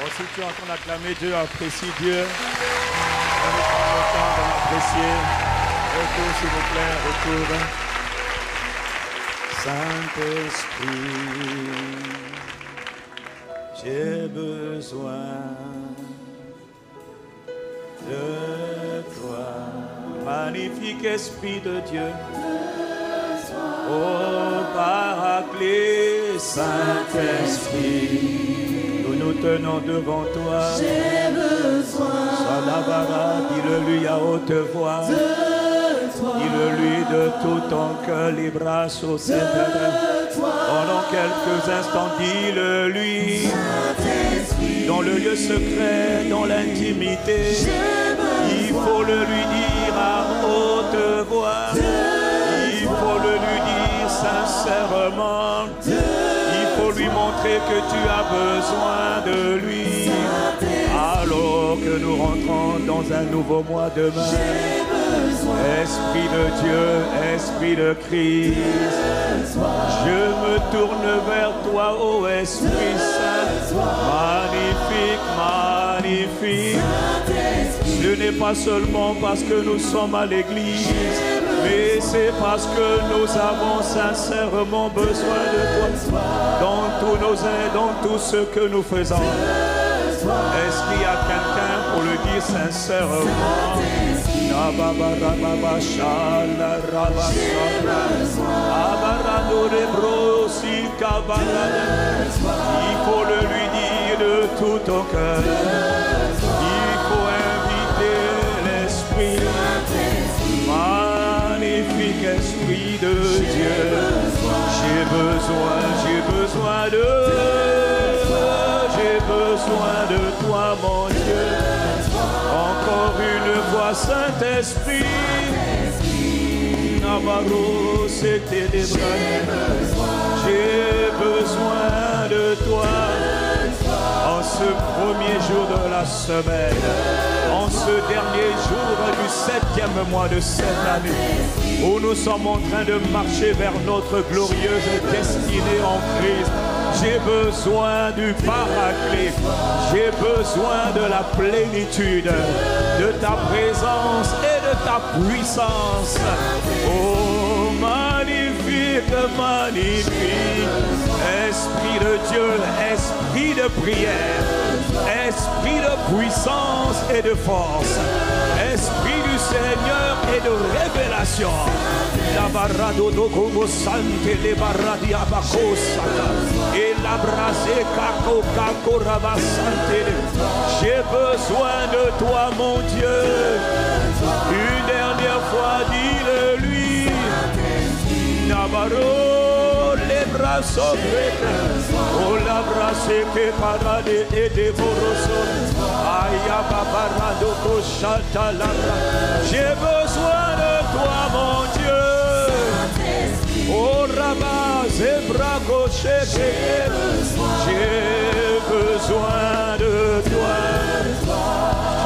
Oh, si tu train d'acclamer Dieu, apprécie Dieu. On prendre le temps. Retour, s'il vous plaît, retour. Saint-Esprit, j'ai besoin de toi. Magnifique Esprit de Dieu. Oh Paraclet, Saint-Esprit, nous tenons devant toi. J'ai besoin Salabara, dis-le-lui à haute voix. de toi. Dis-le-lui de tout ton cœur, les bras au Seigneur. Pendant quelques instants, dis-le-lui. Dans le lieu secret, dans l'intimité, j'ai il faut le lui dire à haute voix. Il faut le lui dire sincèrement. Montrer que tu as besoin de lui. Alors que nous rentrons dans un nouveau mois demain. Esprit de Dieu, Esprit de Christ, je me tourne vers toi, ô Esprit Saint. Magnifique, magnifique. Ce n'est pas seulement parce que nous sommes à l'église, mais c'est parce que nous avons sincèrement besoin de toi dans tous nos aides, dans tout ce que nous faisons. Est-ce qu'il y a quelqu'un pour le dire sincèrement. Il faut le lui dire de tout ton cœur. De Dieu. J'ai besoin, j'ai besoin de J'ai besoin de toi, mon Dieu. Encore une fois, Saint-Esprit. Navarro, c'était des. J'ai besoin de toi en ce premier jour de la semaine, en ce dernier jour du septième mois de cette année, où nous sommes en train de marcher vers notre glorieuse destinée en Christ. J'ai besoin du paraclet, j'ai besoin de la plénitude, de ta présence et de ta puissance. Oh, magnifique, magnifique, Esprit de Dieu, Esprit de prière, Esprit de puissance et de force, Seigneur et de révélation. La barrado do como sante le barradi abacosata et la brase kako kako rabasante. J'ai besoin de toi, mon Dieu. Une dernière fois, dis-le lui. J'ai besoin de toi, mon Dieu. Oh, rabat, zebra gauche, j'ai besoin de toi.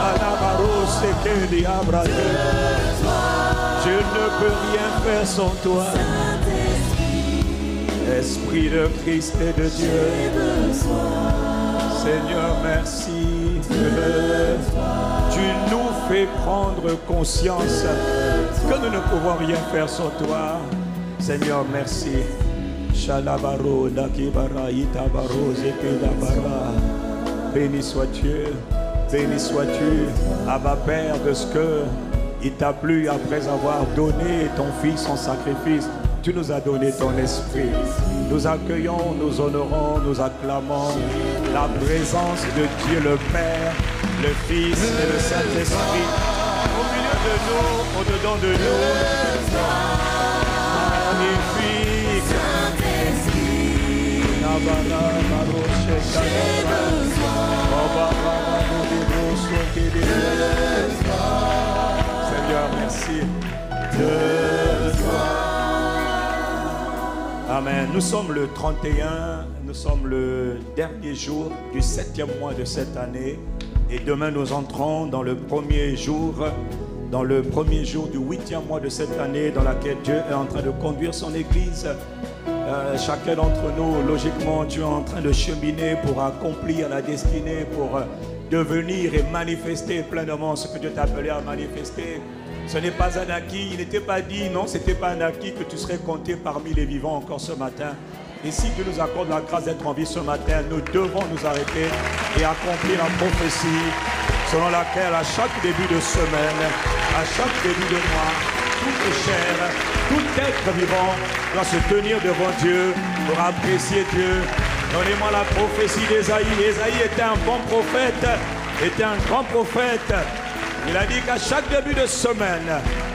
Alabaro, c'est que diable. Je ne peux rien faire sans toi. Esprit de Christ et de Dieu. Seigneur, merci. Tu nous fais prendre conscience que nous ne pouvons rien faire sans toi. Seigneur, merci. Béni sois-tu, béni sois-tu, Abba Père, de ce que il t'a plu après avoir donné ton Fils en sacrifice. Tu nous as donné ton esprit. Nous accueillons, nous honorons, nous acclamons la présence de Dieu le Père, le Fils et le Saint-Esprit au milieu de nous, au-dedans de nous. Magnifique. Seigneur, merci de Amen. Nous sommes le 31, nous sommes le dernier jour du septième mois de cette année. Et demain, nous entrons dans le premier jour, dans le premier jour du huitième mois de cette année dans laquelle Dieu est en train de conduire son Église. Euh, chacun d'entre nous, logiquement, tu es en train de cheminer pour accomplir la destinée, pour euh, devenir et manifester pleinement ce que Dieu t'a appelé à manifester. Ce n'est pas un acquis, il n'était pas dit, non, ce n'était pas un acquis que tu serais compté parmi les vivants encore ce matin. Et si Dieu nous accorde la grâce d'être en vie ce matin, nous devons nous arrêter et accomplir la prophétie selon laquelle à chaque début de semaine, à chaque début de mois, toute chair, tout être vivant doit se tenir devant Dieu pour apprécier Dieu. Donnez-moi la prophétie d'Ésaïe. Ésaïe était un bon prophète, était un grand prophète. Il a dit qu'à chaque début de semaine,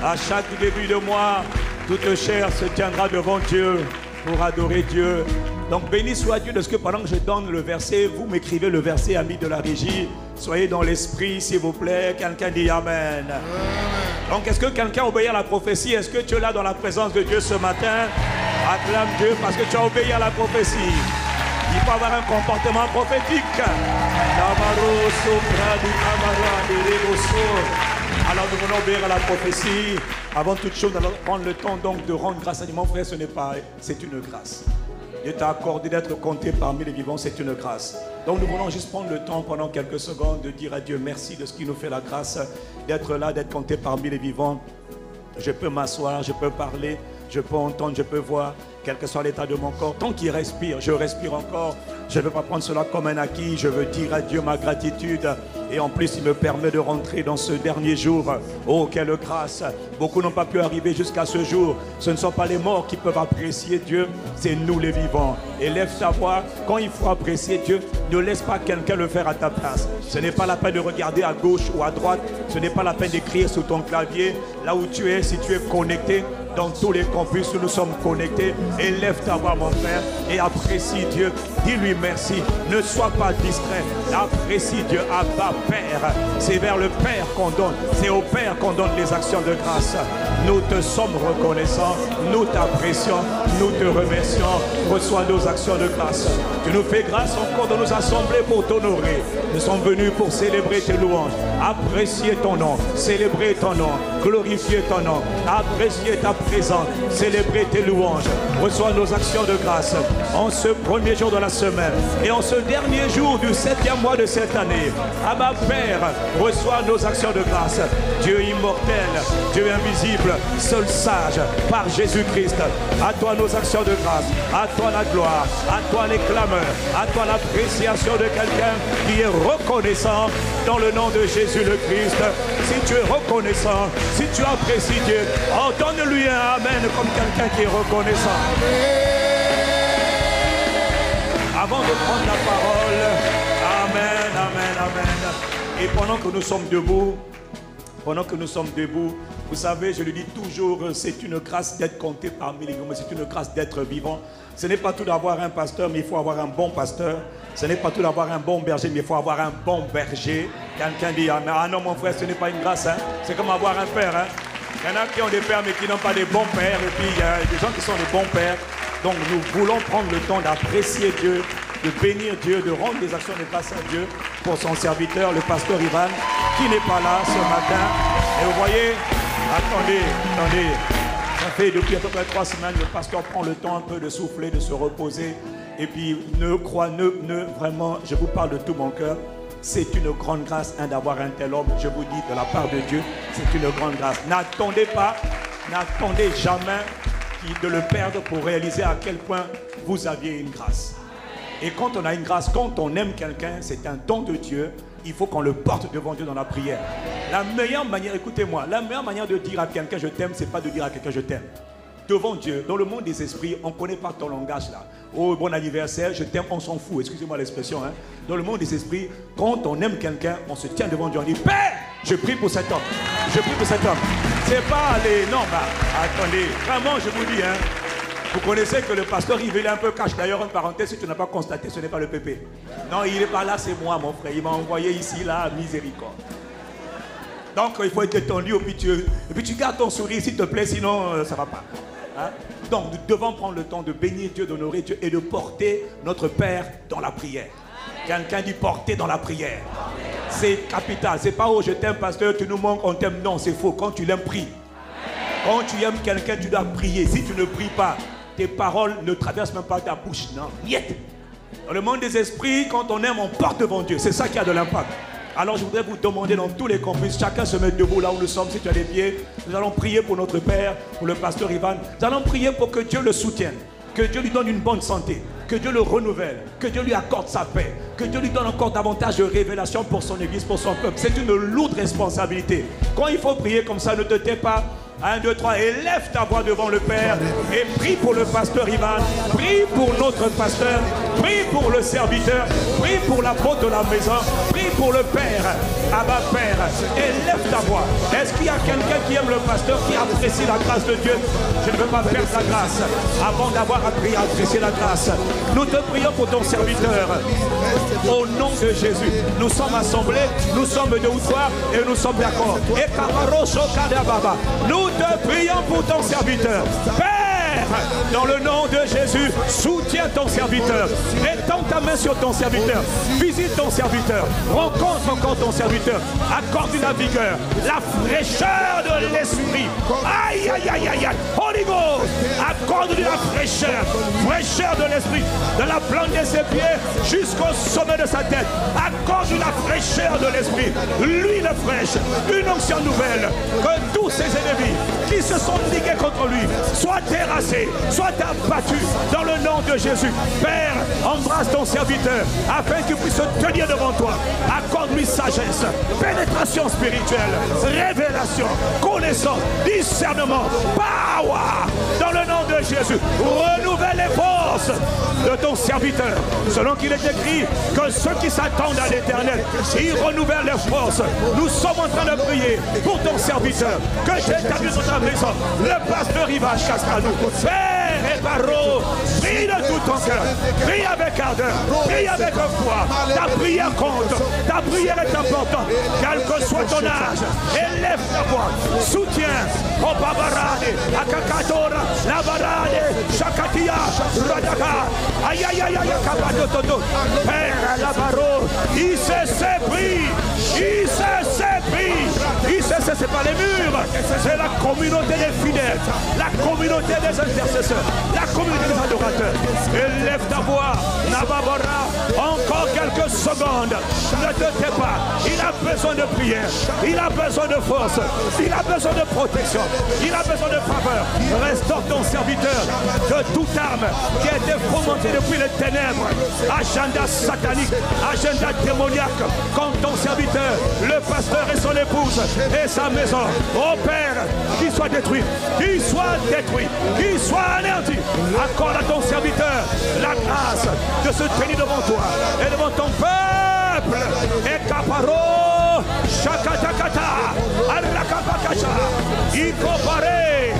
à chaque début de mois, toute chair se tiendra devant Dieu pour adorer Dieu. Donc béni soit Dieu de ce que pendant que je donne le verset, vous m'écrivez le verset, ami de la régie. Soyez dans l'esprit, s'il vous plaît. Quelqu'un dit Amen. Donc est-ce que quelqu'un obéit à la prophétie? Est-ce que tu es là dans la présence de Dieu ce matin? Acclame Dieu parce que tu as obéi à la prophétie. Il faut avoir un comportement prophétique. Alors nous venons obéir à la prophétie. Avant toute chose, allons prendre le temps donc de rendre grâce à Dieu. Mon frère, ce n'est pas, c'est une grâce. Dieu t'a accordé d'être compté parmi les vivants, c'est une grâce. Donc nous voulons juste prendre le temps pendant quelques secondes de dire à Dieu merci de ce qui nous fait la grâce d'être là, d'être compté parmi les vivants. Je peux m'asseoir, je peux parler, je peux entendre, je peux voir, quel que soit l'état de mon corps. Tant qu'il respire, je respire encore. Je ne veux pas prendre cela comme un acquis. Je veux dire à Dieu ma gratitude. Et en plus, il me permet de rentrer dans ce dernier jour. Oh, quelle grâce. Beaucoup n'ont pas pu arriver jusqu'à ce jour. Ce ne sont pas les morts qui peuvent apprécier Dieu, c'est nous les vivants. Élève ta voix. Quand il faut apprécier Dieu, ne laisse pas quelqu'un le faire à ta place. Ce n'est pas la peine de regarder à gauche ou à droite. Ce n'est pas la peine d'écrire sur ton clavier. Là où tu es, si tu es connecté, dans tous les campus où nous sommes connectés. Élève ta voix, mon frère, et apprécie Dieu. Dis-lui merci. Ne sois pas distrait. Apprécie Dieu. Abba, Père. C'est vers le Père qu'on donne. C'est au Père qu'on donne les actions de grâce. Nous te sommes reconnaissants. Nous t'apprécions. Nous te remercions. Reçois nos actions de grâce. Tu nous fais grâce encore de nous assembler pour t'honorer. Nous sommes venus pour célébrer tes louanges. Apprécier ton nom. Célébrer ton nom. Glorifier ton nom. Apprécier ta présence. Célébrer tes louanges. Reçois nos actions de grâce en ce premier jour de la semaine et en ce dernier jour du septième mois de cette année. Abba Père, reçois nos actions de grâce. Dieu immortel, Dieu invisible, seul sage, par Jésus-Christ. À toi nos actions de grâce, à toi la gloire, à toi les clameurs, à toi l'appréciation de quelqu'un qui est reconnaissant dans le nom de Jésus le Christ. Si tu es reconnaissant, si tu apprécies Dieu, oh, donne-lui un Amen comme quelqu'un qui est reconnaissant. Avant de prendre la parole, Amen, Amen, Amen. Et pendant que nous sommes debout, pendant que nous sommes debout, vous savez, je le dis toujours, c'est une grâce d'être compté parmi les vivants, c'est une grâce d'être vivant. Ce n'est pas tout d'avoir un pasteur, mais il faut avoir un bon pasteur. Ce n'est pas tout d'avoir un bon berger, mais il faut avoir un bon berger. Quelqu'un dit, ah non mon frère, ce n'est pas une grâce, hein. c'est comme avoir un père. Hein. Il y en a qui ont des pères, mais qui n'ont pas des bons pères, et puis il y a des gens qui sont des bons pères. Donc nous voulons prendre le temps d'apprécier Dieu, de bénir Dieu, de rendre des actions de grâce à Dieu pour son serviteur, le pasteur Ivan, qui n'est pas là ce matin. Et vous voyez, attendez, attendez, ça fait depuis à peu près trois semaines, le pasteur prend le temps un peu de souffler, de se reposer. Et puis ne crois, ne, ne, vraiment, je vous parle de tout mon cœur. C'est une grande grâce hein, d'avoir un tel homme, je vous dis, de la part de Dieu, c'est une grande grâce. N'attendez pas, n'attendez jamais de le perdre pour réaliser à quel point vous aviez une grâce. Et quand on a une grâce, quand on aime quelqu'un, c'est un don de Dieu. Il faut qu'on le porte devant Dieu dans la prière. La meilleure manière, écoutez-moi, la meilleure manière de dire à quelqu'un je t'aime, c'est pas de dire à quelqu'un je t'aime. Devant Dieu, dans le monde des esprits, on ne connaît pas ton langage là. Oh, bon anniversaire, je t'aime, on s'en fout. Excusez-moi l'expression. Hein. Dans le monde des esprits, quand on aime quelqu'un, on se tient devant Dieu, on dit Père, je prie pour cet homme. Je prie pour cet homme. C'est pas aller. Non, bah, attendez. Vraiment, je vous dis, hein. Vous connaissez que le pasteur, il est un peu cache. D'ailleurs, en parenthèse, si tu n'as pas constaté, ce n'est pas le pépé. Non, il n'est pas là, c'est moi, mon frère. Il m'a envoyé ici, là, miséricorde. Donc, il faut être détendu, et puis tu, et puis tu gardes ton sourire, s'il te plaît, sinon, euh, ça ne va pas. Hein? Donc, nous devons prendre le temps de bénir Dieu, d'honorer Dieu et de porter notre Père dans la prière. Quelqu'un dit porter dans la prière. C'est capital. C'est pas oh je t'aime pasteur, tu nous manques, on t'aime. Non, c'est faux. Quand tu l'aimes, prie. Quand tu aimes quelqu'un, tu dois prier. Si tu ne pries pas, tes paroles ne traversent même pas ta bouche. Non, niet. Dans le monde des esprits, quand on aime, on porte devant Dieu. C'est ça qui a de l'impact. Alors je voudrais vous demander dans tous les complices, chacun se met debout là où nous sommes, si tu as les pieds. Nous allons prier pour notre Père, pour le pasteur Ivan. Nous allons prier pour que Dieu le soutienne, que Dieu lui donne une bonne santé, que Dieu le renouvelle, que Dieu lui accorde sa paix, que Dieu lui donne encore davantage de révélations pour son Église, pour son peuple. C'est une lourde responsabilité. Quand il faut prier comme ça, ne te tais pas. 1, 2, 3, élève ta voix devant le Père et prie pour le pasteur Ivan, prie pour notre pasteur, prie pour le serviteur, prie pour la porte de la maison, prie pour le Père, Abba Père, élève ta voix. Est-ce qu'il y a quelqu'un qui aime le pasteur, qui apprécie la grâce de Dieu? Je ne veux pas perdre la grâce avant d'avoir appris à apprécier la grâce. Nous te prions pour ton serviteur. Au nom de Jésus, nous sommes assemblés, nous sommes de ou trois et nous sommes d'accord. Te prions pour ton serviteur. Dans le nom de Jésus, soutiens ton serviteur. Étends ta main sur ton serviteur. Visite ton serviteur. Rencontre encore ton serviteur. Accorde la vigueur, la fraîcheur de l'esprit. Aïe, aïe, aïe, aïe, aïe. Holy Ghost, accorde-lui la fraîcheur, fraîcheur de l'esprit, de la plante de ses pieds jusqu'au sommet de sa tête. Accorde-lui la fraîcheur de l'esprit, l'huile fraîche, une onction nouvelle. Que tous ses ennemis qui se sont ligués contre lui soient terrassés, soient abattus dans le nom de Jésus. Père, embrasse ton serviteur afin qu'il puisse se tenir devant toi. Accorde-lui sagesse, pénétration spirituelle, révélation, connaissance, discernement, power dans le nom de Jésus. Renouvelle les forces de ton serviteur. Selon qu'il est écrit que ceux qui s'attendent à l'éternel, ils renouvellent les forces. Nous sommes en train de prier pour ton serviteur. Que j'établis dans ta maison. Le pasteur Iva Chastrano. Père et paro, prie de tout ton cœur. Prie avec ardeur. Prie avec foi. Ta prière compte. Ta prière est importante. Quel que soit ton âge, élève ta voix. Soutiens. Opabarade, Akakatora, Labarade, Shakatia, Radaka. Aïe aïe aïe aïe, Kabadotodo. Père Labaro, il s'est sépris. Il s'est sépris. Il s'est c'est pas les murs. C'est communauté des fidèles. La communauté des intercesseurs. La communauté des adorateurs. Élève ta voix. Nababara. Encore quelques secondes. Ne te tais pas. Il a besoin de prière. Il a besoin de force. Il a besoin de protection. Il a besoin de faveur. Restaure ton serviteur de toute arme qui a été fomentée depuis les ténèbres. Agenda satanique, agenda démoniaque contre ton serviteur, le pasteur et son épouse et sa maison. Ô Père, qu'il soit détruit, qu'il soit détruit, qu'il soit anéanti. Accorde à ton serviteur la grâce de se tenir devant toi et devant ton peuple. Et caparo, shakatakata, arakapakasha, ikopare.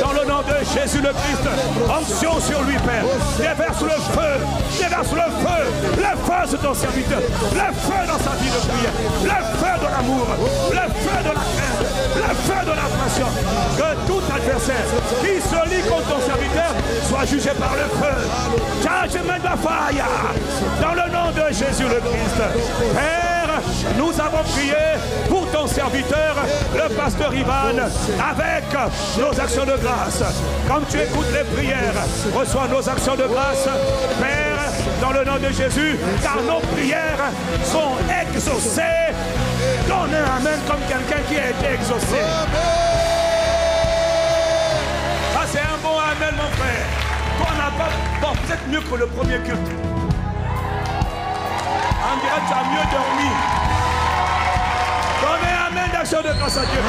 Dans le nom de Jésus le Christ, onction sur lui, Père. Déverse le feu, déverse le feu, le feu sur ton serviteur, le feu dans sa vie de prière, le feu de l'amour, le feu de la crainte, le feu de la passion. Que tout adversaire qui se lie contre ton serviteur soit jugé par le feu. Judgment by fire. Dans le nom de Jésus le Christ. Nous avons prié pour ton serviteur, le pasteur Ivan, avec nos actions de grâce. Comme tu écoutes les prières, reçois nos actions de grâce. Père, dans le nom de Jésus, car nos prières sont exaucées. Donne un amen comme quelqu'un qui a été exaucé. Ah, c'est un bon amen, mon frère. Toi, n'a pas. Bon, peut-être mieux que le premier culte. On dirait que tu as mieux dormi. D'action de grâce à Dieu.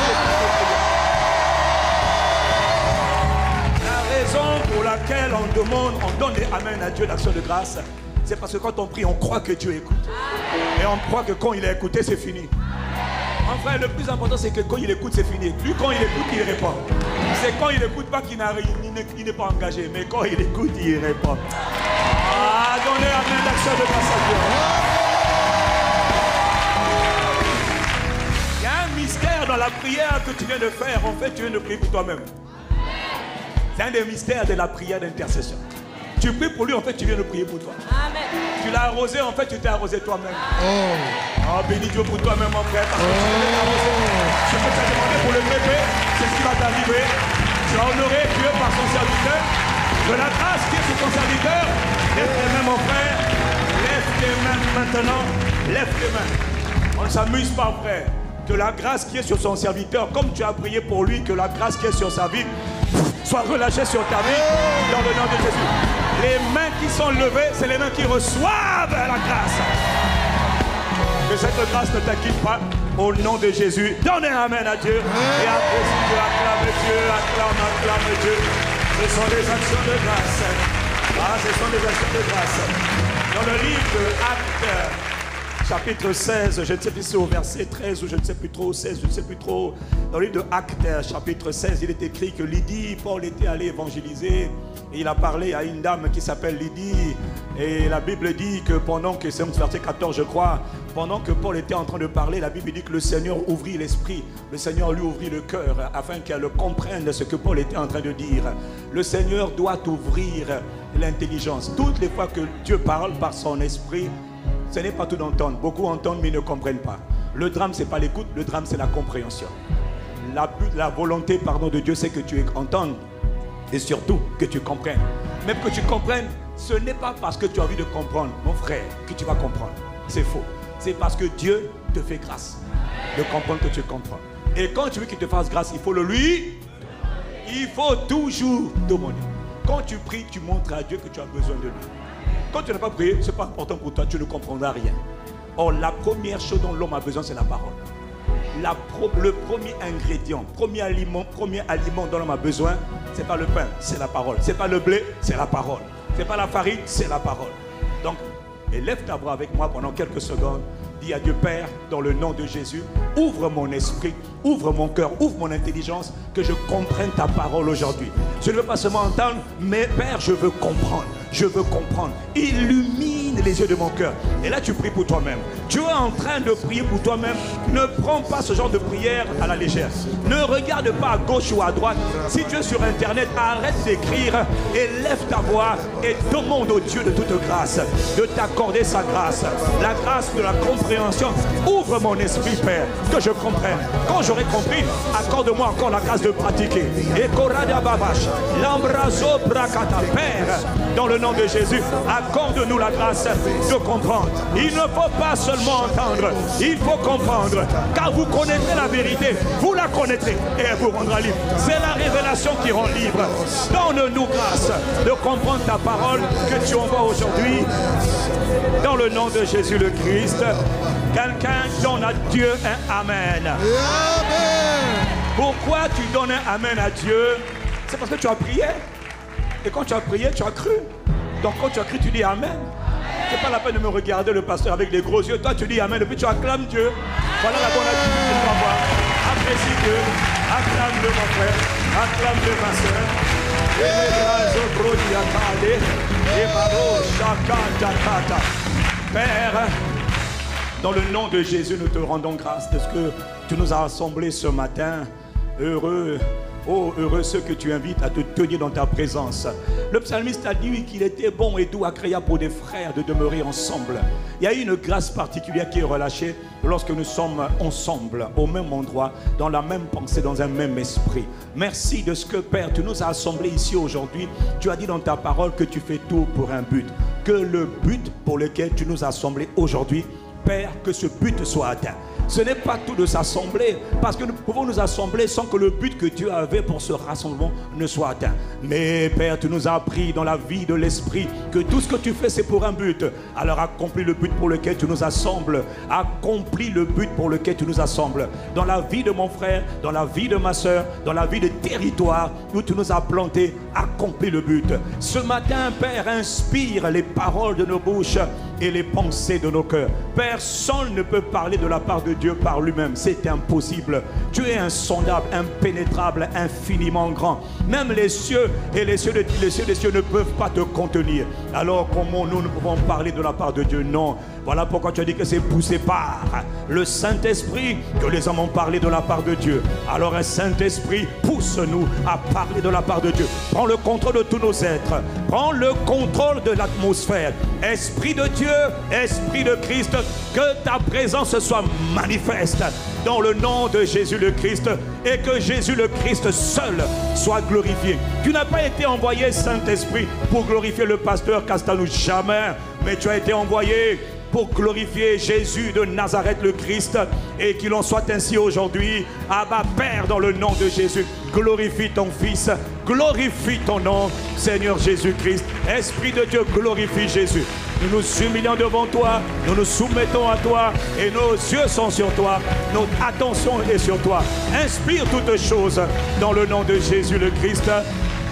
La raison pour laquelle on demande, on donne des amen à Dieu d'action de grâce, c'est parce que quand on prie, on croit que Dieu écoute. Et on croit que quand il a écouté, c'est fini. En frère, le plus important, c'est que quand il écoute, c'est fini. Lui, quand il écoute, il répond. C'est quand il écoute pas qu'il n'est pas engagé. Mais quand il écoute, il répond. Ah, donnez amen d'action de grâce à Dieu. Mystère dans la prière que tu viens de faire. En fait, tu viens de prier pour toi-même. C'est un des mystères de la prière d'intercession. Tu pries pour lui, en fait, tu viens de prier pour toi. Amen. Tu l'as arrosé, en fait, tu t'es arrosé toi-même. Oh. Oh, bénis Dieu pour toi-même, mon frère. Parce que tu t'es arrosé. Ce que tu as demandé pour le bébé, c'est ce qui va t'arriver. Tu as honoré Dieu par son serviteur. De la grâce qui est sur ton serviteur. Lève tes mains, mon frère. Lève tes mains maintenant. Lève tes mains. On ne s'amuse pas, frère. Que la grâce qui est sur son serviteur, comme tu as prié pour lui, que la grâce qui est sur sa vie soit relâchée sur ta vie dans le nom de Jésus. Les mains qui sont levées, c'est les mains qui reçoivent la grâce. Que cette grâce ne t'inquiète pas. Au nom de Jésus, donnez un Amen à Dieu. Et apprécie Dieu, acclame Dieu, acclame, acclame Dieu. Ce sont des actions de grâce. Ah, ce sont des actions de grâce. Dans le livre Actes, chapitre 16, je ne sais plus si au verset 13 ou je ne sais plus trop, 16, je ne sais plus trop. Dans le livre de Actes, chapitre 16, il est écrit que Lydie, Paul était allé évangéliser. Et il a parlé à une dame qui s'appelle Lydie. Et la Bible dit que pendant que, c'est verset 14 je crois, pendant que Paul était en train de parler, la Bible dit que le Seigneur ouvrit l'esprit. Le Seigneur lui ouvrit le cœur afin qu'elle comprenne ce que Paul était en train de dire. Le Seigneur doit ouvrir l'intelligence. Toutes les fois que Dieu parle par son esprit, ce n'est pas tout d'entendre. Beaucoup entendent mais ne comprennent pas. Le drame, ce n'est pas l'écoute, le drame, c'est la compréhension. La, la volonté pardon, de Dieu, c'est que tu entendes et surtout que tu comprennes. Même que tu comprennes, ce n'est pas parce que tu as envie de comprendre, mon frère, que tu vas comprendre. C'est faux. C'est parce que Dieu te fait grâce de comprendre que tu comprends. Et quand tu veux qu'il te fasse grâce, il faut le lui. Il faut toujours demander. Quand tu pries, tu montres à Dieu que tu as besoin de lui. Quand tu n'as pas prié, ce n'est pas important pour toi, tu ne comprendras rien. Or, la première chose dont l'homme a besoin, c'est la parole. Le premier ingrédient, premier aliment, premier aliment dont l'homme a besoin, c'est pas le pain, c'est la parole. C'est pas le blé, c'est la parole. C'est pas la farine, c'est la parole. Donc, élève ta voix avec moi pendant quelques secondes. Dis à Dieu Père, dans le nom de Jésus, ouvre mon esprit, ouvre mon cœur, ouvre mon intelligence, que je comprenne ta parole aujourd'hui. Je ne veux pas seulement entendre, mais Père, je veux comprendre. Je veux comprendre. Illumine les yeux de mon cœur. Et là, tu pries pour toi-même. Tu es en train de prier pour toi-même. Ne prends pas ce genre de prière à la légère. Ne regarde pas à gauche ou à droite. Si tu es sur Internet, arrête d'écrire et lève ta voix et demande au Dieu de toute grâce de t'accorder sa grâce. La grâce de la compréhension. Ouvre mon esprit, Père, que je comprenne. Quand j'aurai compris, accorde-moi encore la grâce de pratiquer. Et Korada Babash, l'embraso Brakata, Père, dans le nom de Jésus, accorde-nous la grâce de comprendre. Il ne faut pas seulement entendre, il faut comprendre. Car vous connaîtrez la vérité, vous la connaîtrez et elle vous rendra libre. C'est la révélation qui rend libre. Donne-nous grâce de comprendre ta parole que tu envoies aujourd'hui. Dans le nom de Jésus le Christ, quelqu'un donne à Dieu un Amen. Pourquoi tu donnes un Amen à Dieu? C'est parce que tu as prié. Et quand tu as prié, tu as cru. Donc quand tu as cru, tu dis Amen. C'est pas la peine de me regarder le pasteur avec les gros yeux. Toi, tu dis Amen et puis tu acclames Dieu. Voilà la bonne attitude que tu dois avoir. Apprécie Dieu. Acclame-le, mon frère. Acclame-le, ma soeur. Père, dans le nom de Jésus, nous te rendons grâce de ce que tu nous as rassemblés ce matin. Heureux Oh, heureux ceux que tu invites à te tenir dans ta présence. Le psalmiste a dit qu'il était bon et doux, agréable pour des frères de demeurer ensemble. Il y a une grâce particulière qui est relâchée lorsque nous sommes ensemble, au même endroit, dans la même pensée, dans un même esprit. Merci de ce que, Père, tu nous as assemblés ici aujourd'hui. Tu as dit dans ta parole que tu fais tout pour un but. Que le but pour lequel tu nous as assemblés aujourd'hui, Père, que ce but soit atteint. Ce n'est pas tout de s'assembler, parce que nous pouvons nous assembler sans que le but que Dieu avait pour ce rassemblement ne soit atteint. Mais Père, tu nous as appris dans la vie de l'Esprit que tout ce que tu fais, c'est pour un but. Alors accomplis le but pour lequel tu nous assembles. Accomplis le but pour lequel tu nous assembles. Dans la vie de mon frère, dans la vie de ma soeur, dans la vie des territoires où tu nous as plantés, accomplis le but. Ce matin, Père, inspire les paroles de nos bouches et les pensées de nos cœurs. Personne ne peut parler de la part de Dieu par lui-même. C'est impossible. Tu es insondable, impénétrable, infiniment grand. Même les cieux et les cieux, cieux des cieux ne peuvent pas te contenir. Alors comment nous ne pouvons parler de la part de Dieu? Non. Voilà pourquoi tu as dit que c'est poussé par le Saint-Esprit que les hommes ont parlé de la part de Dieu. Alors un Saint-Esprit pousse-nous à parler de la part de Dieu. Prends le contrôle de tous nos êtres. Prends le contrôle de l'atmosphère. Esprit de Dieu, Esprit de Christ, que ta présence soit dans le nom de Jésus le Christ et que Jésus le Christ seul soit glorifié. Tu n'as pas été envoyé, Saint-Esprit, pour glorifier le pasteur Castanou, jamais, mais tu as été envoyé pour glorifier Jésus de Nazareth le Christ et qu'il en soit ainsi aujourd'hui. Abba Père, dans le nom de Jésus, glorifie ton Fils, glorifie ton nom, Seigneur Jésus-Christ. Esprit de Dieu, glorifie Jésus. Nous nous humilions devant toi, nous nous soumettons à toi et nos yeux sont sur toi, notre attention est sur toi. Inspire toutes choses dans le nom de Jésus le Christ.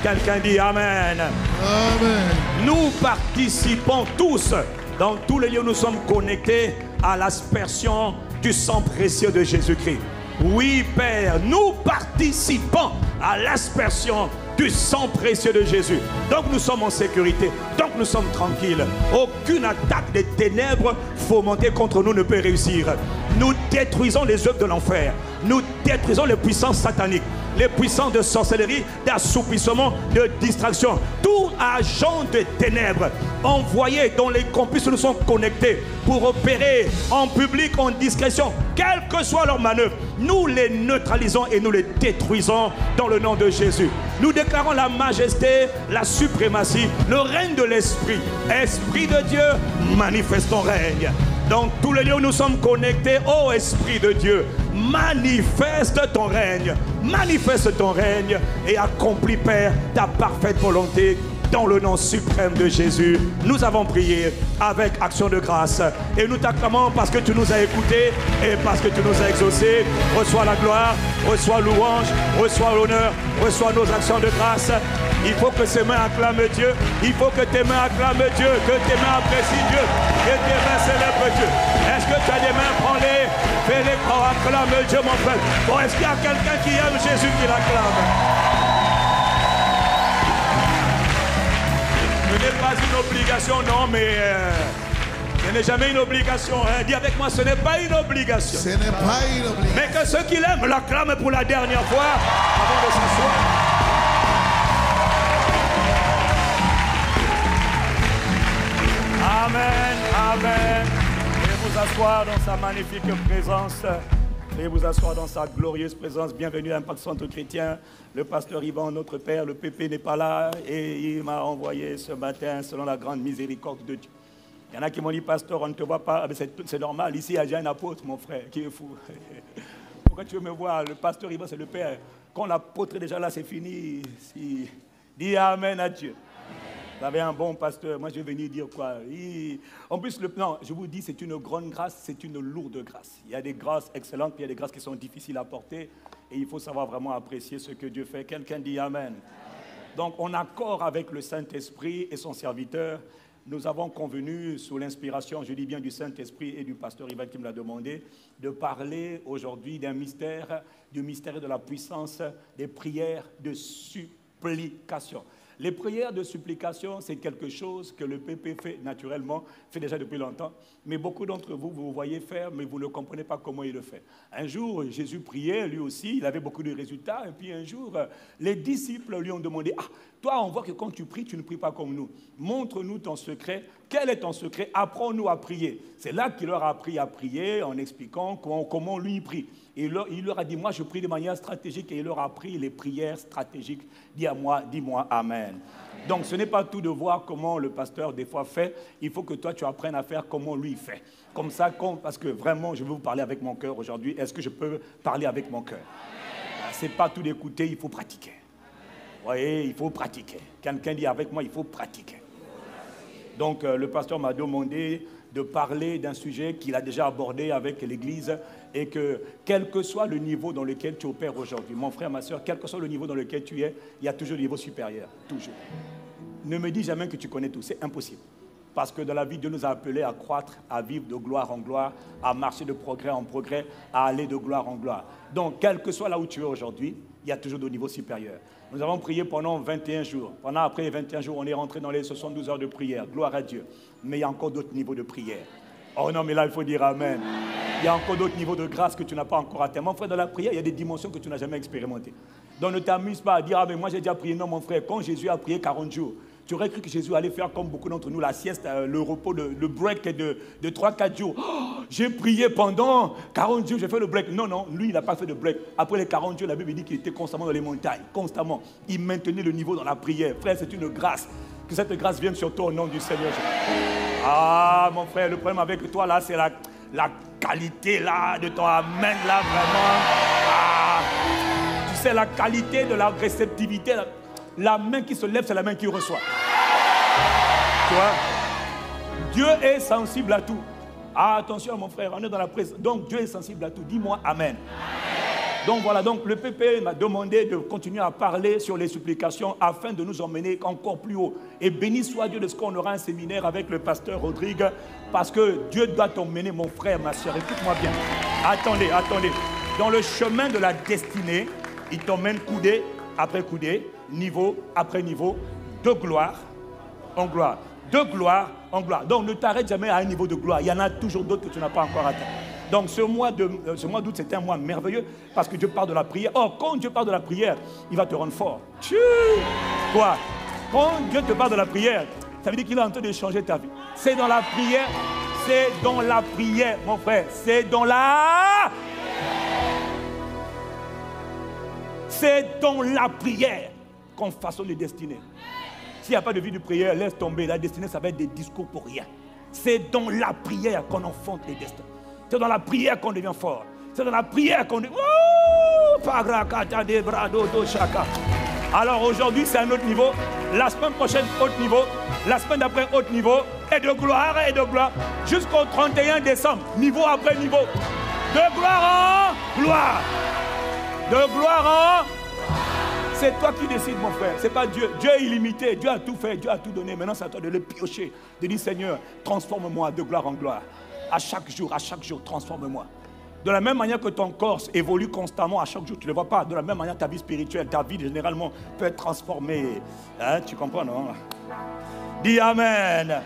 Quelqu'un dit Amen. Amen. Nous participons tous dans tous les lieux, nous sommes connectés à l'aspersion du sang précieux de Jésus-Christ. Oui, Père, nous participons à l'aspersion du sang précieux de Jésus. Donc nous sommes en sécurité. Donc nous sommes tranquilles. Aucune attaque des ténèbres fomentée contre nous ne peut réussir. Nous détruisons les œuvres de l'enfer. Nous détruisons les puissances sataniques les puissances de sorcellerie, d'assoupissement, de distraction. Tout agent de ténèbres envoyé dont les complices nous sont connectés pour opérer en public, en discrétion, quelle que soit leur manœuvre, nous les neutralisons et nous les détruisons dans le nom de Jésus. Nous déclarons la majesté, la suprématie, le règne de l'Esprit. Esprit de Dieu, manifeste ton règne. Dans tous les lieux où nous sommes connectés, ô Esprit de Dieu, manifeste ton règne, manifeste ton règne et accomplis, Père, ta parfaite volonté dans le nom suprême de Jésus. Nous avons prié avec action de grâce et nous t'acclamons parce que tu nous as écoutés et parce que tu nous as exaucés. Reçois la gloire, reçois louange, reçois l'honneur, reçois nos actions de grâce. Il faut que ces mains acclament Dieu. Il faut que tes mains acclament Dieu, que tes mains apprécient Dieu, que tes mains célèbrent Dieu. Est-ce que tu as des mains Prends-les, fais-les, acclame Dieu, mon frère. Bon, est-ce qu'il y a quelqu'un qui aime Jésus qui l'acclame? Ce n'est pas une obligation, non, mais euh, ce n'est jamais une obligation. Hein. Dis avec moi, ce n'est pas une obligation. Ce n'est pas une obligation. Mais que ceux qui l'aiment l'acclament pour la dernière fois avant de s'asseoir. Amen, Amen. Asseoir dans sa magnifique présence. Et vous asseoir dans sa glorieuse présence. Bienvenue à Impact Centre Chrétien. Le pasteur Yvan, notre Père, le pépé n'est pas là et il m'a envoyé ce matin selon la grande miséricorde de Dieu. Il y en a qui m'ont dit, pasteur, on ne te voit pas. Ah, c'est normal, ici, il y a déjà un apôtre, mon frère, qui est fou. Pourquoi tu veux me voir Le pasteur Yvan, c'est le Père. Quand l'apôtre est déjà là, c'est fini. Dis Amen à Dieu. Vous avez un bon pasteur. Moi, je vais venir dire quoi? En plus, le... non, je vous dis, c'est une grande grâce, c'est une lourde grâce. Il y a des grâces excellentes, puis il y a des grâces qui sont difficiles à porter. Et il faut savoir vraiment apprécier ce que Dieu fait. Quelqu'un dit Amen. Donc, en accord avec le Saint-Esprit et son serviteur, nous avons convenu, sous l'inspiration, je dis bien du Saint-Esprit et du pasteur Ivan qui me l'a demandé, de parler aujourd'hui d'un mystère, du mystère de la puissance des prières de supplication. Les prières de supplication, c'est quelque chose que le PP fait naturellement, fait déjà depuis longtemps. Mais beaucoup d'entre vous, vous voyez faire, mais vous ne comprenez pas comment il le fait. Un jour, Jésus priait, lui aussi, il avait beaucoup de résultats. Et puis un jour, les disciples lui ont demandé, ah, toi, on voit que quand tu pries, tu ne pries pas comme nous. Montre-nous ton secret. Quel est ton secret? Apprends-nous à prier. C'est là qu'il leur a appris à prier en expliquant comment, comment lui prie. Et il leur, a dit, moi je prie de manière stratégique et il leur a appris les prières stratégiques. Dis-moi, dis-moi Amen. Donc ce n'est pas tout de voir comment le pasteur des fois fait, il faut que toi tu apprennes à faire comment lui fait. Comme ça, parce que vraiment je veux vous parler avec mon cœur aujourd'hui. Est-ce que je peux parler avec mon cœur? Ce n'est pas tout d'écouter, il faut pratiquer. Voyez, il faut pratiquer. Quelqu'un dit avec moi, il faut pratiquer. Donc euh, le pasteur m'a demandé de parler d'un sujet qu'il a déjà abordé avec l'Église et que quel que soit le niveau dans lequel tu opères aujourd'hui, mon frère, ma soeur, quel que soit le niveau dans lequel tu es, il y a toujours le niveau supérieur. Toujours. Ne me dis jamais que tu connais tout, c'est impossible. Parce que dans la vie, Dieu nous a appelés à croître, à vivre de gloire en gloire, à marcher de progrès en progrès, à aller de gloire en gloire. Donc, quel que soit là où tu es aujourd'hui, il y a toujours des niveaux supérieurs. Nous avons prié pendant 21 jours. Pendant après les 21 jours, on est rentré dans les 72 heures de prière. Gloire à Dieu. Mais il y a encore d'autres niveaux de prière. Oh non, mais là, il faut dire Amen. Il y a encore d'autres niveaux de grâce que tu n'as pas encore atteints. Mon frère, dans la prière, il y a des dimensions que tu n'as jamais expérimentées. Donc ne t'amuse pas à dire, ah mais moi j'ai déjà prié. Non, mon frère, quand Jésus a prié 40 jours, Tu aurais cru que Jésus allait faire comme beaucoup d'entre nous, la sieste, euh, le repos, le, break de, de 3-4 jours. Oh, j'ai prié pendant 40 jours, j'ai fait le break. Non, non, lui, il n'a pas fait de break. Après les 40 jours, la Bible dit qu'il était constamment dans les montagnes, constamment. Il maintenait le niveau dans la prière. Frère, c'est une grâce. Que cette grâce vienne sur toi au nom du Seigneur. Ah, mon frère, le problème avec toi, là, c'est la, la qualité, là, de ton amen, là, vraiment. Ah, tu sais, la qualité de la réceptivité. La main qui se lève, c'est la main qui reçoit. Tu vois? Dieu est sensible à tout. Ah, attention, mon frère, on est dans la presse. Donc, Dieu est sensible à tout. Dis-moi Amen. Donc voilà, donc le PP m'a demandé de continuer à parler sur les supplications afin de nous emmener encore plus haut. Et béni soit Dieu de ce qu'on aura un séminaire avec le pasteur Rodrigue, parce que Dieu doit t'emmener, mon frère, ma soeur. Écoute-moi bien. Attendez, attendez. Dans le chemin de la destinée, il t'emmène coudé après coudé, niveau après niveau, de gloire en gloire, de gloire en gloire. Donc ne t'arrête jamais à un niveau de gloire. Il y en a toujours d'autres que tu n'as pas encore atteint. Donc ce mois de euh, d'août, c'était un mois merveilleux parce que Dieu parle de la prière. Oh, quand Dieu parle de la prière, il va te rendre fort. Quoi Quand Dieu te parle de la prière, ça veut dire qu'il est en train de changer ta vie. C'est dans la prière, c'est dans la prière, mon frère. C'est dans la C'est dans la prière qu'on façonne les destinées. S'il n'y a pas de vie de prière, laisse tomber. La destinée, ça va être des discours pour rien. C'est dans la prière qu'on enfante les destins. C'est dans la prière qu'on devient fort. C'est dans la prière qu'on devient... Alors aujourd'hui, c'est un autre niveau. La semaine prochaine, autre niveau. La semaine d'après, autre niveau. Et de gloire et de gloire. Jusqu'au 31 décembre, niveau après niveau. De gloire en gloire. De gloire en c'est toi qui décides, mon frère. C'est pas Dieu. Dieu est illimité. Dieu a tout fait. Dieu a tout donné. Maintenant, c'est à toi de le piocher. De dire, Seigneur, transforme-moi de gloire en gloire. À chaque jour, à chaque jour, transforme-moi. De la même manière que ton corps évolue constamment à chaque jour, tu ne le vois pas. De la même manière, ta vie spirituelle, ta vie généralement peut être transformée. Hein, tu comprends, non? Dis Amen.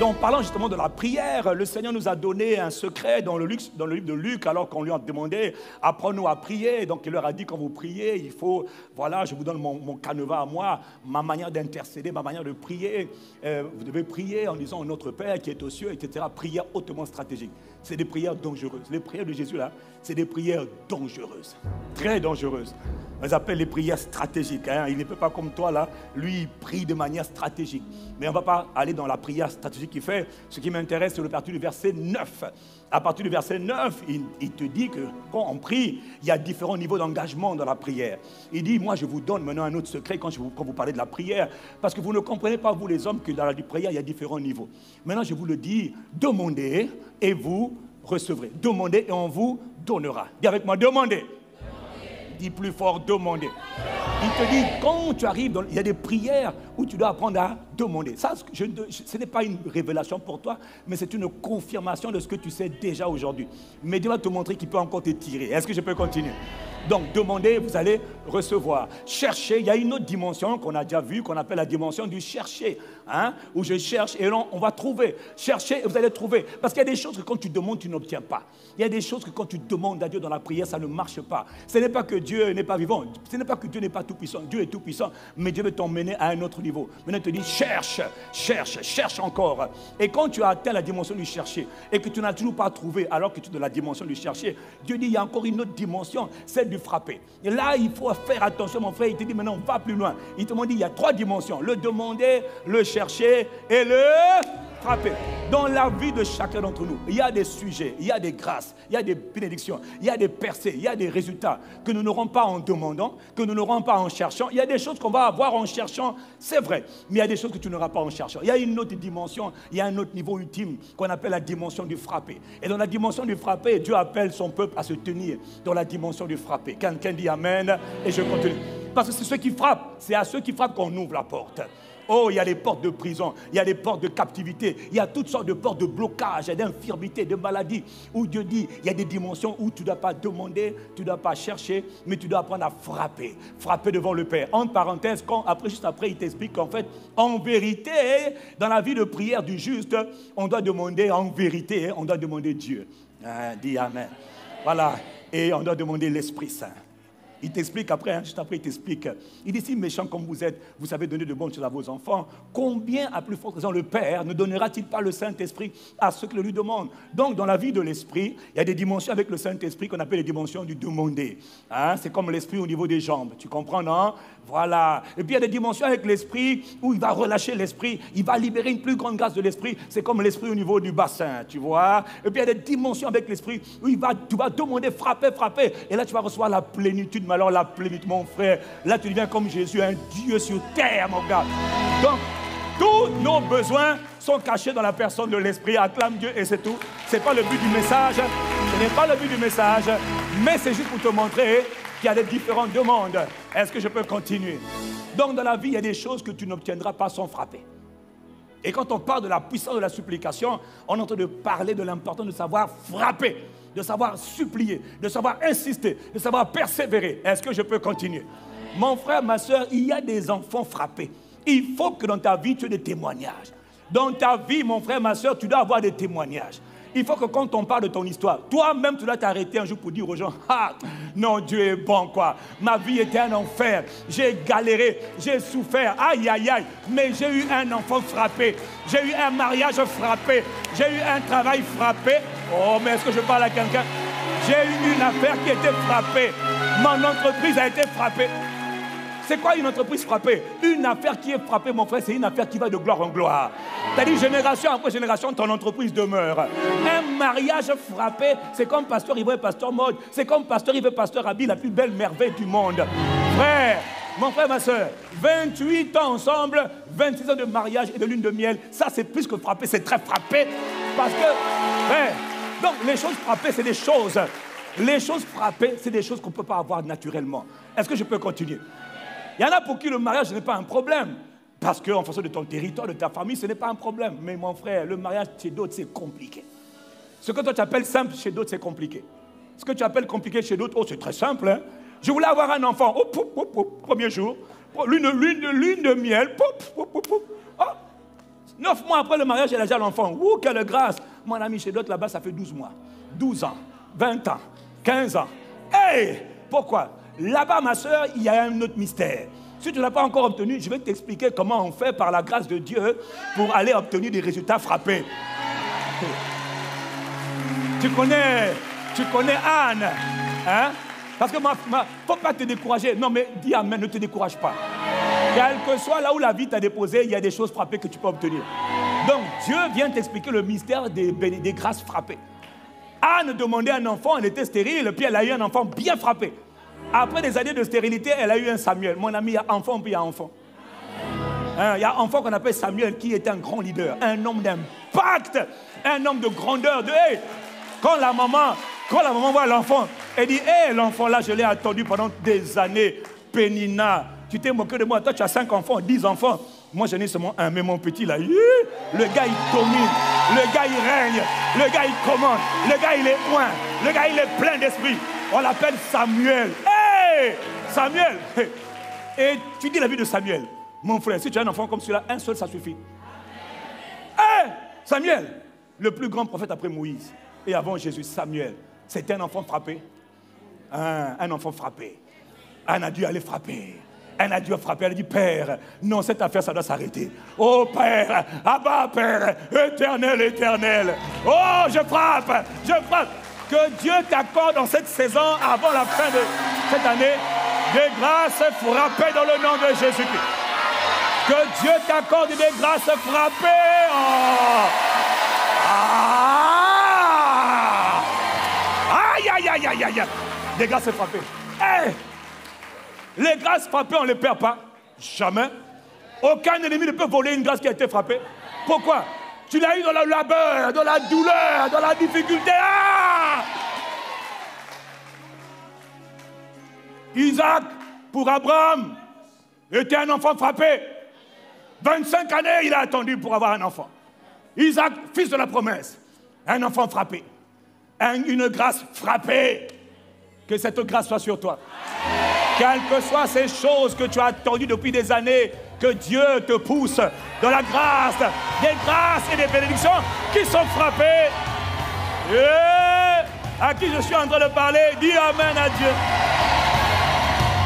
Donc, parlant justement de la prière, le Seigneur nous a donné un secret dans le, livre de Luc, alors qu'on lui a demandé, apprends-nous à prier. Donc, il leur a dit, quand vous priez, il faut, voilà, je vous donne mon, mon canevas à moi, ma manière d'intercéder, ma manière de prier. Euh, vous devez prier en disant, Notre Père qui est aux cieux, etc. Prière hautement stratégique. C'est des prières dangereuses. Les prières de Jésus, là, c'est des prières dangereuses. Très dangereuses. On les appelle les prières stratégiques. Hein. Il ne peut pas comme toi, là. Lui, il prie de manière stratégique. Mais on ne va pas aller dans la prière stratégique qu'il fait. Ce qui m'intéresse, c'est le partir du verset 9. À partir du verset 9, il, te dit que quand on prie, il y a différents niveaux d'engagement dans la prière. Il dit, moi, je vous donne maintenant un autre secret quand, vous, parlez de la prière. Parce que vous ne comprenez pas, vous les hommes, que dans la prière, il y a différents niveaux. Maintenant, je vous le dis, demandez et vous recevrez. Demandez et on vous donnera. Dis avec moi, demandez. Dis plus fort, demandez. Il te dit, quand tu arrives, il y a des prières où tu dois apprendre à demander. Ça, ce n'est pas une révélation pour toi, mais c'est une confirmation de ce que tu sais déjà aujourd'hui. Mais Dieu va te montrer qu'il peut encore te tirer. Est-ce que je peux continuer? Donc demandez, vous allez recevoir. Cherchez, il y a une autre dimension qu'on a déjà vue, qu'on appelle la dimension du chercher. Hein, où je cherche et on, on va trouver. Cherchez et vous allez trouver. Parce qu'il y a des choses que quand tu demandes, tu n'obtiens pas. Il y a des choses que quand tu demandes à Dieu dans la prière, ça ne marche pas. Ce n'est pas que Dieu n'est pas vivant. Ce n'est pas que Dieu n'est pas tout puissant. Dieu est tout puissant, mais Dieu veut t'emmener à un autre niveau. Maintenant, il te dit cherche, cherche encore. Et quand tu as atteint la dimension du chercher et que tu n'as toujours pas trouvé alors que tu es dans la dimension du chercher, Dieu dit il y a encore une autre dimension, celle du frapper. Et là, il faut faire attention, mon frère. Il te dit maintenant, va plus loin. Il te dit il y a trois dimensions le demander, le chercher et le Dans la vie de chacun d'entre nous, il y a des sujets, il y a des grâces, il y a des bénédictions, il y a des percées, il y a des résultats que nous n'aurons pas en demandant, que nous n'aurons pas en cherchant. Il y a des choses qu'on va avoir en cherchant, c'est vrai, mais il y a des choses que tu n'auras pas en cherchant. Il y a une autre dimension, il y a un autre niveau ultime qu'on appelle la dimension du frapper. Et dans la dimension du frapper, Dieu appelle son peuple à se tenir dans la dimension du frapper. Quelqu'un dit Amen et je continue. Parce que c'est ceux qui frappent, c'est à ceux qui frappent qu'on ouvre la porte. Oh, il y a des portes de prison, il y a des portes de captivité, il y a toutes sortes de portes de blocage, d'infirmité, de maladie, où Dieu dit, il y a des dimensions où tu ne dois pas demander, tu ne dois pas chercher, mais tu dois apprendre à frapper, frapper devant le Père. En parenthèse, après, juste après, il t'explique qu'en fait, en vérité, dans la vie de prière du juste, on doit demander en vérité, on doit demander Dieu. Ah, dis Amen. Voilà. Et on doit demander l'Esprit Saint. Il t'explique après, hein, juste après, il t'explique. Il dit si méchant comme vous êtes, vous savez donner de bonnes choses à vos enfants, combien, à plus forte raison, le Père ne donnera-t-il pas le Saint-Esprit à ceux qui le lui demandent? Donc, dans la vie de l'esprit, il y a des dimensions avec le Saint-Esprit qu'on appelle les dimensions du demander. Hein, c'est comme l'esprit au niveau des jambes. Tu comprends, non? Voilà. Et puis, il y a des dimensions avec l'esprit où il va relâcher l'esprit, il va libérer une plus grande grâce de l'esprit. C'est comme l'esprit au niveau du bassin, tu vois. Et puis, il y a des dimensions avec l'esprit où il va, tu vas demander, frapper, frapper. Et là, tu vas recevoir la plénitude. Mais alors, la plénitude, mon frère, là, tu deviens comme Jésus, un Dieu sur terre, mon gars. Donc, tous nos besoins sont cachés dans la personne de l'Esprit. Acclame Dieu et c'est tout. Ce n'est pas le but du message. Ce n'est pas le but du message. Mais c'est juste pour te montrer qu'il y a des différentes demandes. Est-ce que je peux continuer? Donc, dans la vie, il y a des choses que tu n'obtiendras pas sans frapper. Et quand on parle de la puissance de la supplication, on est en train de parler de l'importance de savoir frapper, de savoir supplier, de savoir insister, de savoir persévérer. Est-ce que je peux continuer? Mon frère, ma soeur, il y a des enfants frappés. Il faut que dans ta vie, tu aies des témoignages. Dans ta vie, mon frère, ma soeur, tu dois avoir des témoignages. Il faut que quand on parle de ton histoire, toi-même, tu dois t'arrêter un jour pour dire aux gens, ah, non, Dieu est bon, quoi. Ma vie était un enfer. J'ai galéré, j'ai souffert, aïe, aïe, aïe. Mais j'ai eu un enfant frappé. J'ai eu un mariage frappé. J'ai eu un travail frappé. Oh, mais est-ce que je parle à quelqu'un? J'ai eu une affaire qui était frappée. Mon entreprise a été frappée. C'est quoi une entreprise frappée Une affaire qui est frappée, mon frère, c'est une affaire qui va de gloire en gloire. C'est-à-dire, génération après génération, ton entreprise demeure. Un mariage frappé, c'est comme pasteur Yves et pasteur Mode. C'est comme pasteur Yves et pasteur Abi, la plus belle merveille du monde. Frère, mon frère, ma soeur, 28 ans ensemble, 26 ans de mariage et de lune de miel, ça c'est plus que frappé, c'est très frappé. Parce que, frère, donc les choses frappées, c'est des choses. Les choses frappées, c'est des choses qu'on ne peut pas avoir naturellement. Est-ce que je peux continuer? Il y en a pour qui le mariage n'est pas un problème. Parce qu'en fonction de ton territoire, de ta famille, ce n'est pas un problème. Mais mon frère, le mariage chez d'autres, c'est compliqué. Ce que toi tu appelles simple, chez d'autres, c'est compliqué. Ce que tu appelles compliqué chez d'autres, oh, c'est très simple. Hein. Je voulais avoir un enfant. Oh, premier jour. Lune, lune, lune de miel. Oh. Neuf mois après le mariage, elle a déjà l'enfant. Ouh, quelle grâce. Mon ami, chez d'autres, là-bas, ça fait 12 mois. 12 ans, 20 ans, 15 ans. Hey Pourquoi? Là-bas, ma soeur, il y a un autre mystère. Si tu ne l'as pas encore obtenu, je vais t'expliquer comment on fait par la grâce de Dieu pour aller obtenir des résultats frappés. Tu connais, tu connais Anne, hein? Parce que ne faut pas te décourager. Non, mais dis Amen, ne te décourage pas. Quel que soit là où la vie t'a déposé, il y a des choses frappées que tu peux obtenir. Donc Dieu vient t'expliquer le mystère des, des grâces frappées. Anne demandait un enfant, elle était stérile, puis elle a eu un enfant bien frappé. Après des années de stérilité, elle a eu un Samuel. Mon ami, il y a enfant, puis il y a enfant. Hein, il y a enfant qu'on appelle Samuel qui était un grand leader, un homme d'impact, un homme de grandeur. De, quand la maman, quand la maman voit l'enfant, elle dit Hé, l'enfant là, je l'ai attendu pendant des années. Pénina, tu t'es moqué de moi. Toi, tu as cinq enfants, dix enfants. Moi, j'en ai seulement un, mais mon petit là, le gars, il domine. Le gars, il règne. Le gars, il commande. Le gars, il est loin. Le gars, il est plein d'esprit. On l'appelle Samuel. Samuel Et tu dis la vie de Samuel. Mon frère, si tu as un enfant comme celui-là, un seul, ça suffit. Samuel, le plus grand prophète après Moïse et avant Jésus, Samuel, c'était un enfant frappé. Un, enfant frappé. Un a dû aller frapper. Un a dû frapper. Elle a dit Père, non, cette affaire, ça doit s'arrêter. Oh Père, Abba Père, éternel, éternel. Oh, je frappe, je frappe. Que Dieu t'accorde dans cette saison, avant la fin de cette année, des grâces frappées dans le nom de Jésus-Christ. Que Dieu t'accorde des grâces frappées. Oh. Ah. Aïe, aïe, aïe, aïe, aïe. Des grâces frappées. Les grâces frappées, on ne les perd pas. Jamais. Aucun ennemi ne peut voler une grâce qui a été frappée. Pourquoi? Tu l'as eu dans le labeur, dans la douleur, dans la difficulté. Ah Isaac, pour Abraham, était un enfant frappé. 25 années, il a attendu pour avoir un enfant. Isaac, fils de la promesse, un enfant frappé. une grâce frappée. Que cette grâce soit sur toi. Quelles que soient ces choses que tu as attendues depuis des années, que Dieu te pousse dans la grâce, des grâces et des bénédictions qui sont frappées. À qui je suis en train de parler, dis Amen à Dieu.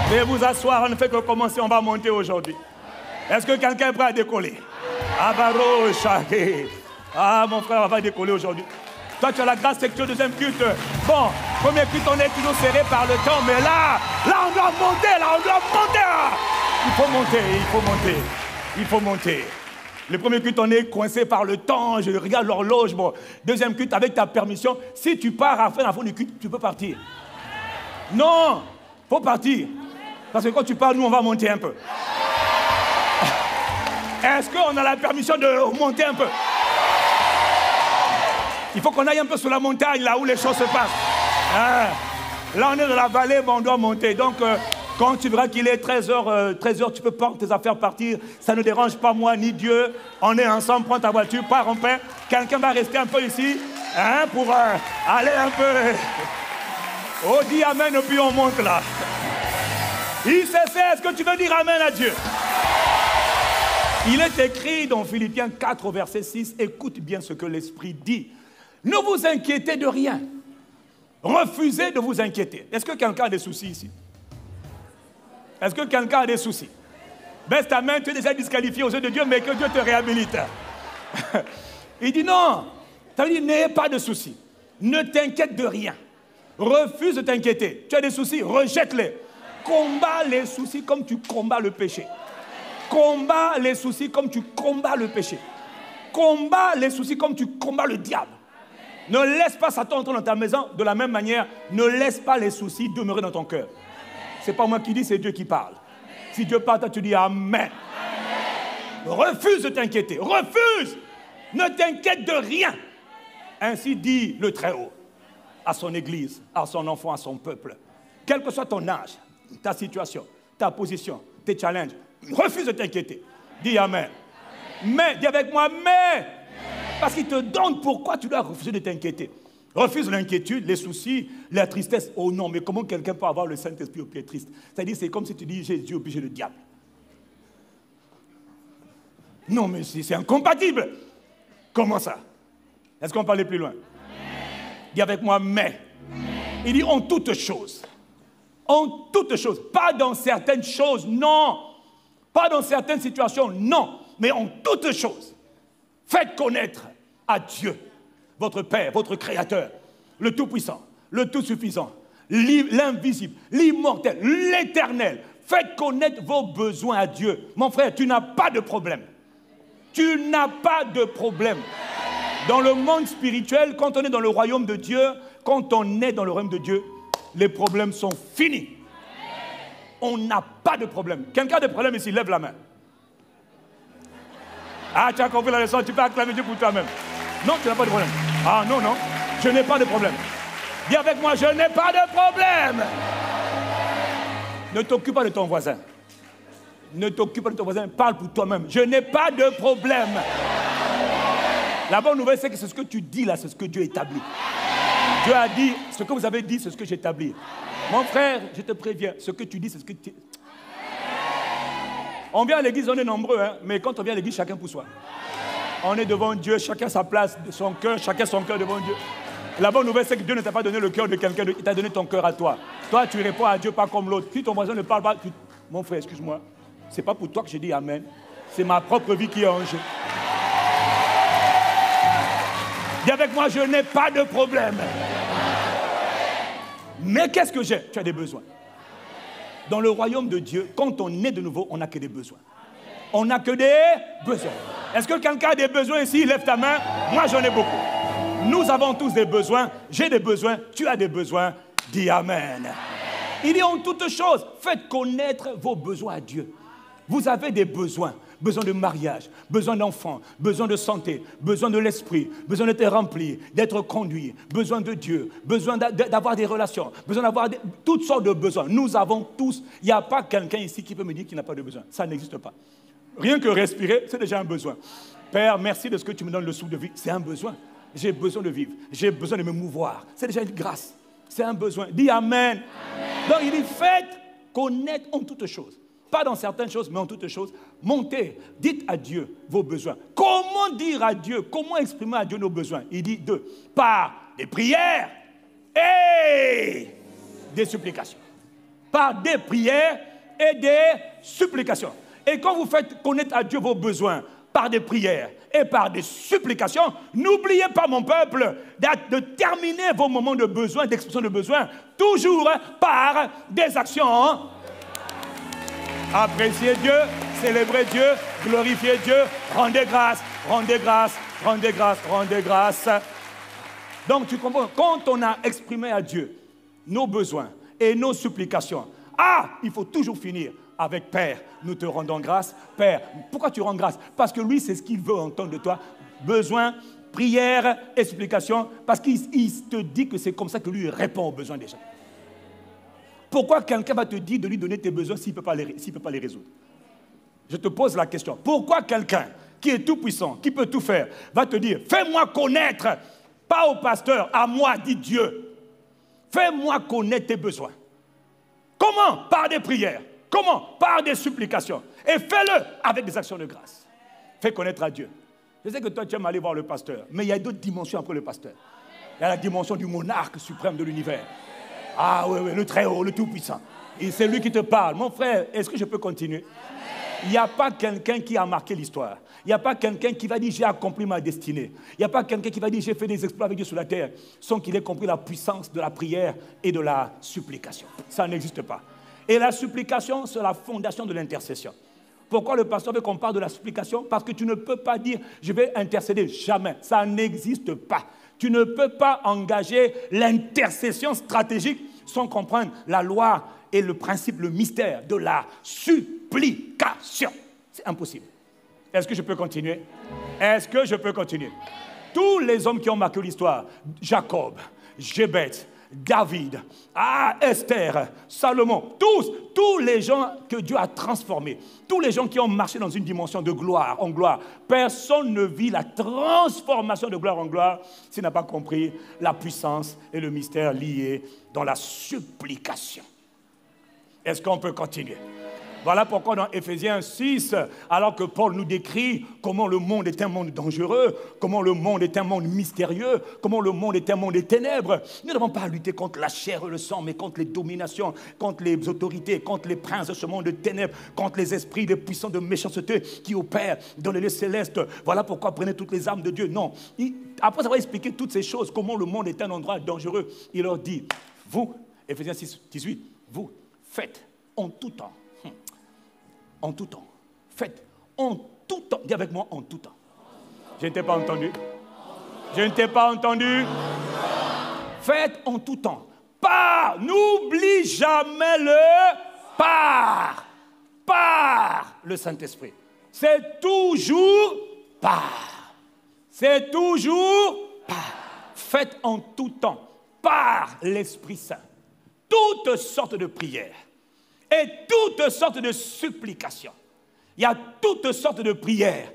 Veuillez vous asseoir, on ne fait que commencer, on va monter aujourd'hui. Est-ce que quelqu'un est prêt à décoller? Abaro, Chaké. Ah, mon frère, on va décoller aujourd'hui. Toi, tu as la grâce secteur deuxième culte. Bon, premier culte, on est toujours serré par le temps, mais là, là, on doit monter, là, on doit monter. Il faut monter, il faut monter, il faut monter. Le premier culte, on est coincé par le temps, je regarde l'horloge. Bon, deuxième culte, avec ta permission, si tu pars à la fin du culte, tu peux partir. Non, faut partir. Parce que quand tu parles, nous, on va monter un peu. Est-ce qu'on a la permission de monter un peu? Il faut qu'on aille un peu sur la montagne, là où les choses se passent. Hein? Là, on est dans la vallée, mais on doit monter. Donc, euh, quand tu verras qu'il est 13h, 13 euh, tu peux prendre tes affaires, partir. Ça ne dérange pas moi ni Dieu. On est ensemble, prends ta voiture, pars en paix. Quelqu'un va rester un peu ici hein, pour euh, aller un peu. Oh, dis Amen, et puis on monte là. Fait. Est-ce que tu veux dire Amen à Dieu? Il est écrit dans Philippiens 4, verset 6, écoute bien ce que l'Esprit dit. Ne vous inquiétez de rien. Refusez de vous inquiéter. Est-ce que quelqu'un a des soucis ici? Est-ce que quelqu'un a des soucis? Baisse ta main, tu es déjà disqualifié aux yeux de Dieu, mais que Dieu te réhabilite. Il dit non. Ça veut dire n'ayez pas de soucis. Ne t'inquiète de rien. Refuse de t'inquiéter. Tu as des soucis, rejette-les. Combat les soucis comme tu combats le péché. Combat les soucis comme tu combats le péché. Combat les soucis comme tu combats le diable. Ne laisse pas Satan entrer dans ta maison. De la même manière, ne laisse pas les soucis demeurer dans ton cœur. Ce n'est pas moi qui dis, c'est Dieu qui parle. Si Dieu parle, tu dis Amen. Refuse de t'inquiéter. Refuse. Ne t'inquiète de rien. Ainsi dit le Très-Haut à son Église, à son enfant, à son peuple. Quel que soit ton âge, ta situation, ta position, tes challenges, refuse de t'inquiéter. Dis Amen. Mais, dis avec moi, mais parce qu'il te donne pourquoi tu dois refuser de t'inquiéter. Refuse l'inquiétude, les soucis, la tristesse. Oh non, mais comment quelqu'un peut avoir le Saint-Esprit au pied triste? C'est-à-dire, c'est comme si tu dis Jésus au pied le diable. Non, mais c'est incompatible. Comment ça? Est-ce qu'on peut aller plus loin? Dis avec moi, mais. Il dit en toutes choses. En toutes choses. Pas dans certaines choses, non. Pas dans certaines situations, non. Mais en toutes choses. Faites connaître à Dieu, votre Père, votre Créateur, le Tout-Puissant, le Tout-Suffisant, l'invisible, l'immortel, l'éternel. Faites connaître vos besoins à Dieu. Mon frère, tu n'as pas de problème. Tu n'as pas de problème. Dans le monde spirituel, quand on est dans le royaume de Dieu, quand on est dans le royaume de Dieu, les problèmes sont finis. On n'a pas de problème. Quelqu'un a des problèmes ici, lève la main. Ah, tu as compris la leçon, tu peux acclamer Dieu pour toi-même. Non, tu n'as pas de problème. Ah non, non, je n'ai pas de problème. Dis avec moi, je n'ai pas de problème. Ne t'occupe pas de ton voisin. Ne t'occupe pas de ton voisin, parle pour toi-même. Je n'ai pas de problème. La bonne nouvelle, c'est que c'est ce que tu dis là, c'est ce que Dieu établit. Dieu a dit, ce que vous avez dit, c'est ce que j'établis. Mon frère, je te préviens, ce que tu dis, c'est ce que tu... On vient à l'église, on est nombreux, hein, mais quand on vient à l'église, chacun pour soi. On est devant Dieu, chacun sa place, son cœur, chacun son cœur devant Dieu. La bonne nouvelle, c'est que Dieu ne t'a pas donné le cœur de quelqu'un, il t'a donné ton cœur à toi. Toi, tu réponds à Dieu pas comme l'autre. Si ton voisin ne parle pas, mon frère, excuse-moi, c'est pas pour toi que j'ai dit Amen. C'est ma propre vie qui est en jeu. Dis avec moi, je n'ai pas de problème. Mais qu'est-ce que j'ai? Tu as des besoins. Dans le royaume de Dieu, quand on est de nouveau, on n'a que des besoins. On n'a que des besoins. Est-ce que quelqu'un a des besoins ici? Lève ta main. Moi, j'en ai beaucoup. Nous avons tous des besoins. J'ai des besoins. Tu as des besoins. Dis Amen. Il dit en toutes choses, faites connaître vos besoins à Dieu. Vous avez des besoins besoin de mariage, besoin d'enfants, besoin de santé, besoin de l'esprit, besoin d'être rempli, d'être conduit, besoin de Dieu, besoin d'avoir des relations, besoin d'avoir toutes sortes de besoins. Nous avons tous, il n'y a pas quelqu'un ici qui peut me dire qu'il n'a pas de besoin. Ça n'existe pas. Rien que respirer, c'est déjà un besoin. Père, merci de ce que tu me donnes le souffle de vie. C'est un besoin. J'ai besoin de vivre. J'ai besoin de me mouvoir. C'est déjà une grâce. C'est un besoin. Dis Amen. amen. Donc il dit faites connaître en toutes choses. Pas dans certaines choses, mais en toutes choses. Montez, dites à Dieu vos besoins. Comment dire à Dieu, comment exprimer à Dieu nos besoins? Il dit deux, par des prières et des supplications. par des prières et des supplications. Et quand vous faites connaître à Dieu vos besoins par des prières et par des supplications, n'oubliez pas, mon peuple, de terminer vos moments de besoin, d'expression de besoin, toujours par des actions. Appréciez Dieu, célébrez Dieu, glorifiez Dieu, rendez grâce, rendez grâce, rendez grâce, rendez grâce. Donc tu comprends, quand on a exprimé à Dieu nos besoins et nos supplications, ah, il faut toujours finir avec Père, nous te rendons grâce. Père, pourquoi tu rends grâce? Parce que lui, c'est ce qu'il veut entendre de toi. Besoin, prière, explication, parce qu'il te dit que c'est comme ça que lui répond aux besoins des gens. Pourquoi quelqu'un va te dire de lui donner tes besoins s'il ne peut, pas les, résoudre? Je te pose la question. Pourquoi quelqu'un qui est tout puissant, qui peut tout faire, va te dire, fais-moi connaître, pas au pasteur, à moi, dit Dieu, fais-moi connaître tes besoins. Comment? Par des prières. Comment? Par des supplications. Et fais-le avec des actions de grâce. Fais connaître à Dieu. Je sais que toi, tu aimes aller voir le pasteur, mais il y a d'autres dimensions après le pasteur. Il y a la dimension du monarque suprême de l'univers. Ah oui, oui, le très haut, le tout-puissant. C'est lui qui te parle. Mon frère, est-ce que je peux continuer? Il n'y a pas quelqu'un qui a marqué l'histoire. Il n'y a pas quelqu'un qui va dire j'ai accompli ma destinée. Il n'y a pas quelqu'un qui va dire j'ai fait des exploits avec Dieu sur la terre sans qu'il ait compris la puissance de la prière et de la supplication. Ça n'existe pas. Et la supplication, c'est la fondation de l'intercession. Pourquoi le pasteur veut qu'on parle de la supplication? Parce que tu ne peux pas dire je vais intercéder. Jamais. Ça n'existe pas. Tu ne peux pas engager l'intercession stratégique sans comprendre la loi et le principe, le mystère de la supplication. C'est impossible. Est-ce que je peux continuer? Est-ce que je peux continuer? Tous les hommes qui ont marqué l'histoire, Jacob, Jébet, David, Esther, Salomon, tous, tous les gens que Dieu a transformés, tous les gens qui ont marché dans une dimension de gloire en gloire, personne ne vit la transformation de gloire en gloire s'il n'a pas compris la puissance et le mystère liés dans la supplication. Est-ce qu'on peut continuer? Voilà pourquoi dans Ephésiens 6, alors que Paul nous décrit comment le monde est un monde dangereux, comment le monde est un monde mystérieux, comment le monde est un monde des ténèbres, nous n'avons pas à lutter contre la chair et le sang, mais contre les dominations, contre les autorités, contre les princes de ce monde de ténèbres, contre les esprits, les puissants de méchanceté qui opèrent dans les lieux célestes. Voilà pourquoi prenez toutes les armes de Dieu. Non. après avoir expliqué toutes ces choses, comment le monde est un endroit dangereux, il leur dit, vous, Ephésiens 6, 18, vous faites en tout temps en tout temps. Faites en tout temps. Dis avec moi en tout temps. Je ne t'ai pas entendu. Je ne t'ai pas entendu. Faites en tout temps. Par. N'oublie jamais le par. Par le Saint-Esprit. C'est toujours par. C'est toujours par. Faites en tout temps par l'Esprit Saint toutes sortes de prières et toutes sortes de supplications. Il y a toutes sortes de prières.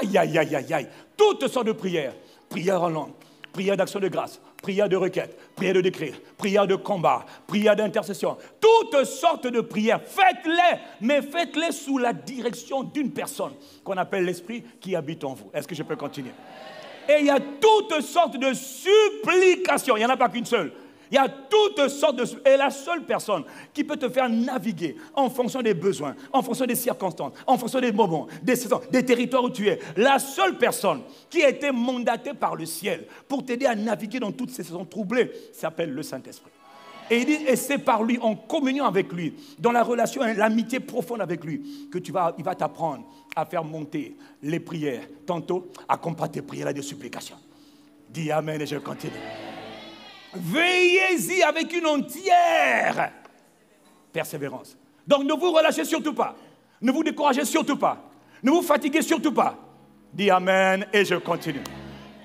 Aïe, aïe, aïe, aïe, aïe. Toutes sortes de prières. Prières en langue, prières d'action de grâce, prières de requête, prières de décrire, prières de combat, prières d'intercession. Toutes sortes de prières. Faites-les, mais faites-les sous la direction d'une personne qu'on appelle l'Esprit qui habite en vous. Est-ce que je peux continuer? Et il y a toutes sortes de supplications. Il n'y en a pas qu'une seule. Il y a toutes sortes de... Et la seule personne qui peut te faire naviguer en fonction des besoins, en fonction des circonstances, en fonction des moments, des saisons, des territoires où tu es, la seule personne qui a été mandatée par le ciel pour t'aider à naviguer dans toutes ces saisons troublées s'appelle le Saint-Esprit. Et il dit, et c'est par lui, en communion avec lui, dans la relation, l'amitié profonde avec lui, que tu vas, il va t'apprendre à faire monter les prières, tantôt à comprendre tes prières et des supplications. Dis Amen et je continue. Veillez-y avec une entière persévérance. Donc ne vous relâchez surtout pas. Ne vous découragez surtout pas. Ne vous fatiguez surtout pas. Dis Amen et je continue.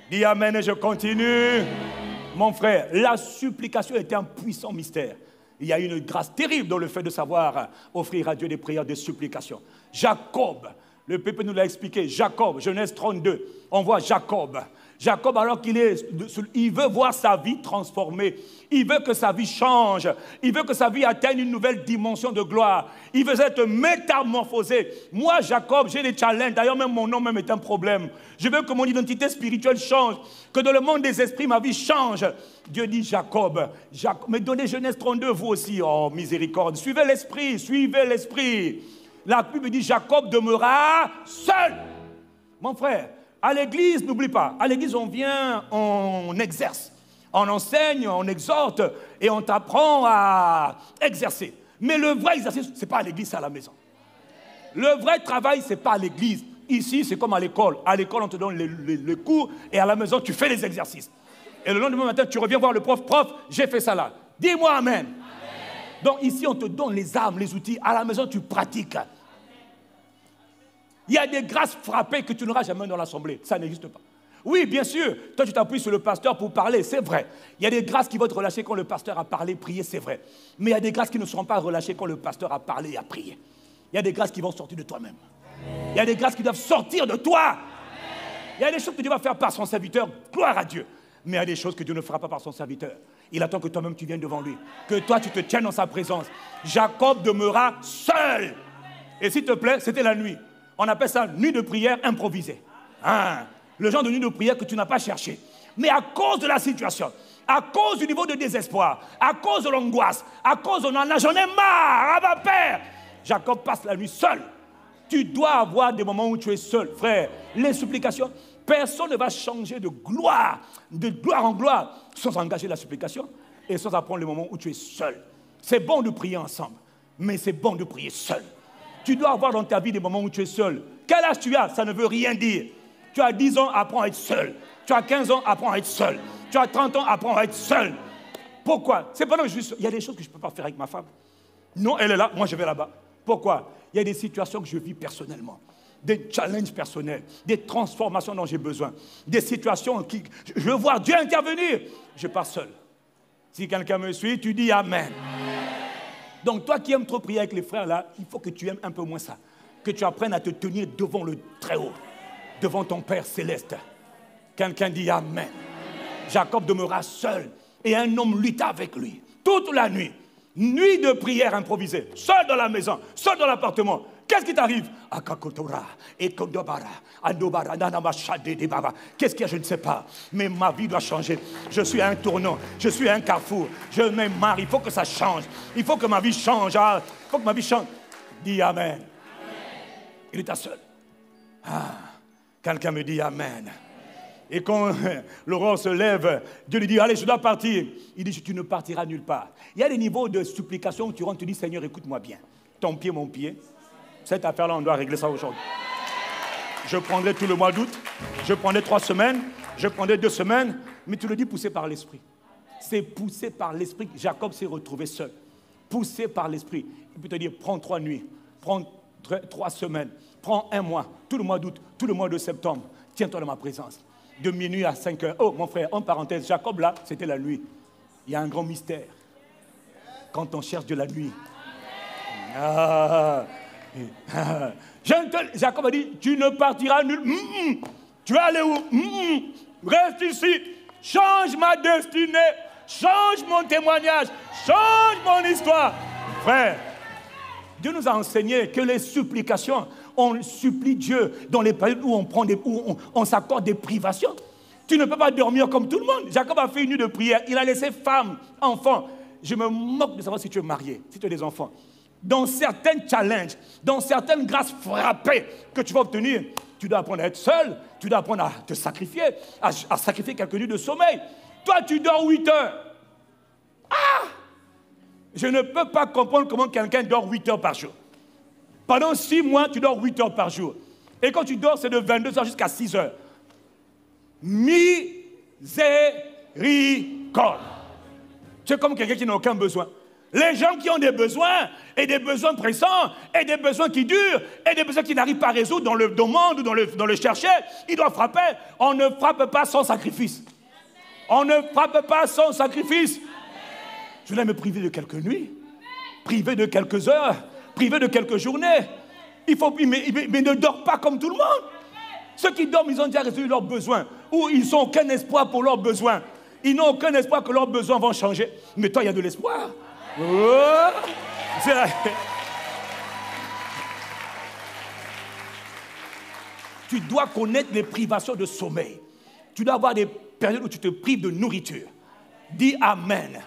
Dis Amen et je continue. Mon frère, la supplication est un puissant mystère. Il y a une grâce terrible dans le fait de savoir offrir à Dieu des prières de supplication. Jacob Le peuple nous l'a expliqué. Jacob, Genèse 32. On voit Jacob. Jacob, alors qu'il est, il veut voir sa vie transformée. Il veut que sa vie change. Il veut que sa vie atteigne une nouvelle dimension de gloire. Il veut être métamorphosé. Moi, Jacob, j'ai des challenges. D'ailleurs, même mon nom même est un problème. Je veux que mon identité spirituelle change. Que dans le monde des esprits, ma vie change. Dieu dit Jacob. Jacob mais donnez Genèse 32, vous aussi. Oh, miséricorde. Suivez l'esprit. Suivez l'esprit. La Bible dit Jacob demeura seul. Mon frère, à l'église, n'oublie pas, à l'église, on vient, on exerce, on enseigne, on exhorte et on t'apprend à exercer. Mais le vrai exercice, ce n'est pas à l'église, c'est à la maison. Le vrai travail, ce n'est pas à l'église. Ici, c'est comme à l'école. À l'école, on te donne les, cours et à la maison, tu fais les exercices. Et le lendemain matin, tu reviens voir le prof, prof, j'ai fait ça là. Dis-moi amen. amen. Donc ici, on te donne les armes, les outils. À la maison, tu pratiques. Il y a des grâces frappées que tu n'auras jamais dans l'assemblée. Ça n'existe pas. Oui, bien sûr, toi tu t'appuies sur le pasteur pour parler, c'est vrai. Il y a des grâces qui vont être relâchées quand le pasteur a parlé, prié, c'est vrai. Mais il y a des grâces qui ne seront pas relâchées quand le pasteur a parlé et a prié. Il y a des grâces qui vont sortir de toi-même. Il y a des grâces qui doivent sortir de toi. Il y a des choses que Dieu va faire par son serviteur, gloire à Dieu. Mais il y a des choses que Dieu ne fera pas par son serviteur. Il attend que toi-même tu viennes devant lui, que toi tu te tiennes dans sa présence. Jacob demeura seul. Et s'il te plaît, c'était la nuit. On appelle ça nuit de prière improvisée. Hein? Le genre de nuit de prière que tu n'as pas cherché. Mais à cause de la situation, à cause du niveau de désespoir, à cause de l'angoisse, à cause de l'en j'en ai marre, ah père. Jacob passe la nuit seul. Tu dois avoir des moments où tu es seul, frère. Les supplications, personne ne va changer de gloire, de gloire en gloire, sans engager la supplication et sans apprendre le moment où tu es seul. C'est bon de prier ensemble, mais c'est bon de prier seul. Tu dois avoir dans ta vie des moments où tu es seul. Quel âge tu as Ça ne veut rien dire. Tu as 10 ans, apprends à être seul. Tu as 15 ans, apprends à être seul. Tu as 30 ans, apprends à être seul. Pourquoi? C'est pas juste. Il y a des choses que je ne peux pas faire avec ma femme. Non, elle est là, moi je vais là-bas. Pourquoi? Il y a des situations que je vis personnellement, des challenges personnels, des transformations dont j'ai besoin, des situations qui. Je veux Dieu intervenir. Je pars seul. Si quelqu'un me suit, tu dis Amen. Donc toi qui aimes trop prier avec les frères il faut que tu aimes un peu moins ça. Que tu apprennes à te tenir devant le Très-Haut, devant ton Père céleste. Quelqu'un dit Amen. Jacob demeura seul et un homme lutta avec lui toute la nuit. Nuit de prière improvisée, seul dans la maison, seul dans l'appartement. Qu'est-ce qui t'arrive? Qu'est-ce qu'il y a Je ne sais pas. Mais ma vie doit changer. Je suis à un tournant. Je suis à un carrefour. Je me marie. Il faut que ça change. Il faut que ma vie change. Ah, il faut que ma vie change. Dis Amen. Il est à seul. Ah, quelqu'un me dit Amen. Et quand l'aurore se lève, Dieu lui dit, allez, je dois partir. Il dit, tu ne partiras nulle part. Il y a des niveaux de supplication où tu rentres, tu dis, Seigneur, écoute-moi bien. Ton pied, mon pied, cette affaire-là, on doit régler ça aujourd'hui. Je prendrai tout le mois d'août, je prendrai trois semaines, je prendrai deux semaines, mais tu le dis poussé par l'esprit. C'est poussé par l'esprit Jacob s'est retrouvé seul. Poussé par l'esprit. Il peut te dire, prends trois nuits, prends trois semaines, prends un mois, tout le mois d'août, tout le mois de septembre. Tiens-toi dans ma présence. De minuit à 5 heures. Oh, mon frère, en parenthèse, Jacob là, c'était la nuit. Il y a un grand mystère. Quand on cherche de la nuit. Ah, Jacob a dit, tu ne partiras nulle. Mm, mm. Tu vas aller où? Mm, Reste ici. Change ma destinée. Change mon témoignage. Change mon histoire. Frère, Dieu nous a enseigné que les supplications, on supplie Dieu dans les périodes où on, prend des, où on, s'accorde des privations. Tu ne peux pas dormir comme tout le monde. Jacob a fait une nuit de prière. Il a laissé femme, enfant. Je me moque de savoir si tu es marié, si tu as des enfants dans certains challenges, dans certaines grâces frappées que tu vas obtenir, tu dois apprendre à être seul, tu dois apprendre à te sacrifier, à, sacrifier quelques nuits de sommeil. Toi, tu dors 8 heures. Ah Je ne peux pas comprendre comment quelqu'un dort 8 heures par jour. Pendant 6 mois, tu dors 8 heures par jour. Et quand tu dors, c'est de 22 heures jusqu'à 6 heures. Miséricorde. C'est comme quelqu'un qui n'a aucun besoin. Les gens qui ont des besoins, et des besoins pressants, et des besoins qui durent, et des besoins qui n'arrivent pas à résoudre dans le monde ou dans le, dans chercher, ils doivent frapper. On ne frappe pas sans sacrifice. On ne frappe pas sans sacrifice. Je vais me priver de quelques nuits, priver de quelques heures, priver de quelques journées. Il faut, mais, mais ne dors pas comme tout le monde. Ceux qui dorment, ils ont déjà résolu leurs besoins. Ou ils n'ont aucun espoir pour leurs besoins. Ils n'ont aucun espoir que leurs besoins vont changer. Mais toi, il y a de l'espoir. Oh, tu dois connaître les privations de sommeil. Tu dois avoir des périodes où tu te prives de nourriture. Dis Amen.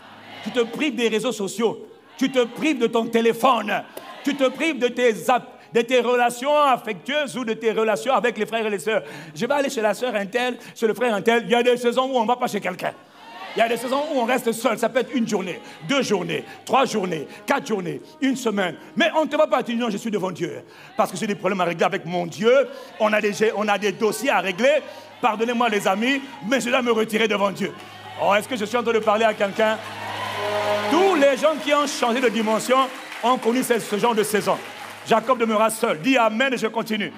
Tu te prives des réseaux sociaux. Tu te prives de ton téléphone. Tu te prives de tes, de tes relations affectueuses ou de tes relations avec les frères et les sœurs. Je vais aller chez la sœur Intel, chez le frère Intel. Il y a des saisons où on ne va pas chez quelqu'un. Il y a des saisons où on reste seul. Ça peut être une journée, deux journées, trois journées, quatre journées, une semaine. Mais on ne te va pas dire non, je suis devant Dieu. Parce que j'ai des problèmes à régler avec mon Dieu. On a des, on a des dossiers à régler. Pardonnez-moi les amis, mais je dois me retirer devant Dieu. Oh, est-ce que je suis en train de parler à quelqu'un? Tous les gens qui ont changé de dimension ont connu ce, genre de saison. Jacob demeura seul. Dis Amen et je continue.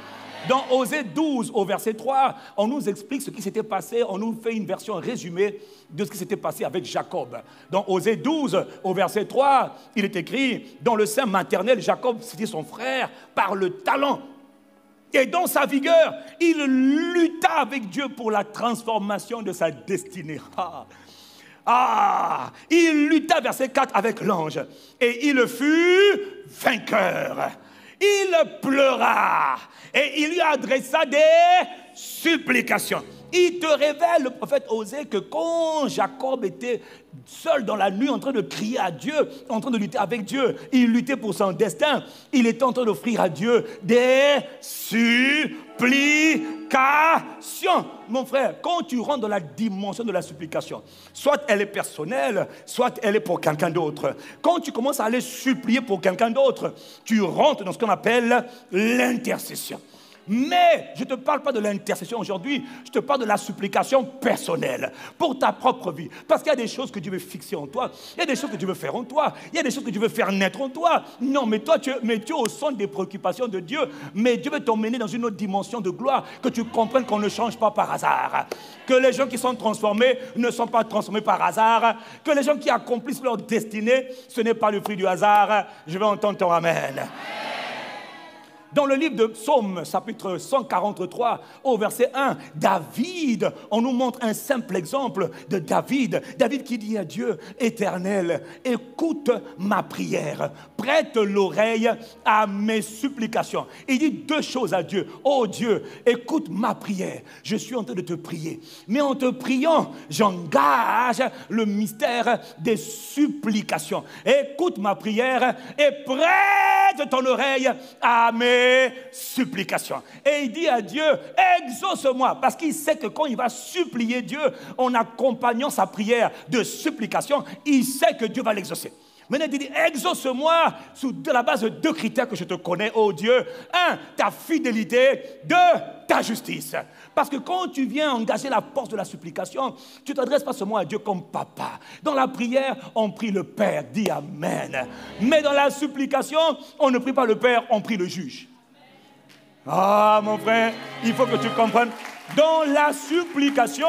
Dans Osée 12 au verset 3, on nous explique ce qui s'était passé, on nous fait une version résumée de ce qui s'était passé avec Jacob. Dans Osée 12 au verset 3, il est écrit, dans le sein maternel, Jacob, c'était son frère, par le talent. Et dans sa vigueur, il lutta avec Dieu pour la transformation de sa destinée. Ah, ah il lutta, verset 4, avec l'ange. Et il fut vainqueur. Il pleura et il lui adressa des supplications. Il te révèle, le prophète Osée, que quand Jacob était seul dans la nuit en train de crier à Dieu, en train de lutter avec Dieu, il luttait pour son destin, il était en train d'offrir à Dieu des supplications. Mon frère, quand tu rentres dans la dimension de la supplication, soit elle est personnelle, soit elle est pour quelqu'un d'autre. Quand tu commences à aller supplier pour quelqu'un d'autre, tu rentres dans ce qu'on appelle l'intercession. Mais je ne te parle pas de l'intercession aujourd'hui, je te parle de la supplication personnelle pour ta propre vie. Parce qu'il y a des choses que Dieu veut fixer en toi, il y a des choses que Dieu veut faire en toi, il y a des choses que Dieu veut faire naître en toi. Non, mais toi, tu, tu es au centre des préoccupations de Dieu, mais Dieu veut t'emmener dans une autre dimension de gloire, que tu comprennes qu'on ne change pas par hasard, que les gens qui sont transformés ne sont pas transformés par hasard, que les gens qui accomplissent leur destinée, ce n'est pas le fruit du hasard. Je vais entendre ton Amen. Dans le livre de Psaume, chapitre 143, au verset 1, David, on nous montre un simple exemple de David. David qui dit à Dieu, Éternel, écoute ma prière, prête l'oreille à mes supplications. Il dit deux choses à Dieu. Oh Dieu, écoute ma prière. Je suis en train de te prier. Mais en te priant, j'engage le mystère des supplications. Écoute ma prière et prête ton oreille à mes supplications. Et il dit à Dieu, exauce-moi, parce qu'il sait que quand il va supplier Dieu en accompagnant sa prière de supplication, il sait que Dieu va l'exaucer. Maintenant, il dit, exauce-moi sous de la base de deux critères que je te connais, oh Dieu. Un, ta fidélité. Deux, ta justice. Parce que quand tu viens engager la force de la supplication, tu t'adresses pas seulement à Dieu comme papa. Dans la prière, on prie le Père, dit Amen. Mais dans la supplication, on ne prie pas le Père, on prie le juge. Ah, mon frère, il faut que tu comprennes. Dans la supplication,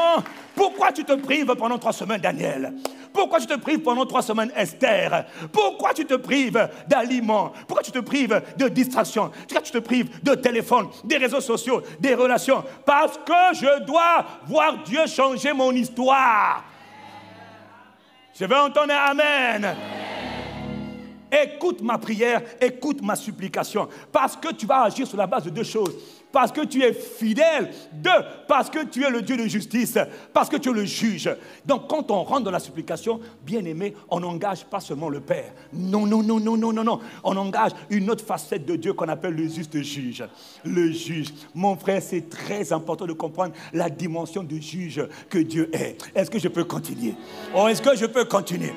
pourquoi tu te prives pendant trois semaines, Daniel? Pourquoi tu te prives pendant trois semaines, Esther? Pourquoi tu te prives d'aliments? Pourquoi tu te prives de distractions? Pourquoi tu te prives de téléphone, des réseaux sociaux, des relations? Parce que je dois voir Dieu changer mon histoire. Je vais entendre Amen. Écoute ma prière, écoute ma supplication. Parce que tu vas agir sur la base de deux choses. Parce que tu es fidèle. Deux, parce que tu es le Dieu de justice. Parce que tu es le juge. Donc quand on rentre dans la supplication, bien aimé, on n'engage pas seulement le Père. Non, non, non, non, non, non, non. On engage une autre facette de Dieu qu'on appelle le juste juge. Le juge. Mon frère, c'est très important de comprendre la dimension du juge que Dieu est. Est-ce que je peux continuer? Oh, est-ce que je peux continuer?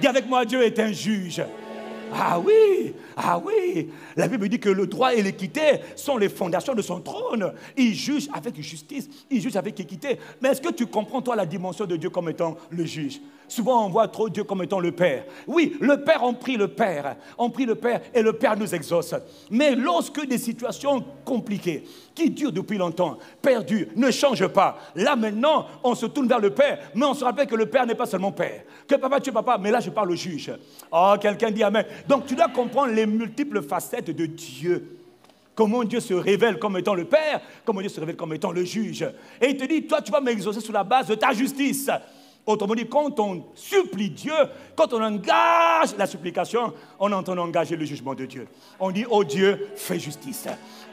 Dis avec moi, Dieu est un juge. Ah oui, ah oui. La Bible dit que le droit et l'équité sont les fondations de son trône. Il juge avec justice, il juge avec équité. Mais est-ce que tu comprends, toi, la dimension de Dieu comme étant le juge? Souvent, on voit trop Dieu comme étant le Père. Oui, le Père, on prie le Père. On prie le Père et le Père nous exauce. Mais lorsque des situations compliquées, qui durent depuis longtemps, perdues, ne changent pas, là maintenant, on se tourne vers le Père, mais on se rappelle que le Père n'est pas seulement Père. Que papa, tu es papa, mais là, je parle au juge. Oh, quelqu'un dit Amen. Donc, tu dois comprendre les multiples facettes de Dieu. comment Dieu se révèle comme étant le Père, comment Dieu se révèle comme étant le juge. Et il te dit, toi, tu vas m'exaucer sur la base de ta justice. Autrement dit, quand on supplie Dieu, quand on engage la supplication, on entend engager le jugement de Dieu. On dit, oh Dieu, fais justice.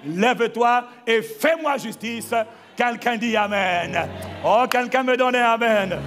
Lève-toi et fais-moi justice. Quelqu'un dit Amen. Oh, quelqu'un me donne Amen.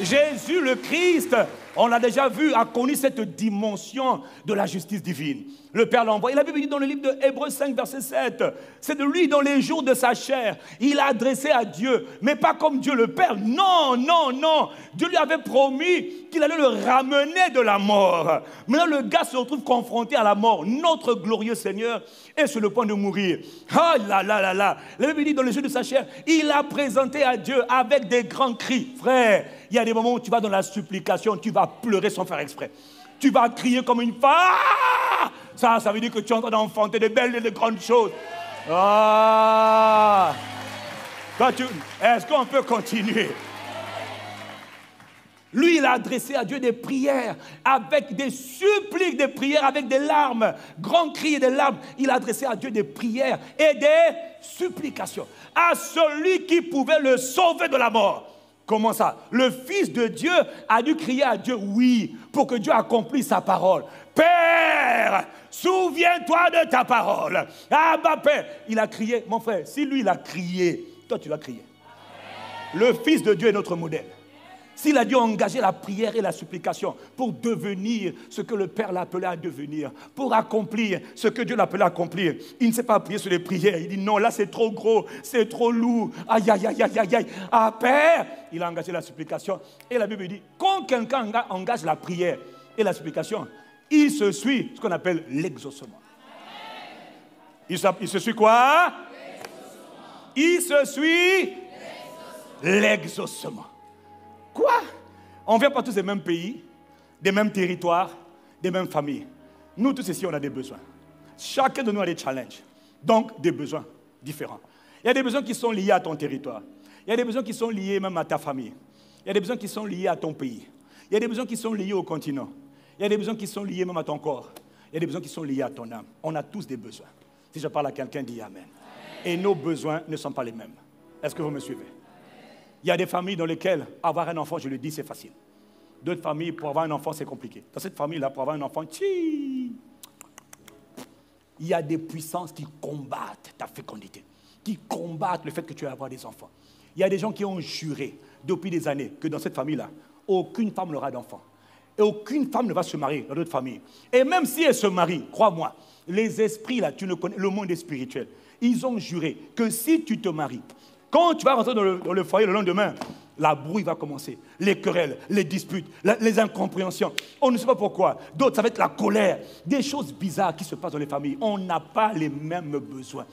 Jésus le Christ, on l'a déjà vu, a connu cette dimension de la justice divine. Le Père l'a envoyé. La Bible dit dans le livre de Hébreux 5, verset 7, c'est de lui dans les jours de sa chair, il a adressé à Dieu, mais pas comme Dieu le Père. Non, non, non. Dieu lui avait promis qu'il allait le ramener de la mort. Maintenant, le gars se retrouve confronté à la mort. Notre glorieux Seigneur est sur le point de mourir. Ah là là là là. La Bible dit dans les jours de sa chair, il a présenté à Dieu avec des grands cris. Frère, il y a des moments où tu vas dans la supplication, tu vas pleurer sans faire exprès. Tu vas crier comme une femme. Ça, ça veut dire que tu es en train d'enfanter de belles et de grandes choses. Ah. Est-ce qu'on peut continuer? Lui, il a adressé à Dieu des prières, avec des suppliques, des prières, avec des larmes, grands cris et des larmes. Il a adressé à Dieu des prières et des supplications à celui qui pouvait le sauver de la mort. Comment ça? Le Fils de Dieu a dû crier à Dieu, oui, pour que Dieu accomplisse sa parole. Père, souviens-toi de ta parole. Ah, ma Père, il a crié, mon frère, si lui, il a crié, toi, tu vas crier. Le Fils de Dieu est notre modèle. S'il a dû engager la prière et la supplication pour devenir ce que le Père l'appelait à devenir, pour accomplir ce que Dieu l'appelait à accomplir, il ne s'est pas appuyé sur les prières. Il dit non, là c'est trop gros, c'est trop lourd. Aïe, aïe, aïe, aïe, aïe, aïe. Ah, Père, il a engagé la supplication. Et la Bible dit, quand quelqu'un engage la prière et la supplication, il se suit ce qu'on appelle l'exaucement. Il, il se suit quoi? Il se suit l'exaucement. Quoi? On vient pas tous des mêmes pays, des mêmes territoires, des mêmes familles. Nous tous ici, on a des besoins. Chacun de nous a des challenges, donc des besoins différents. Il y a des besoins qui sont liés à ton territoire. Il y a des besoins qui sont liés même à ta famille. Il y a des besoins qui sont liés à ton pays. Il y a des besoins qui sont liés au continent. Il y a des besoins qui sont liés même à ton corps. Il y a des besoins qui sont liés à ton âme. On a tous des besoins. Si je parle à quelqu'un, dis Amen. Et nos besoins ne sont pas les mêmes. Est-ce que vous me suivez? Il y a des familles dans lesquelles avoir un enfant, je le dis, c'est facile. D'autres familles, pour avoir un enfant, c'est compliqué. Dans cette famille-là, pour avoir un enfant, il y a des puissances qui combattent ta fécondité, qui combattent le fait que tu vas avoir des enfants. Il y a des gens qui ont juré depuis des années que dans cette famille-là, aucune femme n'aura d'enfant. Et aucune femme ne va se marier dans d'autres familles. Et même si elle se marie, crois-moi, les esprits là, tu ne connais, le monde est spirituel. Ils ont juré que si tu te maries, quand tu vas rentrer dans le, foyer le lendemain, la brouille va commencer. Les querelles, les disputes, les incompréhensions. On ne sait pas pourquoi. D'autres, ça va être la colère. Des choses bizarres qui se passent dans les familles. On n'a pas les mêmes besoins.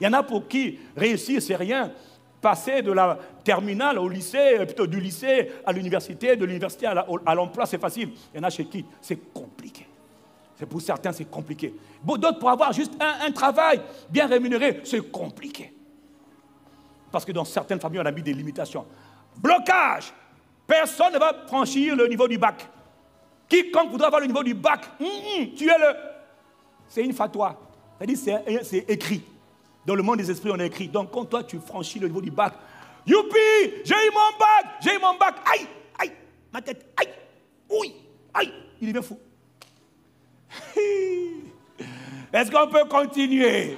Il y en a pour qui réussir, c'est rien. Passer de la terminale au lycée, euh, plutôt du lycée à l'université, de l'université à l'emploi, c'est facile. Il y en a chez qui c'est compliqué. C'est pour certains, c'est compliqué. D'autres, pour avoir juste un travail bien rémunéré, c'est compliqué. Parce que dans certaines familles, on a mis des limitations. Blocage. Personne ne va franchir le niveau du bac. Quiconque voudra avoir le niveau du bac, hum, hum, tu es le. C'est une fatwa. C'est-à-dire, c'est écrit. Dans le monde des esprits, on a écrit. Donc, quand toi, tu franchis le niveau du bac, youpi, j'ai eu mon bac, j'ai eu mon bac, aïe, aïe, ma tête, aïe, oui, aïe, il bien fou. Est-ce qu'on peut continuer?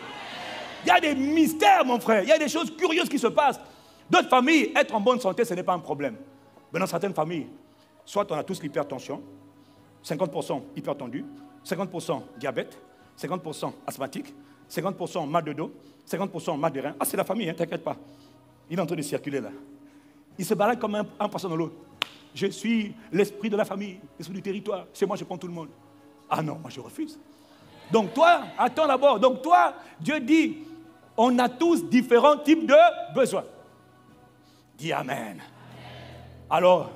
Il y a des mystères, mon frère. Il y a des choses curieuses qui se passent. D'autres familles, être en bonne santé, ce n'est pas un problème. Mais dans certaines familles, soit on a tous l'hypertension, 50% hypertendu, 50% diabète, 50% asthmatique, 50% mal de dos, 50% mal de rein. Ah, c'est la famille, hein, t'inquiète pas. Il est en train de circuler là. Il se balade comme un, un dans l'eau. Je suis l'esprit de la famille, l'esprit du territoire. C'est moi, je prends tout le monde. Ah non, moi je refuse. Donc toi, attends d'abord. Donc toi, Dieu dit, on a tous différents types de besoins. Dis Amen. Alors,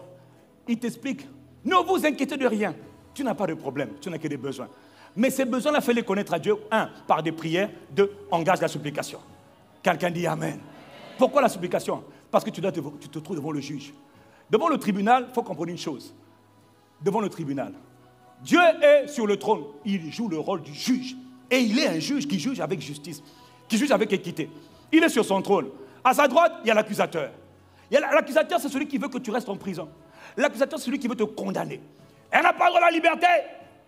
il t'explique, ne vous inquiétez de rien. Tu n'as pas de problème, tu n'as que des besoins. Mais ces besoins-là, fais-les connaître à Dieu. Un, par des prières. Deux, engage la supplication. Quelqu'un dit Amen. Pourquoi la supplication? Parce que tu, dois te, tu te trouves devant le juge. Devant le tribunal, il faut comprendre une chose. Devant le tribunal, Dieu est sur le trône. Il joue le rôle du juge. Et il est un juge qui juge avec justice, qui juge avec équité. Il est sur son trône. À sa droite, il y a l'accusateur. L'accusateur, c'est celui qui veut que tu restes en prison. L'accusateur, c'est celui qui veut te condamner. Elle n'a pas droit à la liberté.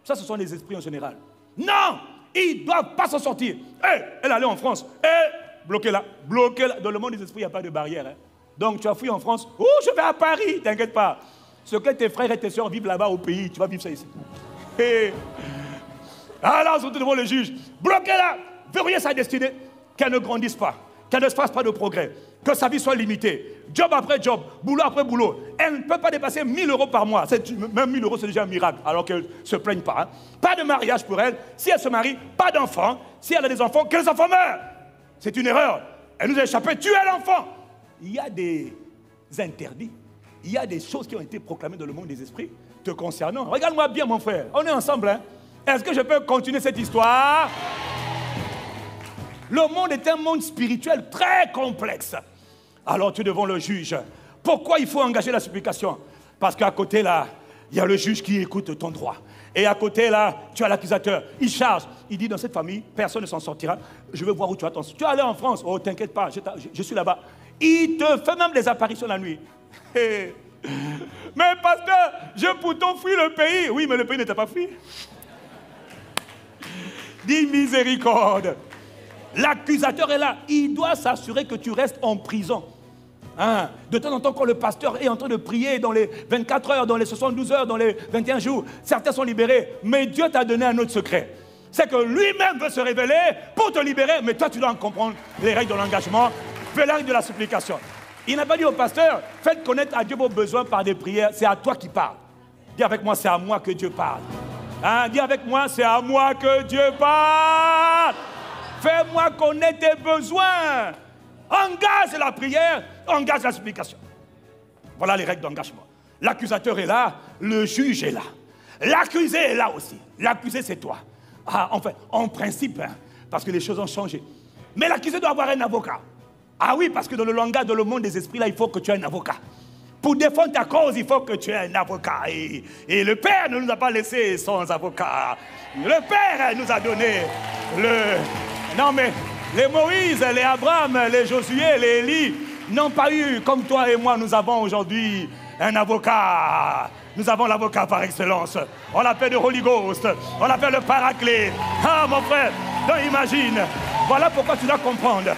Ça, ce sont les esprits en général. Non, ils ne doivent pas s'en sortir. Eh, elle allait en France. Eh, bloquez-la. Bloquez-la. Dans le monde des esprits, il n'y a pas de barrière. Hein. Donc, tu as fui en France. Oh, je vais à Paris. T'inquiète pas. Ce que tes frères et tes soeurs vivent là-bas au pays, tu vas vivre ça ici. Eh. Alors, surtout devant le juge. Bloquez-la. Verrouillez sa destinée. Qu'elle ne grandisse pas. Qu'elle ne se fasse pas de progrès. Que sa vie soit limitée job après job, boulot après boulot. Elle ne peut pas dépasser 1000 euros par mois. Même 1000 euros, c'est déjà un miracle, alors qu'elle ne se plaigne pas. Hein. Pas de mariage pour elle. Si elle se marie, pas d'enfant. Si elle a des enfants, que les enfants meurent? C'est une erreur. Elle nous a échappé, tuer l'enfant. Il y a des interdits. Il y a des choses qui ont été proclamées dans le monde des esprits te concernant. Regarde-moi bien, mon frère. On est ensemble. Hein? Est-ce que je peux continuer cette histoire? Le monde est un monde spirituel très complexe. Alors tu es devant le juge. Pourquoi il faut engager la supplication? Parce qu'à côté là, il y a le juge qui écoute ton droit. Et à côté là, tu as l'accusateur. Il charge. Il dit dans cette famille, personne ne s'en sortira. Je veux voir où tu vas. Tu es allé en France. Oh, t'inquiète pas, je, suis là-bas. Il te fait même des apparitions la nuit. mais parce que je pourtant fui le pays. Oui, mais le pays n'était pas fui. Dis miséricorde. L'accusateur est là. Il doit s'assurer que tu restes en prison. Hein? De temps en temps, quand le pasteur est en train de prier dans les 24 heures, dans les 72 heures, dans les 21 jours, certains sont libérés. Mais Dieu t'a donné un autre secret. C'est que lui-même veut se révéler pour te libérer, mais toi, tu dois comprendre les règles de l'engagement, fais la règle de la supplication. Il n'a pas dit au pasteur, faites connaître à Dieu vos besoins par des prières. C'est à toi qui parle. Dis avec moi, c'est à moi que Dieu parle. Hein? Dis avec moi, c'est à moi que Dieu parle. Fais-moi connaître tes besoins. Engage la prière, engage la supplication. Voilà les règles d'engagement. L'accusateur est là, le juge est là. L'accusé est là aussi. L'accusé, c'est toi. Ah, enfin, en principe, hein, parce que les choses ont changé. Mais l'accusé doit avoir un avocat. Ah oui, parce que dans le langage, dans le monde des esprits, là, il faut que tu aies un avocat. Pour défendre ta cause, il faut que tu aies un avocat. Et, et le Père ne nous a pas laissé sans avocat. Le Père nous a donné le... Non mais les Moïse, les Abraham, les Josué, les Élie n'ont pas eu, comme toi et moi, nous avons aujourd'hui un avocat. Nous avons l'avocat par excellence. On l'appelle le Holy Ghost. On l'appelle le Paraclet. Ah, mon frère, donc imagine. Voilà pourquoi tu dois comprendre.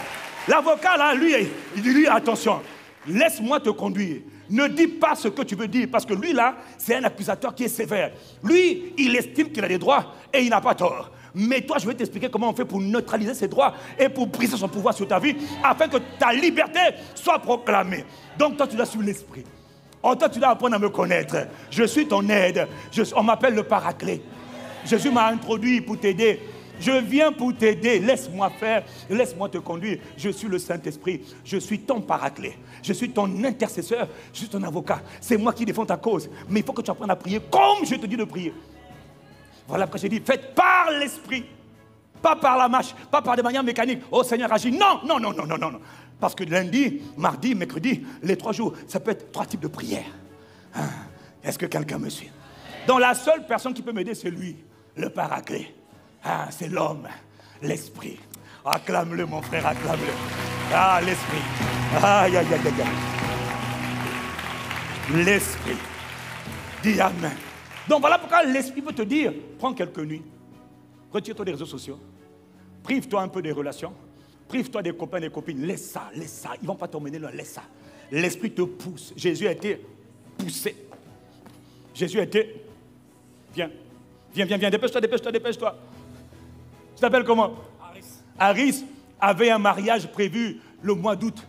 L'avocat, là, lui, il dit, lui, attention, laisse-moi te conduire. Ne dis pas ce que tu veux dire, parce que lui, là, c'est un accusateur qui est sévère. Lui, il estime qu'il a des droits et il n'a pas tort. Mais toi, je vais t'expliquer comment on fait pour neutraliser ses droits et pour briser son pouvoir sur ta vie, afin que ta liberté soit proclamée. Donc toi, tu dois suivre l'esprit. En toi, tu dois apprendre à me connaître. Je suis ton aide. on m'appelle le paraclet. Jésus m'a introduit pour t'aider. Je viens pour t'aider. Laisse-moi faire. Laisse-moi te conduire. Je suis le Saint-Esprit. Je suis ton paraclet. Je suis ton intercesseur. Je suis ton avocat. C'est moi qui défends ta cause. Mais il faut que tu apprennes à prier comme je te dis de prier. Voilà pourquoi j'ai dit, faites par l'esprit. Pas par la marche, pas par des manières mécaniques. Oh Seigneur, agis. Non, non, non, non, non, non. Parce que lundi, mardi, mercredi, les trois jours, ça peut être trois types de prières. Hein? Est-ce que quelqu'un me suit? Donc la seule personne qui peut m'aider, c'est lui, le paraclet. Ah, c'est l'homme, l'esprit. Acclame-le, mon frère, acclame-le. Ah, l'esprit. Aïe, aïe, aïe, aïe. L'esprit. Dis Amen. Donc voilà pourquoi l'Esprit peut te dire, prends quelques nuits, retire-toi des réseaux sociaux, prive-toi un peu des relations, prive-toi des copains, des copines, laisse ça, laisse ça, ils ne vont pas t'emmener là, laisse ça. L'Esprit te pousse. Jésus a été poussé. Jésus a été, viens, viens, viens, viens, dépêche-toi, dépêche-toi, dépêche-toi. Tu t'appelles comment? Aris. Aris avait un mariage prévu le mois d'août.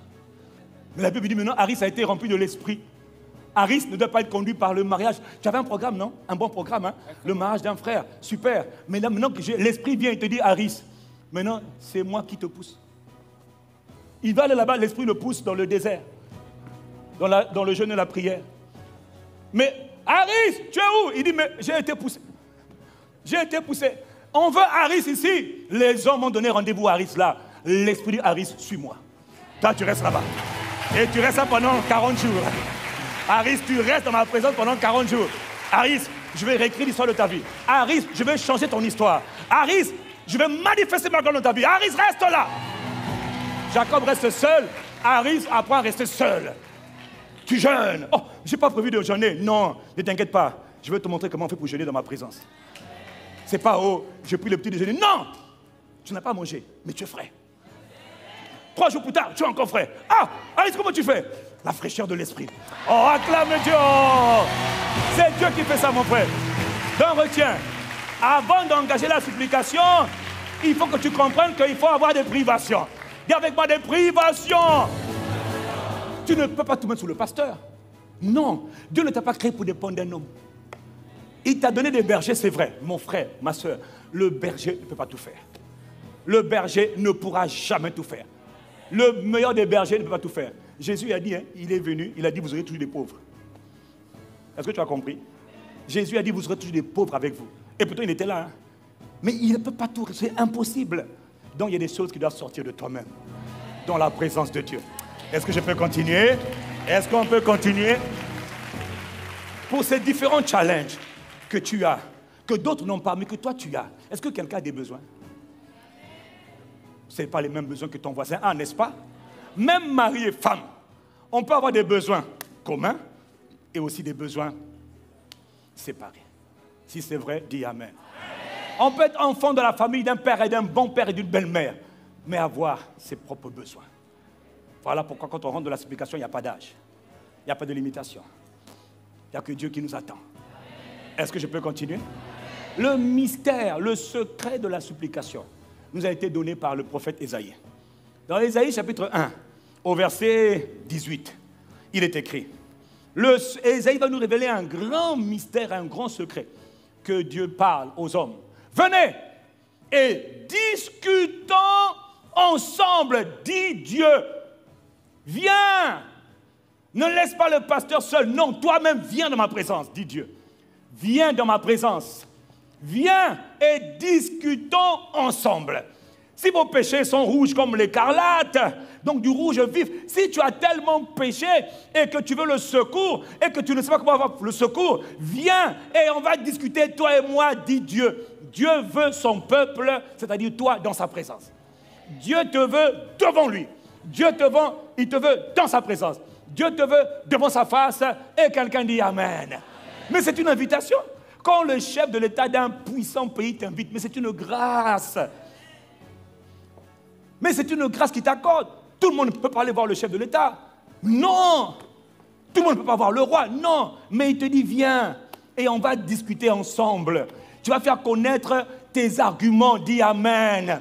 Mais la Bible dit maintenant, Aris a été rempli de l'Esprit. Aris ne doit pas être conduit par le mariage. Tu avais un programme, non? Un bon programme, hein? Le mariage d'un frère. Super. Mais là, maintenant que l'esprit vient et te dit, Aris, maintenant, c'est moi qui te pousse. Il va aller là-bas, l'esprit le pousse dans le désert, dans, la, dans le jeûne et la prière. Mais Aris, tu es où? Il dit, mais j'ai été poussé. J'ai été poussé. On veut Aris ici. Les hommes ont donné rendez-vous à Aris là. L'esprit dit, Aris, suis-moi. Toi, tu restes là-bas. Et tu restes là pendant 40 jours. Aris, tu restes dans ma présence pendant 40 jours. Aris, je vais réécrire l'histoire de ta vie. Aris, je vais changer ton histoire. Aris, Je vais manifester ma gloire dans ta vie. Aris, reste là. Jacob reste seul. Aris apprend à rester seul. Tu jeûnes. Oh, j'ai pas prévu de jeûner. Non, ne t'inquiète pas. Je vais te montrer comment on fait pour jeûner dans ma présence. C'est pas, oh, j'ai pris le petit déjeuner. Non Tu n'as pas mangé, mais tu es frais. Trois jours plus tard, tu es encore frais. Ah, Alice, comment tu fais? La fraîcheur de l'esprit. Oh, acclame Dieu oh. C'est Dieu qui fait ça, mon frère. Donc, retiens, avant d'engager la supplication, il faut que tu comprennes qu'il faut avoir des privations. Dis avec moi des privations. Tu ne peux pas tout mettre sous le pasteur. Non, Dieu ne t'a pas créé pour dépendre d'un homme. Il t'a donné des bergers, c'est vrai. Mon frère, ma soeur, le berger ne peut pas tout faire. Le berger ne pourra jamais tout faire. Le meilleur des bergers ne peut pas tout faire. Jésus a dit, hein, il est venu, il a dit, vous aurez toujours des pauvres. Est-ce que tu as compris? Jésus a dit, vous aurez toujours des pauvres avec vous. Et pourtant, il était là. Hein. Mais il ne peut pas tout, c'est impossible. Donc, il y a des choses qui doivent sortir de toi-même, dans la présence de Dieu. Est-ce que je peux continuer? Est-ce qu'on peut continuer? Pour ces différents challenges que tu as, que d'autres n'ont pas, mais que toi tu as, est-ce que quelqu'un a des besoins? Ce n'est pas les mêmes besoins que ton voisin a, n'est-ce pas? Même mari et femme, on peut avoir des besoins communs et aussi des besoins séparés. Si c'est vrai, dis Amen. On peut être enfant de la famille d'un père et d'un bon père et d'une belle-mère, mais avoir ses propres besoins. Voilà pourquoi quand on rentre de la supplication, il n'y a pas d'âge. Il n'y a pas de limitation. Il n'y a que Dieu qui nous attend. Est-ce que je peux continuer? Le mystère, le secret de la supplication nous a été donné par le prophète Ésaïe. Dans Ésaïe chapitre 1, au verset 18, il est écrit, Ésaïe va nous révéler un grand mystère, un grand secret que Dieu parle aux hommes. Venez et discutons ensemble, dit Dieu. Viens. Ne laisse pas le pasteur seul. Non, toi-même viens dans ma présence, dit Dieu. Viens dans ma présence. Viens et discutons ensemble. Si vos péchés sont rouges comme l'écarlate, donc du rouge vif, si tu as tellement péché et que tu veux le secours et que tu ne sais pas comment avoir le secours, viens et on va discuter, toi et moi, dit Dieu. Dieu veut son peuple, c'est-à-dire toi, dans sa présence. Dieu te veut devant lui. Dieu te veut, il te veut dans sa présence. Dieu te veut devant sa face et quelqu'un dit Amen. Mais c'est une invitation. Quand le chef de l'État d'un puissant pays t'invite, mais c'est une grâce. Mais c'est une grâce qui t'accorde. Tout le monde ne peut pas aller voir le chef de l'État. Non. Tout le monde ne peut pas voir le roi. Non. Mais il te dit, viens et on va discuter ensemble. Tu vas faire connaître tes arguments. Dis Amen.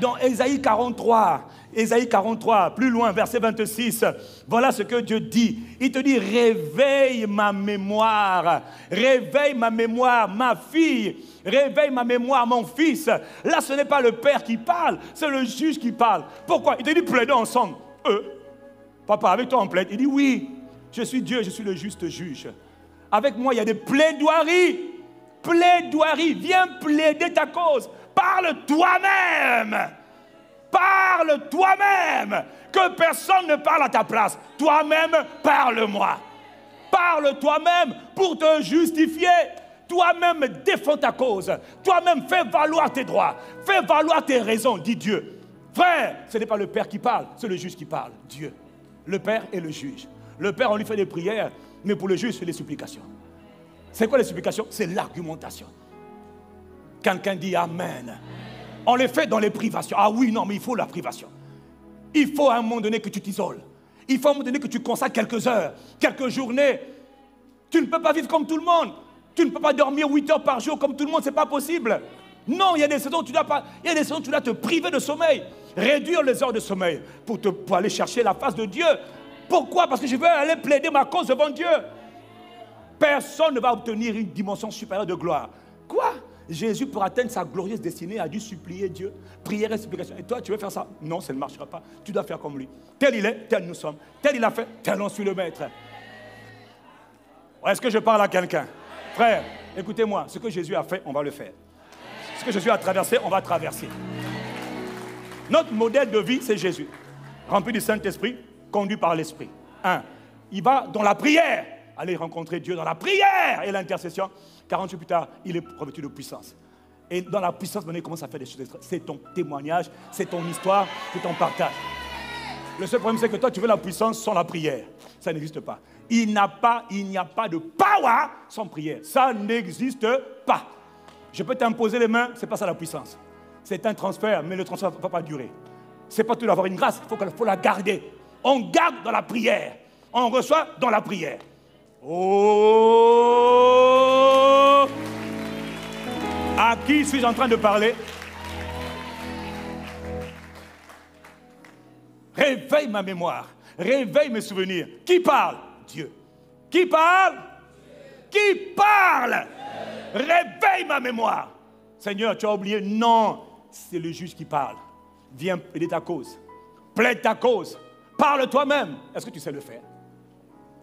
Dans Ésaïe 43, Ésaïe 43, plus loin, verset 26, voilà ce que Dieu dit. Il te dit, réveille ma mémoire, réveille ma mémoire, ma fille, réveille ma mémoire, mon fils. Là, ce n'est pas le père qui parle, c'est le juge qui parle. Pourquoi? Il te dit, plaidons ensemble. Euh, papa, avec toi on plaide. Il dit, oui, je suis Dieu, je suis le juste juge. Avec moi, il y a des plaidoiries. Plaidoiries, viens plaider ta cause. Parle toi-même. Parle toi-même. Que personne ne parle à ta place. Toi-même, parle-moi. Parle toi-même pour te justifier. Toi-même, défends ta cause. Toi-même, fais valoir tes droits. Fais valoir tes raisons, dit Dieu. Frère, ce n'est pas le Père qui parle, c'est le juge qui parle, Dieu. Le Père est le juge. Le Père, on lui fait des prières, mais pour le juge, c'est les supplications. C'est quoi les supplications? C'est l'argumentation. Quelqu'un dit Amen. On les fait dans les privations. Ah oui, non, mais il faut la privation. Il faut à un moment donné que tu t'isoles. Il faut à un moment donné que tu consacres quelques heures, quelques journées. Tu ne peux pas vivre comme tout le monde. Tu ne peux pas dormir 8 heures par jour comme tout le monde, ce n'est pas possible. Non, il y a des saisons où tu dois pas, il y a des saisons où tu dois te priver de sommeil, réduire les heures de sommeil pour, aller chercher la face de Dieu. Pourquoi? Parce que je veux aller plaider ma cause devant Dieu. Personne ne va obtenir une dimension supérieure de gloire. Quoi? Jésus, pour atteindre sa glorieuse destinée, a dû supplier Dieu, prière et supplication. Et toi, tu veux faire ça? Non, ça ne marchera pas. Tu dois faire comme lui. Tel il est, tel nous sommes. Tel il a fait, tel on suit le maître. Est-ce que je parle à quelqu'un? Frère, écoutez-moi, ce que Jésus a fait, on va le faire. Ce que Jésus a traversé, on va traverser. Notre modèle de vie, c'est Jésus. Rempli du Saint-Esprit, conduit par l'Esprit. Un, il va dans la prière, aller rencontrer Dieu dans la prière et l'intercession. 48 plus tard, il est revêtu de puissance. Et dans la puissance, maintenant, il commence à faire des choses. C'est ton témoignage, c'est ton histoire, c'est ton partage. Le seul problème, c'est que toi, tu veux la puissance sans la prière. Ça n'existe pas. Il n'a pas, il n'y a pas de power sans prière. Ça n'existe pas. Je peux t'imposer les mains, c'est pas ça la puissance. C'est un transfert, mais le transfert ne va pas durer. C'est pas tout d'avoir une grâce, il faut, faut la garder. On garde dans la prière. On reçoit dans la prière. Oh À qui suis-je en train de parler? Réveille ma mémoire. Réveille mes souvenirs. Qui parle? Dieu. Qui parle? Qui parle? Réveille ma mémoire. Seigneur, tu as oublié Non, c'est le juge qui parle. Viens plaider ta cause. Plaide ta cause. Parle toi-même. Est-ce que tu sais le faire?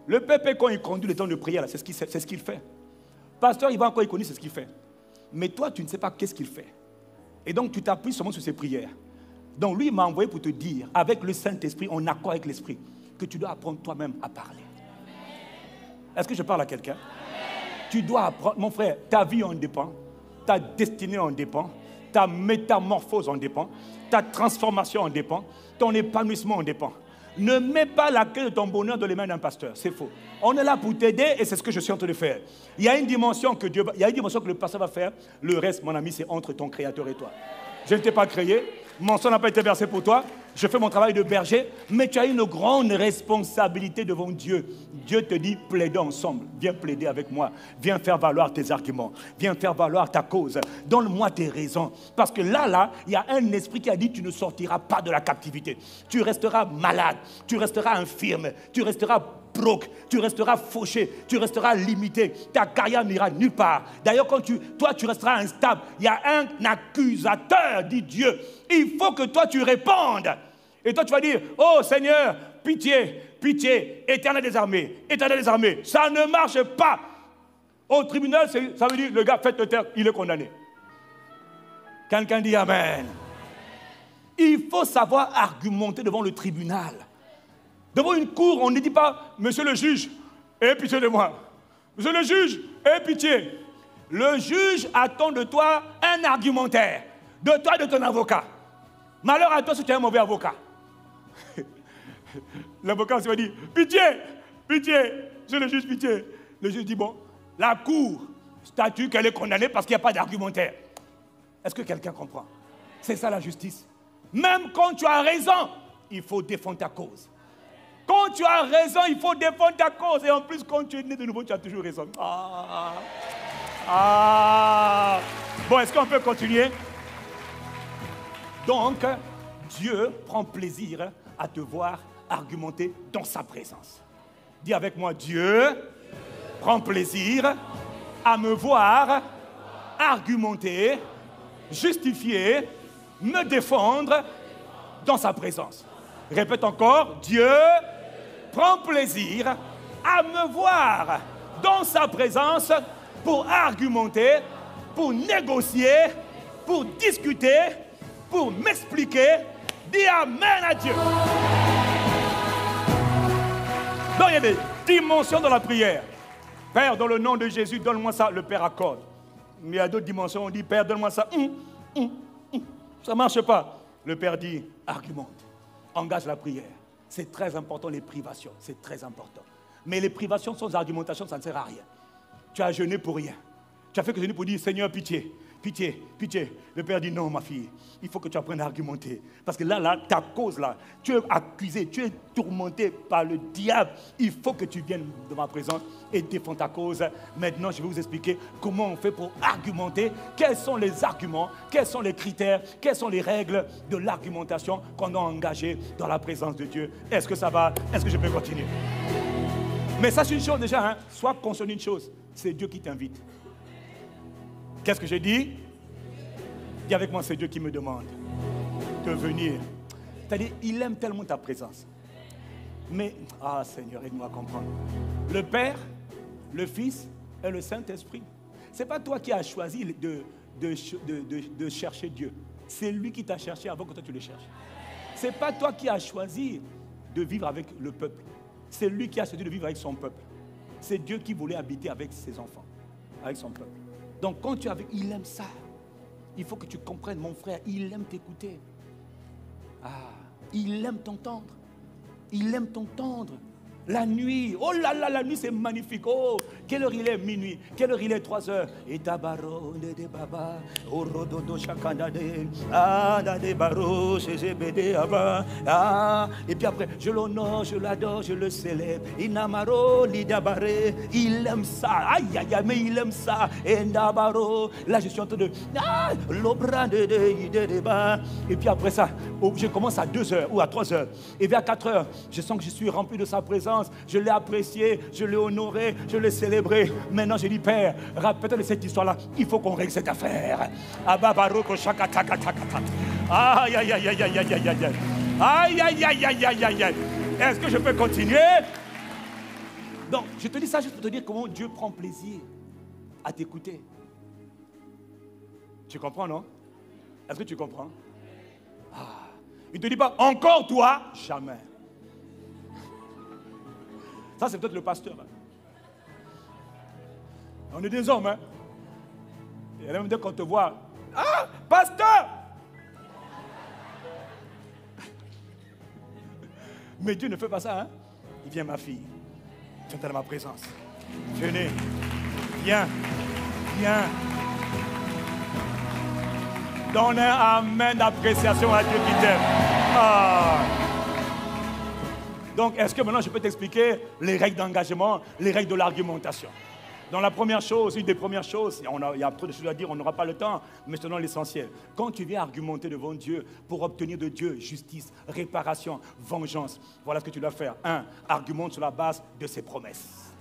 Le peuple, quand il conduit le temps de prière, là, c'est ce qu'il sait- c'est ce qu'il fait. Pasteur, il va encore, il connaît, c'est ce qu'il fait. Mais toi, tu ne sais pas qu'est-ce qu'il fait. Et donc, tu t'appuies seulement sur ses prières. Donc, lui, il m'a envoyé pour te dire, avec le Saint-Esprit, en accord avec l'Esprit, que tu dois apprendre toi-même à parler. Est-ce que je parle à quelqu'un? Tu dois apprendre, mon frère, ta vie en dépend, ta destinée en dépend, ta métamorphose en dépend, ta transformation en dépend, ton épanouissement en dépend. Ne mets pas la clé de ton bonheur dans les mains d'un pasteur, c'est faux. On est là pour t'aider et c'est ce que je suis en train de faire. Il y a une dimension que Dieu, il y a une dimension que le pasteur va faire. Le reste, mon ami, c'est entre ton Créateur et toi. Je ne t'ai pas créé, mon sang n'a pas été versé pour toi. Je fais mon travail de berger, mais tu as une grande responsabilité devant Dieu. Dieu te dit, plaidons ensemble. Viens plaider avec moi. Viens faire valoir tes arguments. Viens faire valoir ta cause. Donne-moi tes raisons. Parce que là, là, il y a un esprit qui a dit, tu ne sortiras pas de la captivité. Tu resteras malade. Tu resteras infirme. Tu resteras broke, tu resteras fauché, tu resteras limité, ta carrière n'ira nulle part. D'ailleurs, quand tu, toi, tu resteras instable. Il y a un accusateur, dit Dieu. Il faut que toi, tu répondes. Et toi, tu vas dire, oh Seigneur, pitié, pitié, éternel des armées, éternel des armées. Ça ne marche pas. Au tribunal, ça veut dire, le gars, faites le terre, il est condamné. Quelqu'un dit Amen. Il faut savoir argumenter devant le tribunal. Devant une cour, on ne dit pas, monsieur le juge, aie pitié de moi. Monsieur le juge, aie pitié. Le juge attend de toi un argumentaire, de toi de ton avocat. Malheur à toi si tu es un mauvais avocat. L'avocat se va dire, pitié, pitié, monsieur le juge, pitié. Le juge dit, bon, la cour statue qu'elle est condamnée parce qu'il n'y a pas d'argumentaire. Est-ce que quelqu'un comprend? C'est ça la justice. Même quand tu as raison, il faut défendre ta cause. Quand tu as raison, il faut défendre ta cause. Et en plus, quand tu es né de nouveau, tu as toujours raison. Ah. Ah. Bon, est-ce qu'on peut continuer? Donc, Dieu prend plaisir à te voir argumenter dans sa présence. Dis avec moi, Dieu prend plaisir à me voir argumenter, justifier, me défendre dans sa présence. Répète encore, Dieu prend plaisir à me voir dans sa présence pour argumenter, pour négocier, pour discuter, pour m'expliquer. Dis Amen à Dieu. Donc il y a des dimensions dans la prière. Père, dans le nom de Jésus, donne-moi ça. Le Père accorde. Mais il y a d'autres dimensions. On dit, Père, donne-moi ça. Hum, hum, hum. Ça ne marche pas. Le Père dit, argumente. Engage la prière. C'est très important, les privations. C'est très important. Mais les privations sans argumentation, ça ne sert à rien. Tu as jeûné pour rien. Tu as fait que jeûner pour dire, Seigneur, pitié. Pitié, pitié. Le Père dit non, ma fille, il faut que tu apprennes à argumenter. Parce que là, ta cause, là, tu es accusé, tu es tourmenté par le diable. Il faut que tu viennes de ma présence et défends ta cause. Maintenant, je vais vous expliquer comment on fait pour argumenter, quels sont les arguments, quels sont les critères, quelles sont les règles de l'argumentation qu'on doit engager dans la présence de Dieu. Est-ce que ça va? Est-ce que je peux continuer? Mais sache une chose déjà, hein, sois conscient d'une chose, c'est Dieu qui t'invite. Qu'est-ce que j'ai dit? Dis avec moi, c'est Dieu qui me demande de venir. C'est-à-dire, il aime tellement ta présence. Mais, ah Seigneur, aide-moi à comprendre. Le Père, le Fils et le Saint-Esprit. Ce n'est pas toi qui as choisi de, de, de- de chercher Dieu. C'est lui qui t'a cherché avant que toi tu le cherches. Ce n'est pas toi qui as choisi de vivre avec le peuple. C'est lui qui a choisi de vivre avec son peuple. C'est Dieu qui voulait habiter avec ses enfants, avec son peuple. Donc quand tu es avec, il aime ça. Il faut que tu comprennes, mon frère, il aime t'écouter. Ah, il aime t'entendre. Il aime t'entendre. La nuit, oh là là, la nuit c'est magnifique. Oh, quelle heure il est? Minuit. Quelle heure il est? 3 heures. Et de orododo chakandade, ah de baro, ah. Et puis après, je l'honore, je l'adore, je le célèbre. Il aime ça. Aïe aïe aïe, mais il aime ça. Et ndabaro, là je suis en train de, ah, l'obra de de. Et puis après ça, oh, je commence à 2 heures ou à 3 heures. Et vers 4 heures, je sens que je suis rempli de sa présence je l'ai apprécié, je l'ai honoré, je l'ai célébré. Maintenant, je dis, Père, rappelle-toi de cette histoire-là. Il faut qu'on règle cette affaire. Aïe, aïe, aïe, aïe, aïe, aïe, aïe, aïe. Aïe, aïe, aïe, aïe, aïe, aïe, aïe. Est-ce que je peux continuer? Donc, je te dis ça juste pour te dire comment Dieu prend plaisir à t'écouter. Tu comprends, non? Est-ce que tu comprends? Ah. Il ne te dit pas, encore toi Jamais. C'est peut-être le pasteur. On est des hommes, hein. Et même dès qu'on te voit, ah, pasteur Mais Dieu ne fait pas ça, hein. Il vient, ma fille. Viens dans ma présence. Venez. Viens. Viens. Donne un amen d'appréciation à Dieu qui t'aime. Ah. Donc, est-ce que maintenant je peux t'expliquer les règles d'engagement, les règles de l'argumentation? Dans la première chose, une des premières choses, il y a trop de choses à dire, on n'aura pas le temps, mais je l'essentiel. Quand tu viens argumenter devant Dieu pour obtenir de Dieu justice, réparation, vengeance, voilà ce que tu dois faire. Un, argumente sur la base de ses promesses.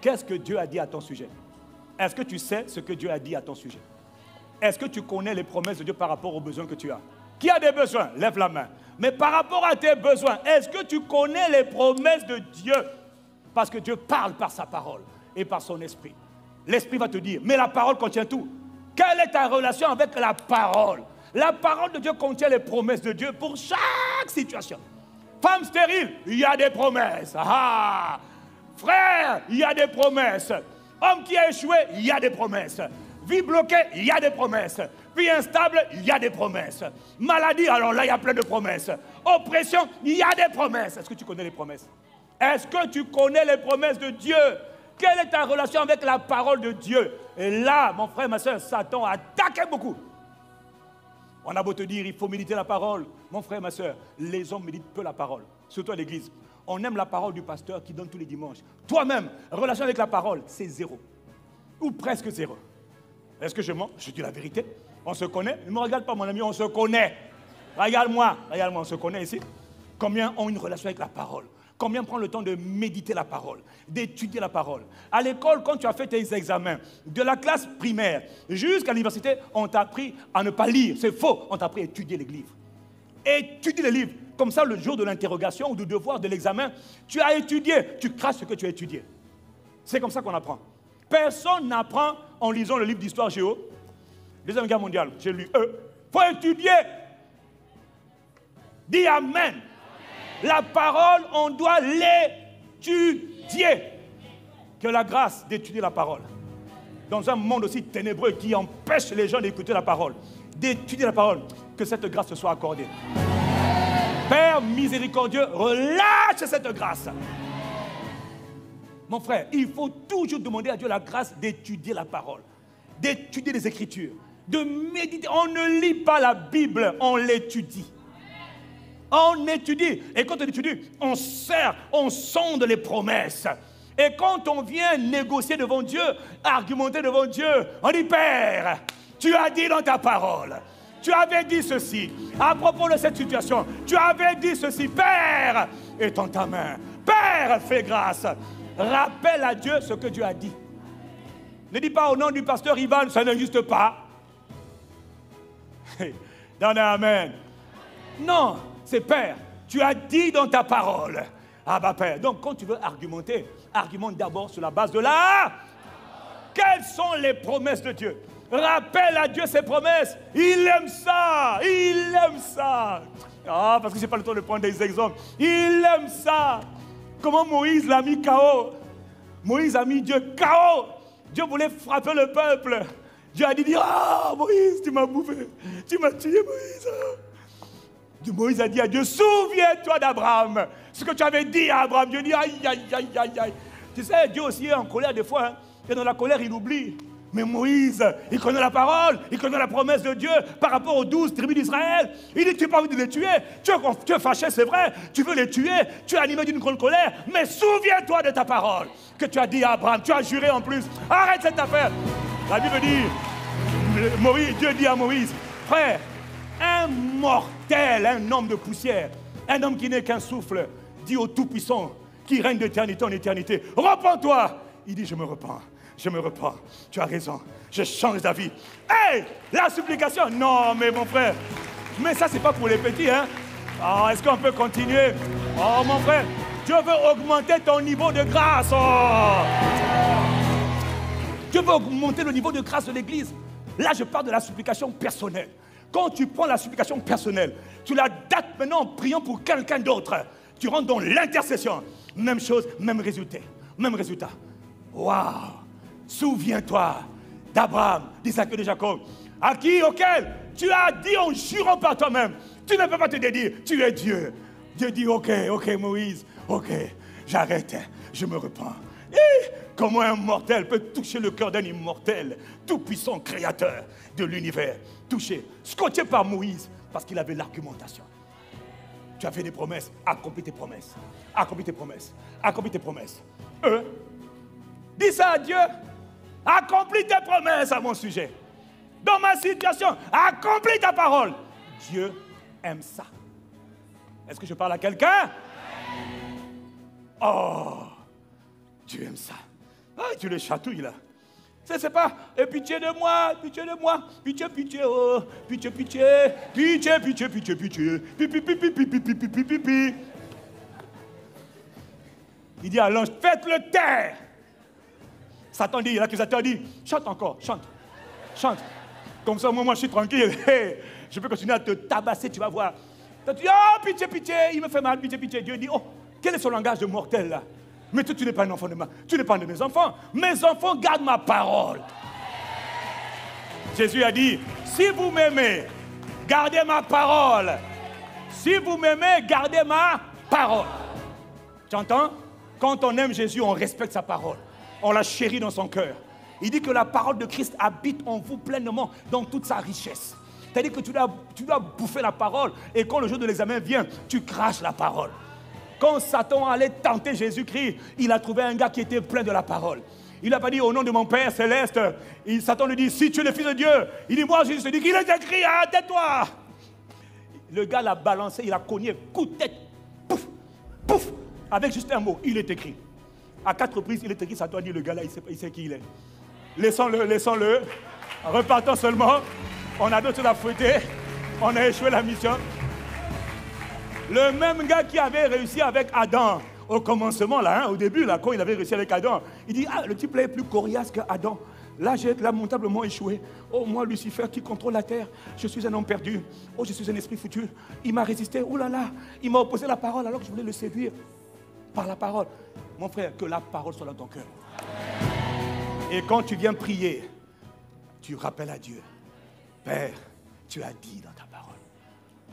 Qu'est-ce que Dieu a dit à ton sujet? Est-ce que tu sais ce que Dieu a dit à ton sujet? Est-ce que tu connais les promesses de Dieu par rapport aux besoins que tu as? Qui a des besoins? Lève la main. Mais par rapport à tes besoins, est-ce que tu connais les promesses de Dieu? Parce que Dieu parle par sa parole et par son esprit. L'esprit va te dire, mais la parole contient tout. Quelle est ta relation avec la parole? La parole de Dieu contient les promesses de Dieu pour chaque situation. Femme stérile, il y a des promesses. Ah Frère, il y a des promesses. Homme qui a échoué, il y a des promesses. Vie bloquée, il y a des promesses. Vie instable, il y a des promesses. Maladie, alors là, il y a plein de promesses. Oppression, il y a des promesses. Est-ce que tu connais les promesses? Est-ce que tu connais les promesses de Dieu? Quelle est ta relation avec la parole de Dieu? Et là, mon frère, ma soeur, Satan a attaqué beaucoup. On a beau te dire, il faut méditer la parole. Mon frère, ma soeur, les hommes méditent peu la parole, surtout à l'église. On aime la parole du pasteur qui donne tous les dimanches. Toi-même, relation avec la parole, c'est zéro. Ou presque zéro. Est-ce que je mens? Je dis la vérité. On se connaît Ne me regarde pas, mon ami, on se connaît. Regarde-moi, regarde-moi, on se connaît ici. Combien ont une relation avec la parole? Combien prend le temps de méditer la parole, d'étudier la parole? À l'école, quand tu as fait tes examens, de la classe primaire jusqu'à l'université, on t'a appris à ne pas lire. C'est faux. On t'a appris à étudier les livres. Étudier les livres. Comme ça, le jour de l'interrogation ou du devoir de l'examen, tu as étudié. Tu craches ce que tu as étudié. C'est comme ça qu'on apprend. Personne n'apprend en lisant le livre d'histoire géo. Deuxième guerre mondiale, j'ai lu eux. Il faut étudier. Dis Amen. La parole, on doit l'étudier. Que la grâce d'étudier la parole. Dans un monde aussi ténébreux qui empêche les gens d'écouter la parole, d'étudier la parole, que cette grâce soit accordée. Père miséricordieux, relâche cette grâce. Mon frère, il faut toujours demander à Dieu la grâce d'étudier la parole, d'étudier les Écritures, de méditer. On ne lit pas la Bible, on l'étudie. On étudie. Et quand on étudie, on sert, on sonde les promesses. Et quand on vient négocier devant Dieu, argumenter devant Dieu, on dit Père, tu as dit dans ta parole, tu avais dit ceci à propos de cette situation, tu avais dit ceci, Père, étends ta main, Père, fais grâce. Rappelle à Dieu ce que Dieu a dit. Ne dis pas au nom du pasteur Ivan, ça n'existe pas. Donne Amen. Non, c'est Père. Tu as dit dans ta parole. Ah bah Père. Donc quand tu veux argumenter, argumente d'abord sur la base de là. Quelles sont les promesses de Dieu? Rappelle à Dieu ses promesses. Il aime ça. Il aime ça. Ah, parce que je n'ai pas le temps de prendre des exemples. Il aime ça. Comment Moïse l'a mis KO Moïse a mis Dieu KO. Dieu voulait frapper le peuple. Dieu a dit, ah Moïse, tu m'as bouffé, tu m'as tué Moïse. Moïse a dit à Dieu, souviens-toi d'Abraham. Ce que tu avais dit à Abraham, Dieu dit, aïe, aïe, aïe, aïe, aïe. Tu sais, Dieu aussi est en colère des fois. Hein. Et dans la colère, il oublie. Mais Moïse, il connaît la parole, il connaît la promesse de Dieu par rapport aux douze tribus d'Israël. Il dit, tu n'as pas envie de les tuer. Tu es, tu es fâché, c'est vrai. Tu veux les tuer. Tu es animé d'une grande colère. Mais souviens-toi de ta parole que tu as dit à Abraham. Tu as juré en plus. Arrête cette affaire. La Bible dit, Moïse, Dieu dit à Moïse, frère, un mortel, un homme de poussière, un homme qui n'est qu'un souffle, dit au Tout-Puissant, qui règne d'éternité en éternité, repends-toi. Il dit, je me repens je me repens. Tu as raison. Je change d'avis. Hé, la supplication. Non, mais mon frère. Mais ça, c'est pas pour les petits, hein. Oh, Est-ce qu'on peut continuer? Oh, mon frère, Dieu veut augmenter ton niveau de grâce. Oh. Dieu veut augmenter le niveau de grâce de l'Église. Là, je parle de la supplication personnelle. Quand tu prends la supplication personnelle, tu la dates maintenant en priant pour quelqu'un d'autre. Tu rentres dans l'intercession. Même chose, même résultat. Même résultat. Waouh Souviens-toi d'Abraham, d'Isaac et de Jacob, à qui, auquel tu as dit en jurant par toi-même, tu ne peux pas te dédire, tu es Dieu. Dieu dit, ok, ok Moïse, ok, j'arrête, je me repens. Comment un mortel peut toucher le cœur d'un immortel, tout-puissant créateur de l'univers, touché, scotché par Moïse, parce qu'il avait l'argumentation. Tu as fait des promesses, accomplis tes promesses, accomplis tes promesses, accomplis tes promesses. Eux, dis ça à Dieu, Accomplis tes promesses à mon sujet. Dans ma situation, accomplis ta parole. Dieu aime ça. Est-ce que je parle à quelqu'un? Oh, Dieu aime ça. Ah, tu le chatouilles là. C'est pas, et pitié de moi, pitié de moi, pitié, pitié, oh, pitié, pitié, pitié, pitié, pitié, pitié, pipi, pipi, pipi, pipi, pipi, pipi. Il dit à l'ange, faites-le taire. Satan dit, l'accusateur dit, chante encore, chante, chante. Comme ça, moi, moi je suis tranquille. je peux continuer à te tabasser, tu vas voir. Oh, pitié, pitié, il me fait mal, pitié, pitié. Dieu dit, oh, quel est son langage de mortel là Mais toi, tu n'es pas un enfant de ma, tu n'es pas un de mes enfants. Mes enfants gardent ma parole. Jésus a dit, si vous m'aimez, gardez ma parole. Si vous m'aimez, gardez ma parole. Tu entends? Quand on aime Jésus, on respecte sa parole on la chérit dans son cœur. Il dit que la parole de Christ habite en vous pleinement dans toute sa richesse. C'est-à-dire que tu dois, tu dois bouffer la parole et quand le jour de l'examen vient, tu craches la parole. Quand Satan allait tenter Jésus-Christ, il a trouvé un gars qui était plein de la parole. Il n'a pas dit au nom de mon Père céleste. Satan lui dit, si tu es le Fils de Dieu, il dit, moi Jésus dit qu'il est écrit, ah, tais-toi. Le gars l'a balancé, il a cogné, coup de tête, pouf, pouf, avec juste un mot, il est écrit. À quatre reprises, il est écrit, doit dire le gars là, il sait, il sait qui il est. Laissons-le, laissons-le. Repartons seulement. On a d'autres choses à fouetter. On a échoué la mission. Le même gars qui avait réussi avec Adam au commencement, là, hein, au début, là, quand il avait réussi avec Adam, il dit Ah, le type là est plus coriace qu'Adam. Là, j'ai lamentablement échoué. Oh, moi, Lucifer, qui contrôle la terre, je suis un homme perdu. Oh, je suis un esprit foutu. Il m'a résisté. Oh là là, il m'a opposé la parole alors que je voulais le séduire par la parole. Mon frère, que la parole soit dans ton cœur. Et quand tu viens prier, tu rappelles à Dieu, Père, tu as dit dans ta parole.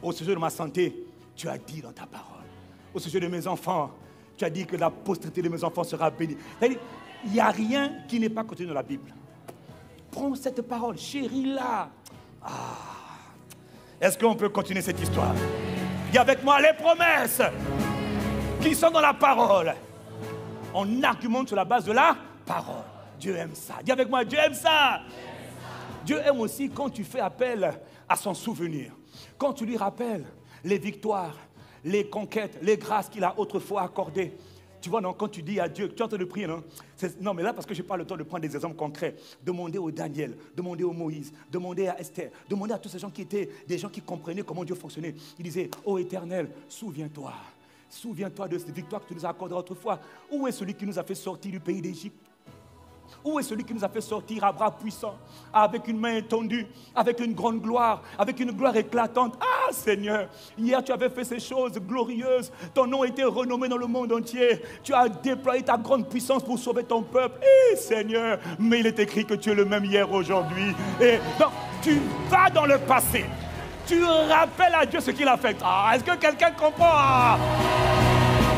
Au sujet de ma santé, tu as dit dans ta parole. Au sujet de mes enfants, tu as dit que la postérité de mes enfants sera bénie. Il n'y a rien qui n'est pas contenu dans la Bible. Prends cette parole, chérie-la. Ah. Est-ce qu'on peut continuer cette histoire? Dis avec moi les promesses qui sont dans la parole. On argumente sur la base de la parole. Dieu aime ça. Dis avec moi, Dieu aime ça. Dieu aime aussi quand tu fais appel à son souvenir. Quand tu lui rappelles les victoires, les conquêtes, les grâces qu'il a autrefois accordées. Tu vois, non, quand tu dis à Dieu, tu es en train de prier, non? Non, mais là, parce que je n'ai pas le temps de prendre des exemples concrets. Demandez au Daniel, demandez au Moïse, demandez à Esther, demandez à tous ces gens qui étaient des gens qui comprenaient comment Dieu fonctionnait. Il disait, ô Éternel, souviens-toi Souviens-toi de cette victoire que tu nous as accordée autrefois. Où est celui qui nous a fait sortir du pays d'Égypte? Où est celui qui nous a fait sortir à bras puissants, avec une main étendue, avec une grande gloire, avec une gloire éclatante? Ah, Seigneur, hier tu avais fait ces choses glorieuses. Ton nom était renommé dans le monde entier. Tu as déployé ta grande puissance pour sauver ton peuple. Et Seigneur, mais il est écrit que tu es le même hier, aujourd'hui. Et donc, tu vas dans le passé. Tu rappelles à Dieu ce qu'il a fait. Ah, est-ce que quelqu'un comprend? Ah.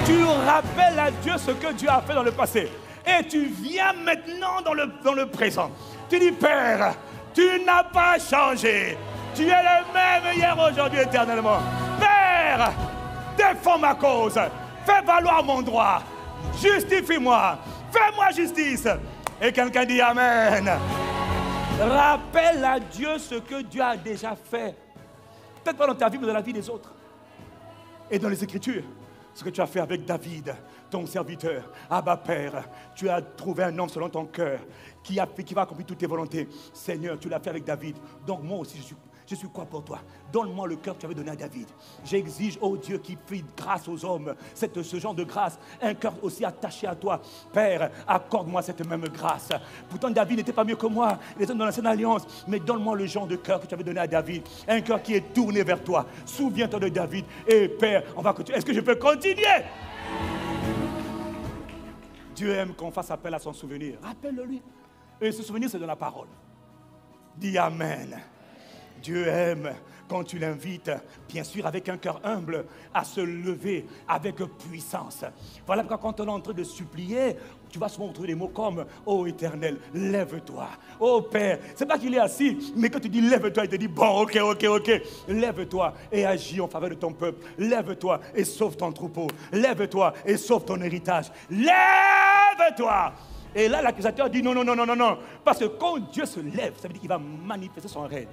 Tu rappelles à Dieu ce que Dieu a fait dans le passé. Et tu viens maintenant dans le, présent. Tu dis, Père, tu n'as pas changé. Tu es le même hier, aujourd'hui, éternellement. Père, défends ma cause. Fais valoir mon droit. Justifie-moi. Fais-moi justice. Et quelqu'un dit Amen. Rappelle à Dieu ce que Dieu a déjà fait. Peut-être pas dans ta vie, mais dans la vie des autres. Et dans les Écritures, ce que tu as fait avec David, ton serviteur, Abba Père, tu as trouvé un homme selon ton cœur qui, a qui va accomplir toutes tes volontés. Seigneur, tu l'as fait avec David. Donc moi aussi, je suis, je suis quoi pour toi? Donne-moi le cœur que tu avais donné à David. J'exige, oh Dieu, qui fait grâce aux hommes, cette, ce genre de grâce, un cœur aussi attaché à toi. Père, accorde-moi cette même grâce. Pourtant, David n'était pas mieux que moi, les hommes dans l'ancienne alliance, mais donne-moi le genre de cœur que tu avais donné à David. Un cœur qui est tourné vers toi. Souviens-toi de David. Et Père, on va continuer. Est-ce que je peux continuer? Dieu aime qu'on fasse appel à son souvenir. Rappelle-le-lui. Et ce souvenir, c'est de la parole. Dis Amen. Dieu aime quand tu l'invites, bien sûr avec un cœur humble, à se lever avec puissance. Voilà pourquoi quand on est en train de supplier, tu vas souvent trouver des mots comme Ô éternel, lève-toi. Ô Père, c'est pas qu'il est assis, mais quand tu dis lève-toi, il te dit Bon, ok, ok, ok, lève-toi et agis en faveur de ton peuple. Lève-toi et sauve ton troupeau. Lève-toi et sauve ton héritage. Lève-toi. Et là, l'accusateur dit non, non, non, non, non, non. Parce que quand Dieu se lève, ça veut dire qu'il va manifester son règne.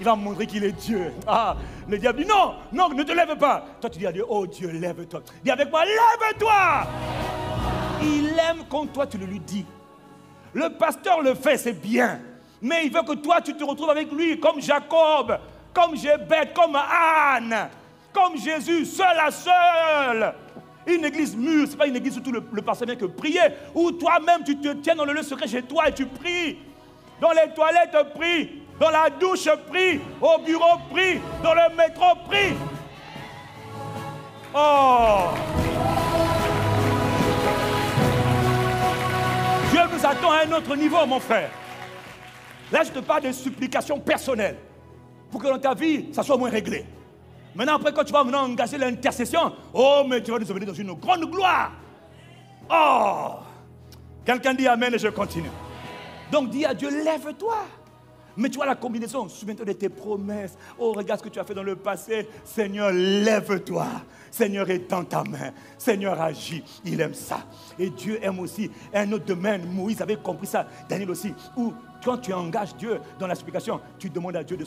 Il va montrer qu'il est Dieu. Ah, le diable dit non, non, ne te lève pas. Toi, tu dis à Dieu, oh Dieu, lève-toi. Dis avec moi, lève-toi. Il aime quand toi, tu le lui dis. Le pasteur le fait, c'est bien. Mais il veut que toi, tu te retrouves avec lui, comme Jacob, comme Jébet, comme Anne, comme Jésus, seul à seul. Une église mûre, ce n'est pas une église où tout le, pasteur vient que prier, où toi-même tu te tiens dans le lieu secret chez toi et tu pries. Dans les toilettes, prie. Dans la douche, prie. Au bureau, prie. Dans le métro, prie. Oh! Dieu nous attend à un autre niveau, mon frère. Là, je te parle de supplications personnelles. Pour que dans ta vie, ça soit moins réglé. Maintenant, après, quand tu vas maintenant engager l'intercession, oh, mais tu vas nous amener dans une grande gloire. Oh! Quelqu'un dit Amen et je continue. Donc, dis à Dieu, lève-toi. Mais tu vois la combinaison, souviens-toi de tes promesses. Oh, regarde ce que tu as fait dans le passé. Seigneur, lève-toi. Seigneur, étends ta main. Seigneur, agis. Il aime ça. Et Dieu aime aussi un autre domaine. Moïse avait compris ça. Daniel aussi. Où quand tu engages Dieu dans l'explication, tu demandes à Dieu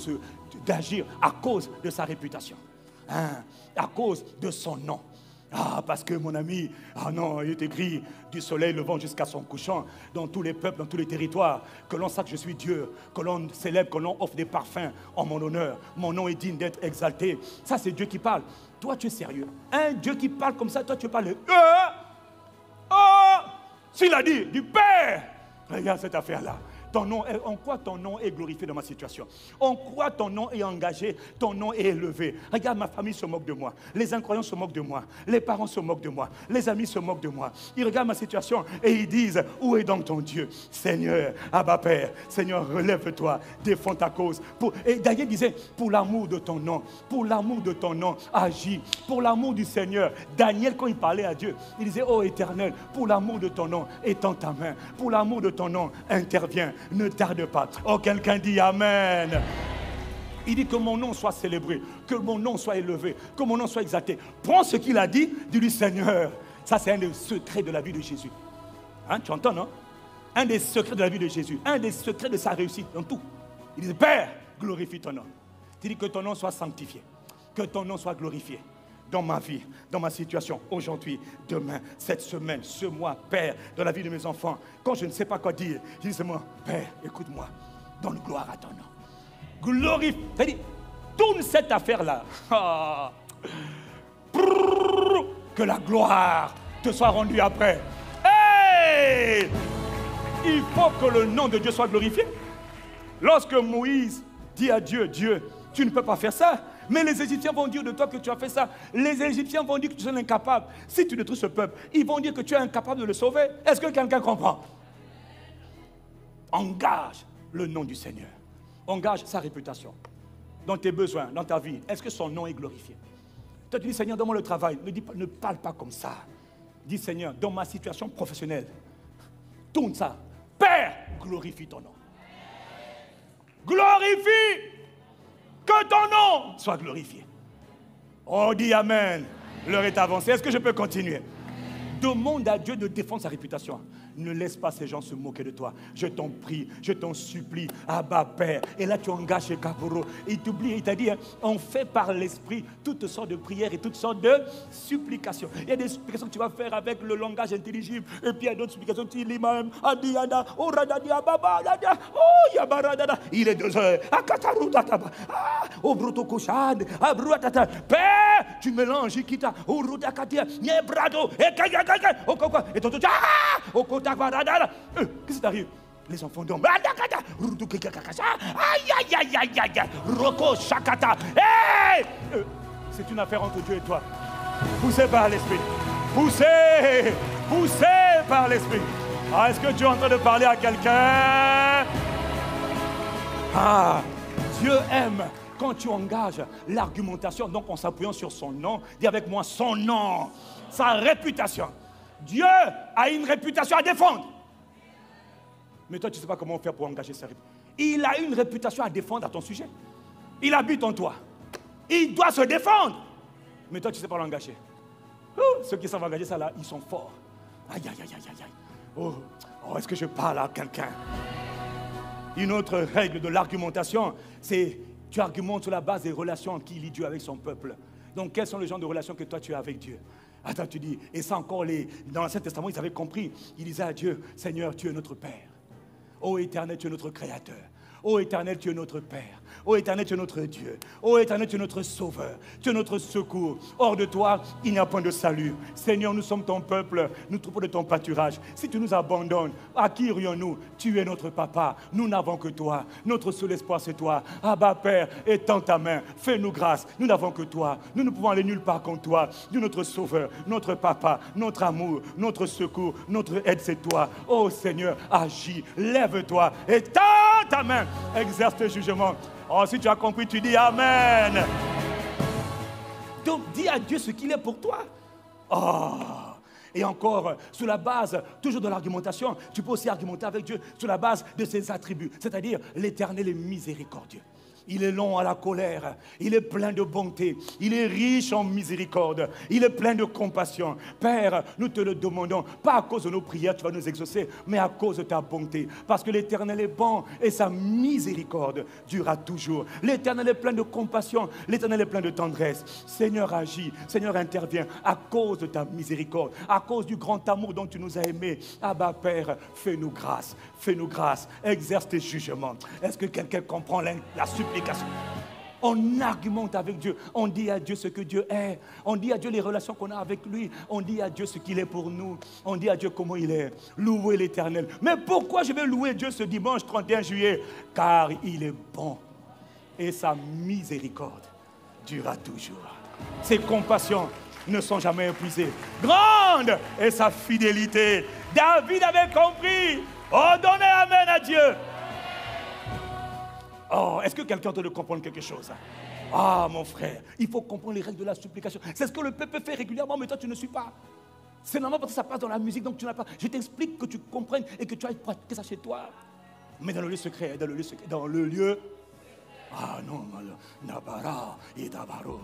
d'agir à cause de sa réputation. Hein, à cause de son nom. Ah, parce que mon ami, ah non, il est écrit du soleil levant jusqu'à son couchant, dans tous les peuples, dans tous les territoires, que l'on sache que je suis Dieu, que l'on célèbre, que l'on offre des parfums en mon honneur. Mon nom est digne d'être exalté. Ça, c'est Dieu qui parle. Toi, tu es sérieux. Un Dieu qui parle comme ça, toi, tu parles. Euh, oh, s'il a dit du Père, regarde cette affaire-là. Ton nom est, en quoi ton nom est glorifié dans ma situation? En quoi ton nom est engagé Ton nom est élevé? Regarde, ma famille se moque de moi. Les incroyants se moquent de moi. Les parents se moquent de moi. Les amis se moquent de moi. Ils regardent ma situation et ils disent Où est donc ton Dieu? Seigneur, Abba Père, Seigneur, relève-toi, défends ta cause. Et Daniel disait Pour l'amour de ton nom, pour l'amour de ton nom, agis. Pour l'amour du Seigneur. Daniel, quand il parlait à Dieu, il disait Oh éternel, pour l'amour de ton nom, étends ta main. Pour l'amour de ton nom, interviens ne tarde pas. Oh, quelqu'un dit Amen. Il dit que mon nom soit célébré, que mon nom soit élevé, que mon nom soit exalté. Prends ce qu'il a dit, dis-lui Seigneur. Ça, c'est un des secrets de la vie de Jésus. Hein, tu entends, non? Un des secrets de la vie de Jésus, un des secrets de sa réussite dans tout. Il dit Père, glorifie ton nom. Il dit que ton nom soit sanctifié, que ton nom soit glorifié dans ma vie, dans ma situation, aujourd'hui, demain, cette semaine, ce mois, Père, dans la vie de mes enfants. Quand je ne sais pas quoi dire, dis moi, Père, écoute-moi, donne gloire à ton nom. Glorifie. C'est-à-dire, tourne cette affaire-là. Ah. que la gloire te soit rendue après. Hey! Il faut que le nom de Dieu soit glorifié. Lorsque Moïse dit à Dieu, Dieu, tu ne peux pas faire ça, Mais les Égyptiens vont dire de toi que tu as fait ça. Les Égyptiens vont dire que tu es incapable. Si tu détruis ce peuple, ils vont dire que tu es incapable de le sauver. Est-ce que quelqu'un comprend? Engage le nom du Seigneur. Engage sa réputation. Dans tes besoins, dans ta vie, est-ce que son nom est glorifié? Toi, tu dis, Seigneur, donne-moi le travail. Ne, dis pas, ne parle pas comme ça. Dis, Seigneur, dans ma situation professionnelle, tourne ça. Père, glorifie ton nom. Glorifie que ton nom soit glorifié. Oh, dis Amen. L'heure est avancée. Est-ce que je peux continuer? Demande à Dieu de défendre sa réputation. Ne laisse pas ces gens se moquer de toi. Je t'en prie, je t'en supplie. Abba Père. Et là, tu engages chez Kapuro. Il t'oublie, il t'a dit, hein, on fait par l'esprit toutes sortes de prières et toutes sortes de supplications. Il y a des supplications que tu vas faire avec le langage intelligible. Et puis il y a d'autres supplications. Tu lis même, Adiada, oh Radadia, Baba, oh Yabaradada. Il est deux heures. Akatarudataba. Ah, oh Brotokoshad, Abruatata. Père, tu mélanges, Ikita, oh Rudakatia, Niebrado, et Kayagaga, oh quoi, et ton ah, oh euh, Qu'est-ce qui les enfants. Aïe, aïe, aïe, aïe. Roko, euh, C'est une affaire entre Dieu et toi. Poussé par l'esprit. Poussé. Poussé par l'esprit. Ah, est-ce que Dieu est en train de parler à quelqu'un? Ah, Dieu aime quand tu engages l'argumentation, donc en s'appuyant sur son nom, dis avec moi son nom, sa réputation. Dieu a une réputation à défendre. Mais toi, tu ne sais pas comment faire pour engager sa réputation. Il a une réputation à défendre à ton sujet. Il habite en toi. Il doit se défendre. Mais toi, tu ne sais pas l'engager. Ceux qui savent engager ça là, ils sont forts. Aïe, aïe, aïe, aïe, aïe. Oh, oh est-ce que je parle à quelqu'un? Une autre règle de l'argumentation, c'est tu argumentes sur la base des relations qu'il lie Dieu avec son peuple. Donc, quels sont les genres de relations que toi tu as avec Dieu? Attends, tu dis, et ça encore, dans l'Ancien Testament, ils avaient compris. Ils disaient à Dieu, Seigneur, tu es notre Père. Ô éternel, tu es notre Créateur. Ô éternel, tu es notre Père. Ô éternel, tu es notre Dieu. Ô éternel, tu es notre Sauveur. Tu es notre secours. Hors de toi, il n'y a point de salut. Seigneur, nous sommes ton peuple, nous trouvons de ton pâturage. Si tu nous abandonnes, à qui irions-nous Tu es notre papa. Nous n'avons que toi. Notre seul espoir, c'est toi. Abba, Père, étends ta main. Fais-nous grâce. Nous n'avons que toi. Nous ne pouvons aller nulle part contre toi. Es notre Sauveur, notre papa, notre amour, notre secours, notre aide, c'est toi. Ô Seigneur, agis. Lève-toi. Étends ta main. Exerce tes jugements. Oh, si tu as compris, tu dis Amen. Donc, dis à Dieu ce qu'il est pour toi. Oh. Et encore, sur la base, toujours de l'argumentation, tu peux aussi argumenter avec Dieu sur la base de ses attributs, c'est-à-dire l'éternel est miséricordieux. Il est long à la colère. Il est plein de bonté. Il est riche en miséricorde. Il est plein de compassion. Père, nous te le demandons, pas à cause de nos prières, tu vas nous exaucer, mais à cause de ta bonté. Parce que l'Éternel est bon et sa miséricorde durera toujours. L'Éternel est plein de compassion. L'Éternel est plein de tendresse. Seigneur, agis. Seigneur, intervient à cause de ta miséricorde, à cause du grand amour dont tu nous as aimés. Abba, Père, fais-nous grâce. Fais-nous grâce. Exerce tes jugements. Est-ce que quelqu'un comprend la, la on argumente avec Dieu. On dit à Dieu ce que Dieu est. On dit à Dieu les relations qu'on a avec lui. On dit à Dieu ce qu'il est pour nous. On dit à Dieu comment il est. Louer l'éternel. Mais pourquoi je vais louer Dieu ce dimanche 31 juillet? Car il est bon. Et sa miséricorde durera toujours. Ses compassions ne sont jamais épuisées. Grande est sa fidélité. David avait compris. Oh, donnez Amen à Dieu. Oh, est-ce que quelqu'un de comprendre quelque chose? Ah, mon frère, il faut comprendre les règles de la supplication. C'est ce que le peuple fait régulièrement, mais toi, tu ne suis pas. C'est normal parce que ça passe dans la musique, donc tu n'as pas. Je t'explique que tu comprennes et que tu ailles pratiquer ça chez toi. Mais dans le lieu secret, dans le lieu secret, dans le lieu. Ah non, Nabara et Dabaro.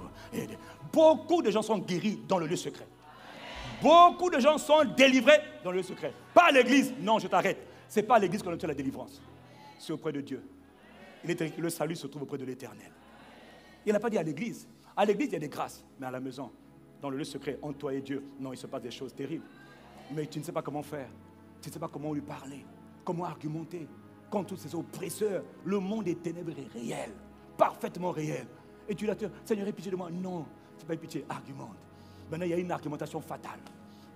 Beaucoup de gens sont guéris dans le lieu secret. Beaucoup de gens sont délivrés dans le lieu secret. Pas l'église. Non, je t'arrête. C'est pas à l'église qu'on obtient la délivrance. C'est auprès de Dieu. Est le salut se trouve auprès de l'éternel. Il n'a pas dit à l'église. À l'église, il y a des grâces, mais à la maison, dans le lieu secret, entre toi et Dieu, non, il se passe des choses terribles. Mais tu ne sais pas comment faire. Tu ne sais pas comment lui parler, comment argumenter contre tous ces oppresseurs. Le monde est ténébreux et réel, parfaitement réel. Et tu l'as dit, Seigneur, aie pitié de moi. Non, c'est pas pitié, argumente. Maintenant, il y a une argumentation fatale.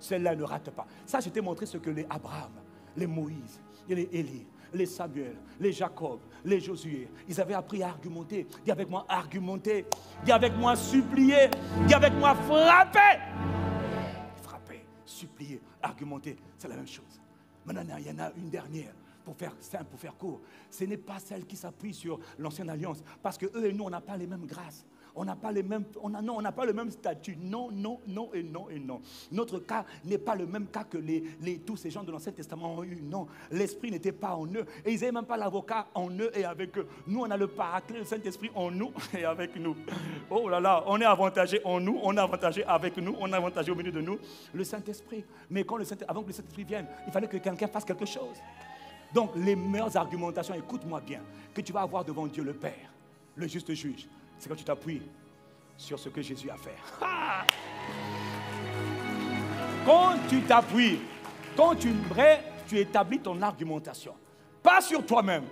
Celle-là ne rate pas. Ça, je t'ai montré ce que les Abraham, les Moïse, les Élie, les Samuel, les Jacob, les Josué, ils avaient appris à argumenter. Dis avec moi, argumenter. Dis avec moi, supplier. Dis avec moi, frapper. Frapper, supplier, argumenter, c'est la même chose. Maintenant, il y en a une dernière pour faire simple, pour faire court, ce n'est pas celle qui s'appuie sur l'ancienne alliance. Parce que eux et nous, on n'a pas les mêmes grâces. On n'a pas le même statut. Non, non, non et non et non. Notre cas n'est pas le même cas que tous ces gens de l'Ancien Testament ont eu. Non, l'Esprit n'était pas en eux. Et ils n'avaient même pas l'avocat en eux et avec eux. Nous, on a le paraclet, le Saint-Esprit en nous et avec nous. Oh là là, on est avantagé en nous, on est avantagé avec nous, on est avantagé au milieu de nous. Le Saint-Esprit. Mais quand le Saint avant que le Saint-Esprit vienne, il fallait que quelqu'un fasse quelque chose. Donc, les meilleures argumentations, écoute-moi bien, que tu vas avoir devant Dieu le Père, le juste juge, c'est quand tu t'appuies sur ce que Jésus a fait. Quand tu t'appuies, quand tu, tu établis ton argumentation, pas sur toi-même,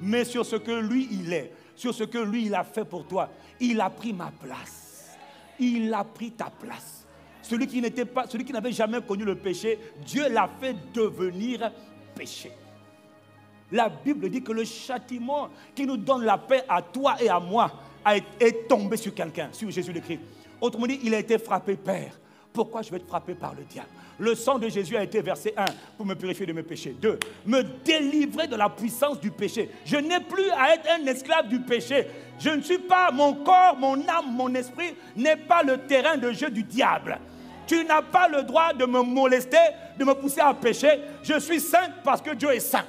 mais sur ce que lui il est, sur ce que lui il a fait pour toi. Il a pris ma place. Il a pris ta place. Celui qui n'était pas, celui qui n'avait jamais connu le péché, Dieu l'a fait devenir péché. La Bible dit que le châtiment qui nous donne la paix à toi et à moi est tombé sur quelqu'un, sur Jésus le Christ. Autrement dit, il a été frappé Père. Pourquoi je vais être frappé par le diable? Le sang de Jésus a été versé, un, pour me purifier de mes péchés. Deux, me délivrer de la puissance du péché. Je n'ai plus à être un esclave du péché. Je ne suis pas, mon corps, mon âme, mon esprit n'est pas le terrain de jeu du diable. Tu n'as pas le droit de me molester, de me pousser à pécher. Je suis saint parce que Dieu est saint.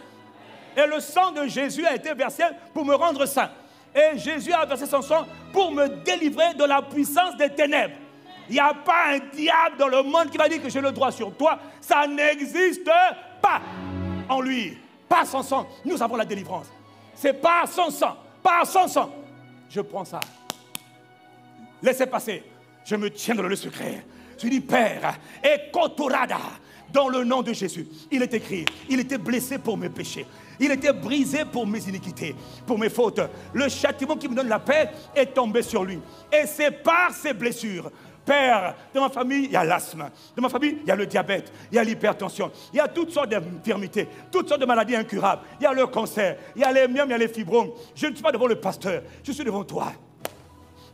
Et le sang de Jésus a été versé pour me rendre saint. Et Jésus a versé son sang pour me délivrer de la puissance des ténèbres. Il n'y a pas un diable dans le monde qui va dire que j'ai le droit sur toi. Ça n'existe pas en lui. Pas son sang. Nous avons la délivrance. C'est pas son sang. Pas son sang. Je prends ça. Laissez passer. Je me tiens dans le secret. Je dis, Père, et Kotorada, dans le nom de Jésus. Il est écrit, il était blessé pour mes péchés. Il était brisé pour mes iniquités, pour mes fautes. Le châtiment qui me donne la paix est tombé sur lui. Et c'est par ses blessures Père, dans ma famille, il y a l'asthme. Dans ma famille, il y a le diabète, il y a l'hypertension, il y a toutes sortes d'infirmités, toutes sortes de maladies incurables. Il y a le cancer, il y a les myomes, il y a les fibromes. Je ne suis pas devant le pasteur, je suis devant toi.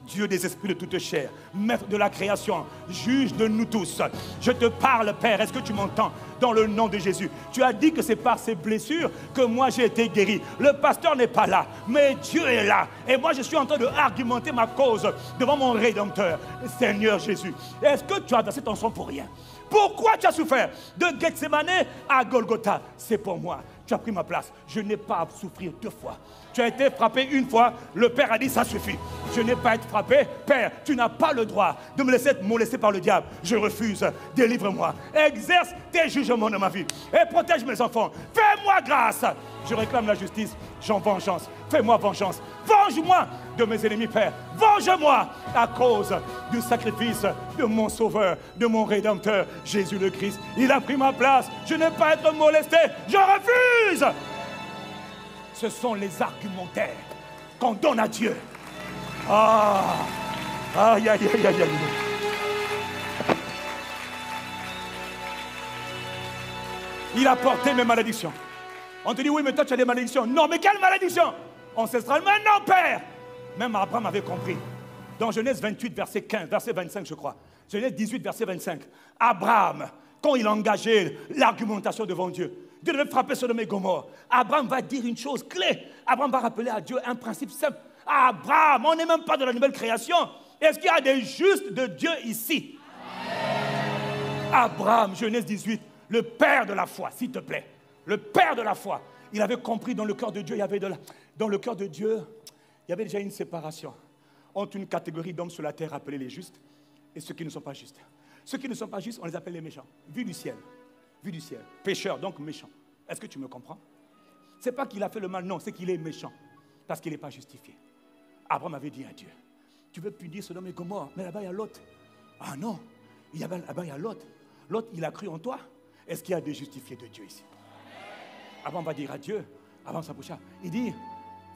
Dieu des esprits de toute chair, maître de la création, juge de nous tous. Je te parle, Père, est-ce que tu m'entends? Dans le nom de Jésus. Tu as dit que c'est par ces blessures que moi j'ai été guéri. Le pasteur n'est pas là, mais Dieu est là. Et moi je suis en train de argumenter ma cause devant mon Rédempteur, Seigneur Jésus. Est-ce que tu as versé ton sang pour rien? Pourquoi tu as souffert? De Gethsemane à Golgotha, c'est pour moi. Tu as pris ma place. Je n'ai pas à souffrir deux fois. Tu as été frappé une fois, le Père a dit ça suffit. Je n'ai pas été frappé. Père, tu n'as pas le droit de me laisser être molesté par le diable. Je refuse. Délivre-moi. Exerce tes jugements dans ma vie et protège mes enfants. Fais-moi grâce. Je réclame la justice. J'en vengeance. Fais-moi vengeance. Venge-moi de mes ennemis, Père. Venge-moi à cause du sacrifice de mon Sauveur, de mon Rédempteur, Jésus le Christ. Il a pris ma place. Je n'ai pas à être molesté. Je refuse ce sont les argumentaires qu'on donne à Dieu. Ah, aïe, aïe, aïe, aïe, aïe. Il a porté mes malédictions. On te dit, oui, mais toi, tu as des malédictions. Non, mais quelle malédiction Ancestralement, non, Père. Même Abraham avait compris. Dans Genèse 28, verset 15, verset 25, je crois. Genèse 18, verset 25. Abraham, quand il engagé l'argumentation devant Dieu, Dieu devait frapper sur et Gomorre. Abraham va dire une chose clé. Abraham va rappeler à Dieu un principe simple. Abraham, on n'est même pas de la nouvelle création. Est-ce qu'il y a des justes de Dieu ici? Abraham, Genèse 18, le père de la foi, s'il te plaît. Le père de la foi. Il avait compris dans le cœur de Dieu, il y avait dans le cœur de Dieu, il y avait déjà une séparation entre une catégorie d'hommes sur la terre appelés les justes et ceux qui ne sont pas justes. Ceux qui ne sont pas justes, on les appelle les méchants, vus du ciel vu du ciel. Pécheur, donc méchant. Est-ce que tu me comprends? C'est pas qu'il a fait le mal, non, c'est qu'il est méchant. Parce qu'il n'est pas justifié. Abraham avait dit à Dieu Tu veux punir Sodome et Gomorre, mais là-bas il y a l'autre. Ah non, là-bas il y a l'autre. L'autre, il a cru en toi. Est-ce qu'il y a des justifiés de Dieu ici? Abraham va dire à Dieu, avant sa bouche, il dit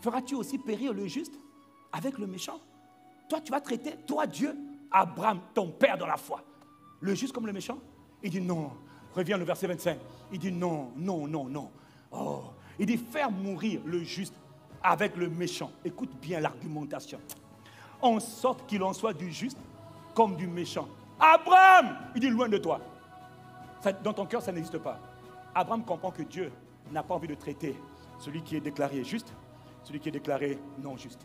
Feras-tu aussi périr le juste avec le méchant? Toi, tu vas traiter, toi, Dieu, Abraham, ton père dans la foi, le juste comme le méchant Il dit Non, Revient le verset 25. Il dit non, non, non, non. Oh, Il dit faire mourir le juste avec le méchant. Écoute bien l'argumentation. En sorte qu'il en soit du juste comme du méchant. Abraham, il dit loin de toi. Dans ton cœur, ça n'existe pas. Abraham comprend que Dieu n'a pas envie de traiter celui qui est déclaré juste, celui qui est déclaré non juste.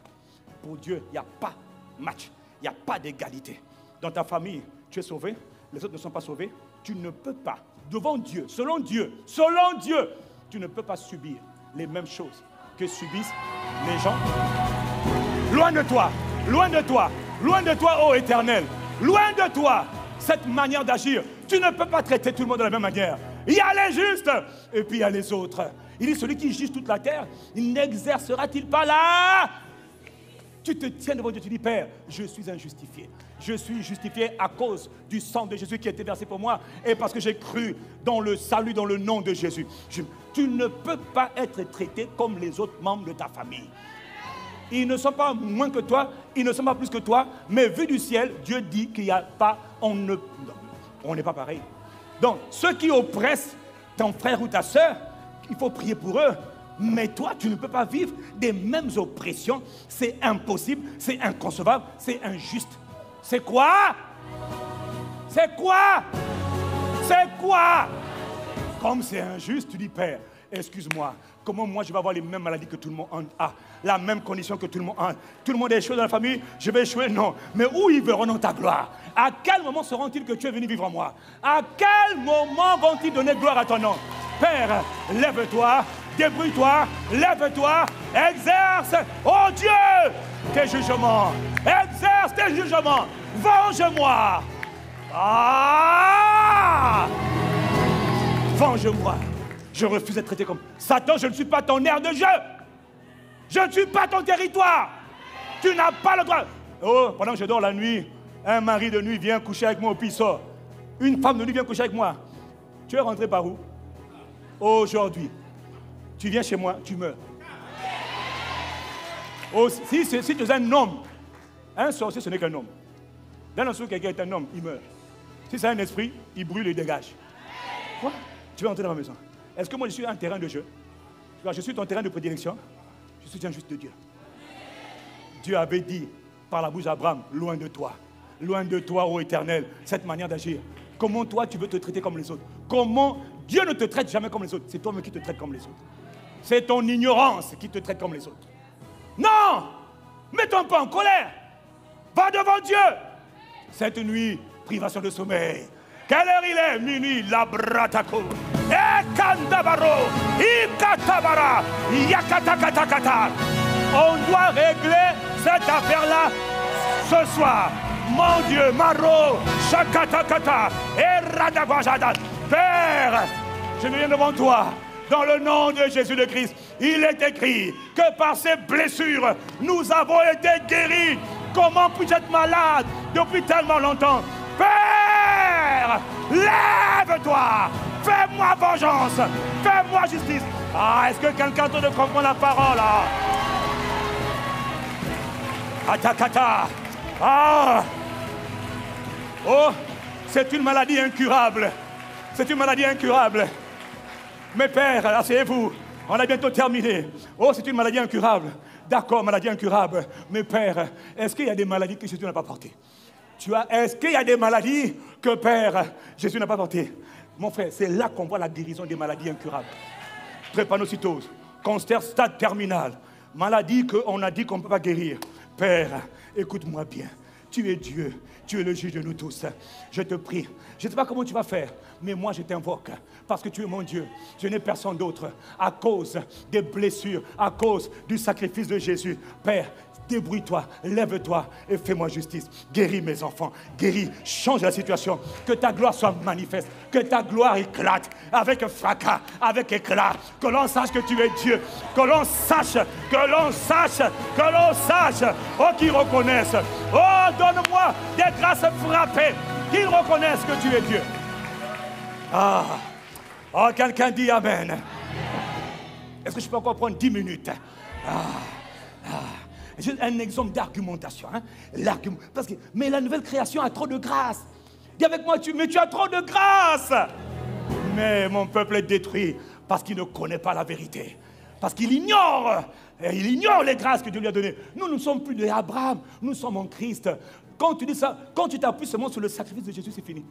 Pour Dieu, il n'y a pas match, il n'y a pas d'égalité. Dans ta famille, tu es sauvé, les autres ne sont pas sauvés. Tu ne peux pas, devant Dieu, selon Dieu, selon Dieu, tu ne peux pas subir les mêmes choses que subissent les gens Loin de toi, loin de toi, loin de toi, ô éternel, loin de toi, cette manière d'agir. Tu ne peux pas traiter tout le monde de la même manière. Il y a les justes et puis il y a les autres. Il dit celui qui juge toute la terre, il n'exercera-t-il pas là tu te tiens devant Dieu, tu dis, Père, je suis injustifié. Je suis justifié à cause du sang de Jésus qui a été versé pour moi et parce que j'ai cru dans le salut, dans le nom de Jésus. Tu ne peux pas être traité comme les autres membres de ta famille. Ils ne sont pas moins que toi, ils ne sont pas plus que toi, mais vu du ciel, Dieu dit qu'il n'y a pas, on ne, on n'est pas pareil. Donc, ceux qui oppressent ton frère ou ta soeur, il faut prier pour eux. Mais toi, tu ne peux pas vivre des mêmes oppressions. C'est impossible, c'est inconcevable, c'est injuste. C'est quoi? C'est quoi? C'est quoi? Comme c'est injuste, tu dis, Père, excuse-moi, comment moi je vais avoir les mêmes maladies que tout le monde a, la même condition que tout le monde a? Tout le monde a échoué dans la famille, je vais échouer? Non. Mais où ils verront dans ta gloire? À quel moment sauront-ils que tu es venu vivre en moi? À quel moment vont-ils donner gloire à ton nom? Père, lève-toi, débrouille-toi, lève-toi, exerce, oh Dieu, tes jugements, exerce tes jugements, venge-moi. Ah Venge-moi. Je refuse d'être traité comme Satan, je ne suis pas ton air de jeu. Je ne suis pas ton territoire. Tu n'as pas le droit. Oh, pendant que je dors la nuit, un mari de nuit vient coucher avec moi au puis. Une femme de nuit vient coucher avec moi. Tu es rentré par où? Aujourd'hui. Tu viens chez moi, tu meurs. Oh, si, tu es un homme, un sorcier, ce n'est qu'un homme. Dans le sens quelqu'un est un homme, il meurt. Si c'est un esprit, il brûle et dégage. Quoi? Tu vas entrer dans ma maison. Est-ce que moi je suis un terrain de jeu? Je suis ton terrain de prédilection. Je suis un juste de Dieu. Dieu avait dit par la bouche d'Abraham, loin de toi, loin de toi, ô éternel, cette manière d'agir. Comment toi tu veux te traiter comme les autres? Comment Dieu ne te traite jamais comme les autres? C'est toi-même qui te traite comme les autres. C'est ton ignorance qui te traite comme les autres. Non Mets-toi pas en colère. Va devant Dieu. Cette nuit, privation de sommeil. Quelle heure il est Minuit, la bratako. Ekandabaro, yakatakatakata. On doit régler cette affaire-là ce soir. Mon Dieu, Maro, Shakatakata, Eradagwajada. Père, je viens devant toi. Dans le nom de Jésus de Christ, il est écrit que par ses blessures, nous avons été guéris. Comment puis-je être malade depuis tellement longtemps? Père, lève-toi. Fais-moi vengeance. Fais-moi justice. Ah, est-ce que quelqu'un te comprend la parole Atakata. Ah Oh, c'est une maladie incurable. C'est une maladie incurable. Mais père, asseyez-vous. On a bientôt terminé. Oh, c'est une maladie incurable. D'accord, maladie incurable. Mais père, est-ce qu'il y a des maladies que Jésus n'a pas portées? Tu as, est-ce qu'il y a des maladies que père, Jésus n'a pas portées? Mon frère, c'est là qu'on voit la guérison des maladies incurables. Drépanocytose, cancer stade terminal, maladie qu'on a dit qu'on ne peut pas guérir. Père, écoute-moi bien. Tu es Dieu, tu es le juge de nous tous. Je te prie. Je ne sais pas comment tu vas faire, mais moi je t'invoque parce que tu es mon Dieu. Je n'ai personne d'autre à cause des blessures, à cause du sacrifice de Jésus. Père, débrouille-toi, lève-toi et fais-moi justice. Guéris mes enfants, guéris, change la situation. Que ta gloire soit manifeste, que ta gloire éclate avec fracas, avec éclat. Que l'on sache que tu es Dieu, que l'on sache, que l'on sache, que l'on sache. Oh, qu'ils reconnaissent. Oh, donne-moi des grâces frappées, qu'ils reconnaissent que tu es Dieu. Ah, oh, quelqu'un dit Amen. Est-ce que je peux encore prendre 10 minutes? Ah, ah. Juste un exemple d'argumentation. Hein? Mais la nouvelle création a trop de grâce. Dis avec moi, tu, mais tu as trop de grâce. Mais mon peuple est détruit parce qu'il ne connaît pas la vérité. Parce qu'il ignore, il ignore les grâces que Dieu lui a données. Nous, nous ne sommes plus des Abraham, nous sommes en Christ. Quand tu dis ça, quand tu t'appuies seulement sur le sacrifice de Jésus, c'est fini.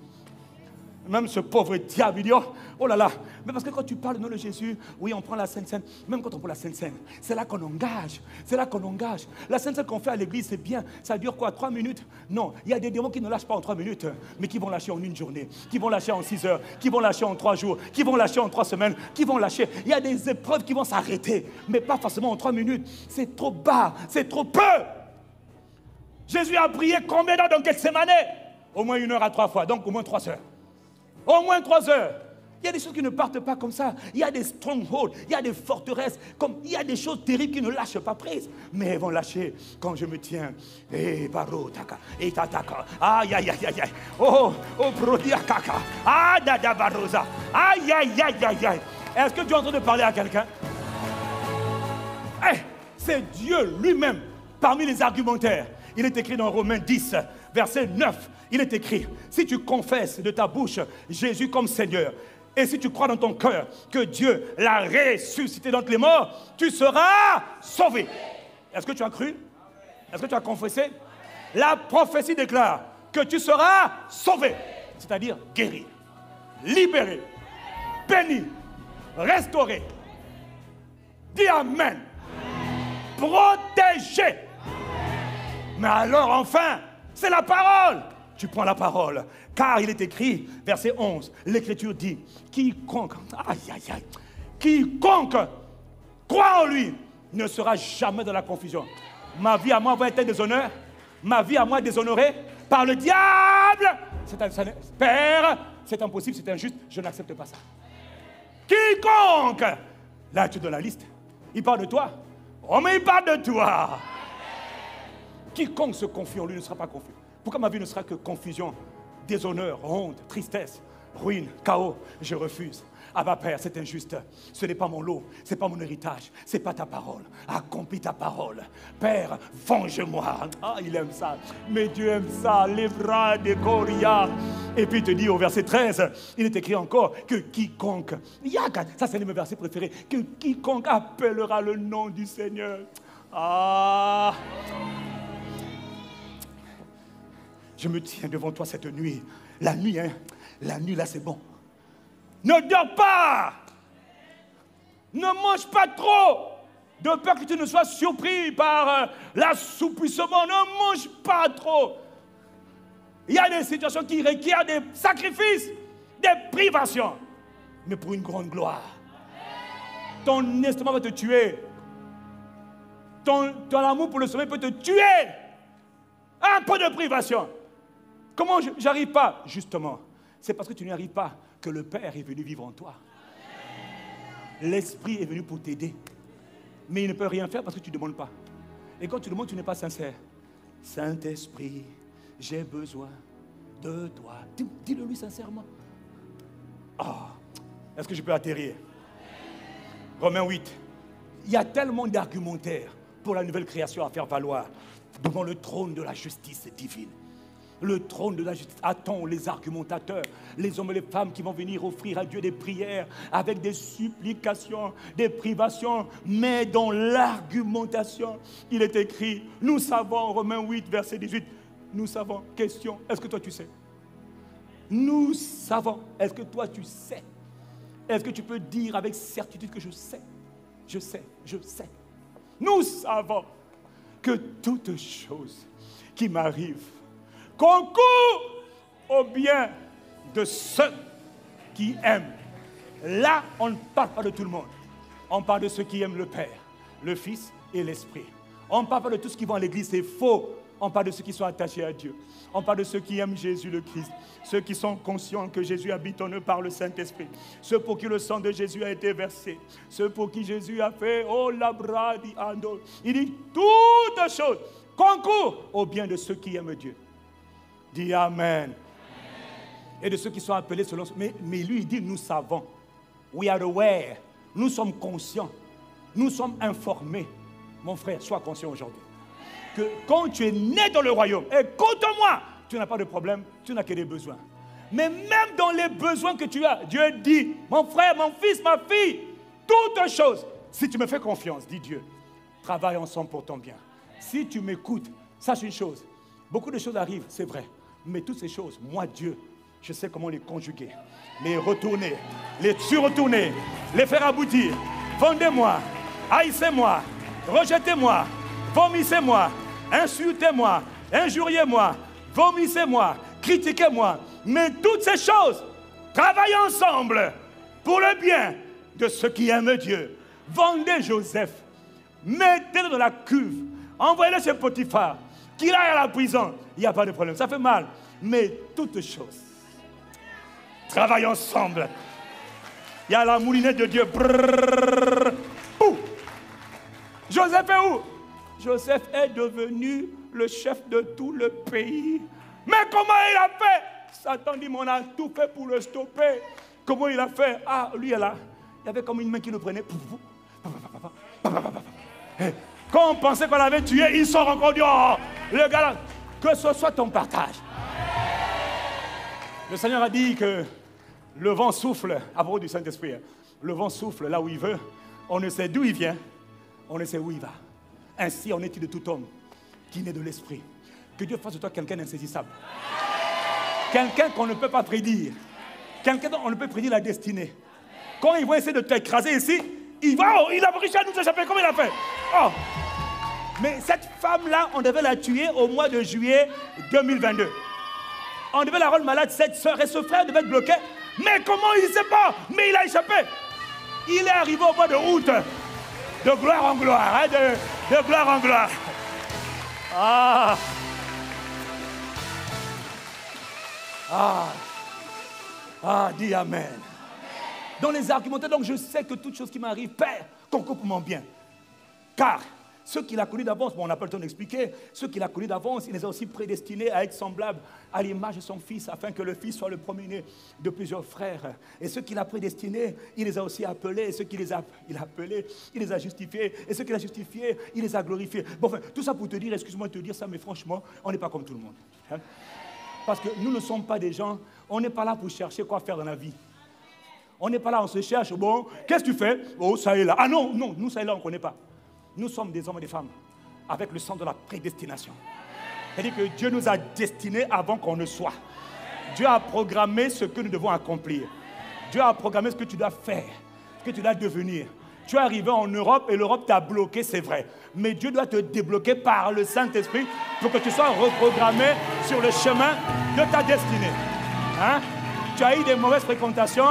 Même ce pauvre diable, il dit, oh, oh là là. Mais parce que quand tu parles du nom de Jésus, oui, on prend la Sainte Seine. Même quand on prend la Sainte Seine, c'est là qu'on engage. C'est là qu'on engage. La Sainte Seine qu'on fait à l'église, c'est bien. Ça dure quoi Trois minutes? Non. Il y a des démons qui ne lâchent pas en trois minutes, mais qui vont lâcher en une journée, qui vont lâcher en six heures, qui vont lâcher en trois jours, qui vont lâcher en trois semaines, qui vont lâcher. Il y a des épreuves qui vont s'arrêter, mais pas forcément en trois minutes. C'est trop bas, c'est trop peu. Jésus a prié combien d'heures dans semaines Au moins une heure à trois fois, donc au moins trois heures. Au moins trois heures. Il y a des choses qui ne partent pas comme ça. Il y a des strongholds, il y a des forteresses, comme il y a des choses terribles qui ne lâchent pas prise. Mais elles vont lâcher quand je me tiens. Eh, baro, taka, eh, tataka. Aïe, aïe, aïe, aïe, aïe. Oh, oh, prodia, kaka. Ah, dada, barosa. Aïe, aïe, aïe, aïe, aïe. Est-ce que tu es en train de parler à quelqu'un? Eh, c'est Dieu lui-même parmi les argumentaires. Il est écrit dans Romains 10, verset 9. Il est écrit, si tu confesses de ta bouche Jésus comme Seigneur, et si tu crois dans ton cœur que Dieu l'a ressuscité d'entre les morts, tu seras sauvé. Est-ce que tu as cru? Est-ce que tu as confessé? La prophétie déclare que tu seras sauvé, c'est-à-dire guéri, libéré, béni, restauré. Dis Amen. Protégé. Mais alors enfin, c'est la parole tu prends la parole. Car il est écrit, verset 11, l'Écriture dit, quiconque, aïe, aïe, aïe, quiconque croit en lui ne sera jamais dans la confusion. Ma vie à moi va être un déshonneur, ma vie à moi déshonorée par le diable. C'est Père, c'est impossible, c'est injuste, je n'accepte pas ça. Quiconque, là tu donnes la liste, il parle de toi. Oh mais il parle de toi. Quiconque se confie en lui ne sera pas confus. Pourquoi ma vie ne sera que confusion, déshonneur, honte, tristesse, ruine, chaos? Je refuse. Ah bah Père, c'est injuste. Ce n'est pas mon lot, ce n'est pas mon héritage, ce n'est pas ta parole. Accomplis ta parole. Père, venge-moi. Ah, il aime ça. Mais Dieu aime ça. Les bras de Coria. Et puis il te dit au verset 13, il est écrit encore que quiconque, ça c'est le verset préféré, que quiconque appellera le nom du Seigneur. Ah, je me tiens devant toi cette nuit. La nuit, hein, la nuit là, c'est bon. Ne dors pas. Ne mange pas trop. De peur que tu ne sois surpris par euh, l'assouplissement. Ne mange pas trop. Il y a des situations qui requièrent des sacrifices, des privations, mais pour une grande gloire. Ton estomac va te tuer. Ton, ton amour pour le sommeil peut te tuer. Un peu de privation. Comment j'arrive pas? Justement, c'est parce que tu n'y arrives pas que le Père est venu vivre en toi. L'Esprit est venu pour t'aider. Mais il ne peut rien faire parce que tu ne demandes pas. Et quand tu demandes, tu n'es pas sincère. Saint-Esprit, j'ai besoin de toi. Dis-le lui sincèrement. Ah, est-ce que je peux atterrir? Romains 8. Il y a tellement d'argumentaires pour la nouvelle création à faire valoir devant le trône de la justice divine le trône de la justice attend les argumentateurs, les hommes et les femmes qui vont venir offrir à Dieu des prières avec des supplications, des privations, mais dans l'argumentation, il est écrit, nous savons, Romains 8, verset 18, nous savons, question, est-ce que toi tu sais? Nous savons, est-ce que toi tu sais? Est-ce que tu peux dire avec certitude que je sais? Je sais, je sais. Nous savons que toutes choses qui m'arrivent concourt au bien de ceux qui aiment. Là, on ne parle pas de tout le monde. On parle de ceux qui aiment le Père, le Fils et l'Esprit. On ne parle pas de tout ce qui va à l'église, c'est faux. On parle de ceux qui sont attachés à Dieu. On parle de ceux qui aiment Jésus le Christ. Ceux qui sont conscients que Jésus habite en eux par le Saint-Esprit. Ceux pour qui le sang de Jésus a été versé. Ceux pour qui Jésus a fait, oh. Il dit, toutes choses concourent au bien de ceux qui aiment Dieu. Dis Amen. Et de ceux qui sont appelés selon... Mais, mais lui, il dit, nous savons. We are aware. Nous sommes conscients. Nous sommes informés. Mon frère, sois conscient aujourd'hui. Que quand tu es né dans le royaume, écoute-moi, tu n'as pas de problème, tu n'as que des besoins. Mais même dans les besoins que tu as, Dieu dit, mon frère, mon fils, ma fille, toutes choses si tu me fais confiance, dit Dieu, travaille ensemble pour ton bien. Si tu m'écoutes, sache une chose. Beaucoup de choses arrivent, c'est vrai. Mais toutes ces choses, moi, Dieu, je sais comment les conjuguer, les retourner, les surretourner, les faire aboutir. Vendez-moi, haïssez-moi, rejetez-moi, vomissez-moi, insultez-moi, injuriez-moi, vomissez-moi, critiquez-moi. Mais toutes ces choses travaillent ensemble pour le bien de ceux qui aiment Dieu. Vendez Joseph, mettez-le dans la cuve, envoyez-le chez Potiphar, qu'il aille à la prison. Il n'y a pas de problème, ça fait mal. Mais toutes choses travaillent ensemble. Il y a la moulinette de Dieu. Pou. Joseph est où Joseph est devenu le chef de tout le pays. Mais comment il a fait Satan dit, mais on a tout fait pour le stopper. Comment il a fait Ah, lui est là. Il y avait comme une main qui le prenait. Eh, Quand on pensait qu'on l'avait tué, il sort encore du oh, le gars là, que ce soit ton partage. Le Seigneur a dit que le vent souffle, à propos du Saint-Esprit, hein. le vent souffle là où il veut. On ne sait d'où il vient, on ne sait où il va. Ainsi en est-il de tout homme qui naît de l'Esprit. Que Dieu fasse de toi quelqu'un d'insaisissable. Quelqu'un qu'on ne peut pas prédire. Quelqu'un dont on ne peut prédire la destinée. Quand ils vont essayer de t'écraser ici, il va, il a réussi à nous échapper. Comment il a fait? Oh Mais cette femme-là, on devait la tuer au mois de juillet 2022. On devait la rendre malade, cette soeur et ce frère devait être bloqué. Mais comment il ne sait pas Mais il a échappé. Il est arrivé au mois de août. De gloire en gloire, hein, de, de gloire en gloire. Ah Ah Ah, dis Amen. Dans les argumentaires, donc je sais que toute chose qui m'arrive, Père, concourt pour mon bien. Car ceux qu'il a connus d'avance, bon, on n'a pas le temps d'expliquer, ceux qu'il a connus d'avance, il les a aussi prédestinés à être semblables à l'image de son Fils, afin que le Fils soit le premier-né de plusieurs frères. Et ceux qu'il a prédestinés, il les a aussi appelés. Et ceux qu'il a, a appelés, il les a justifiés. Et ceux qu'il a justifiés, il les a glorifiés. Bon, enfin, tout ça pour te dire, excuse-moi de te dire ça, mais franchement, on n'est pas comme tout le monde. hein. Parce que nous ne sommes pas des gens, on n'est pas là pour chercher quoi faire dans la vie. On n'est pas là, on se cherche, bon, qu'est-ce que tu fais? Oh, ça est là. Ah non, non, nous, ça est là, on ne connaît pas. Nous sommes des hommes et des femmes avec le sang de la prédestination. C'est-à-dire que Dieu nous a destinés avant qu'on ne soit. Dieu a programmé ce que nous devons accomplir. Dieu a programmé ce que tu dois faire, ce que tu dois devenir. Tu es arrivé en Europe et l'Europe t'a bloqué, c'est vrai. Mais Dieu doit te débloquer par le Saint-Esprit pour que tu sois reprogrammé sur le chemin de ta destinée. Hein? Tu as eu des mauvaises fréquentations,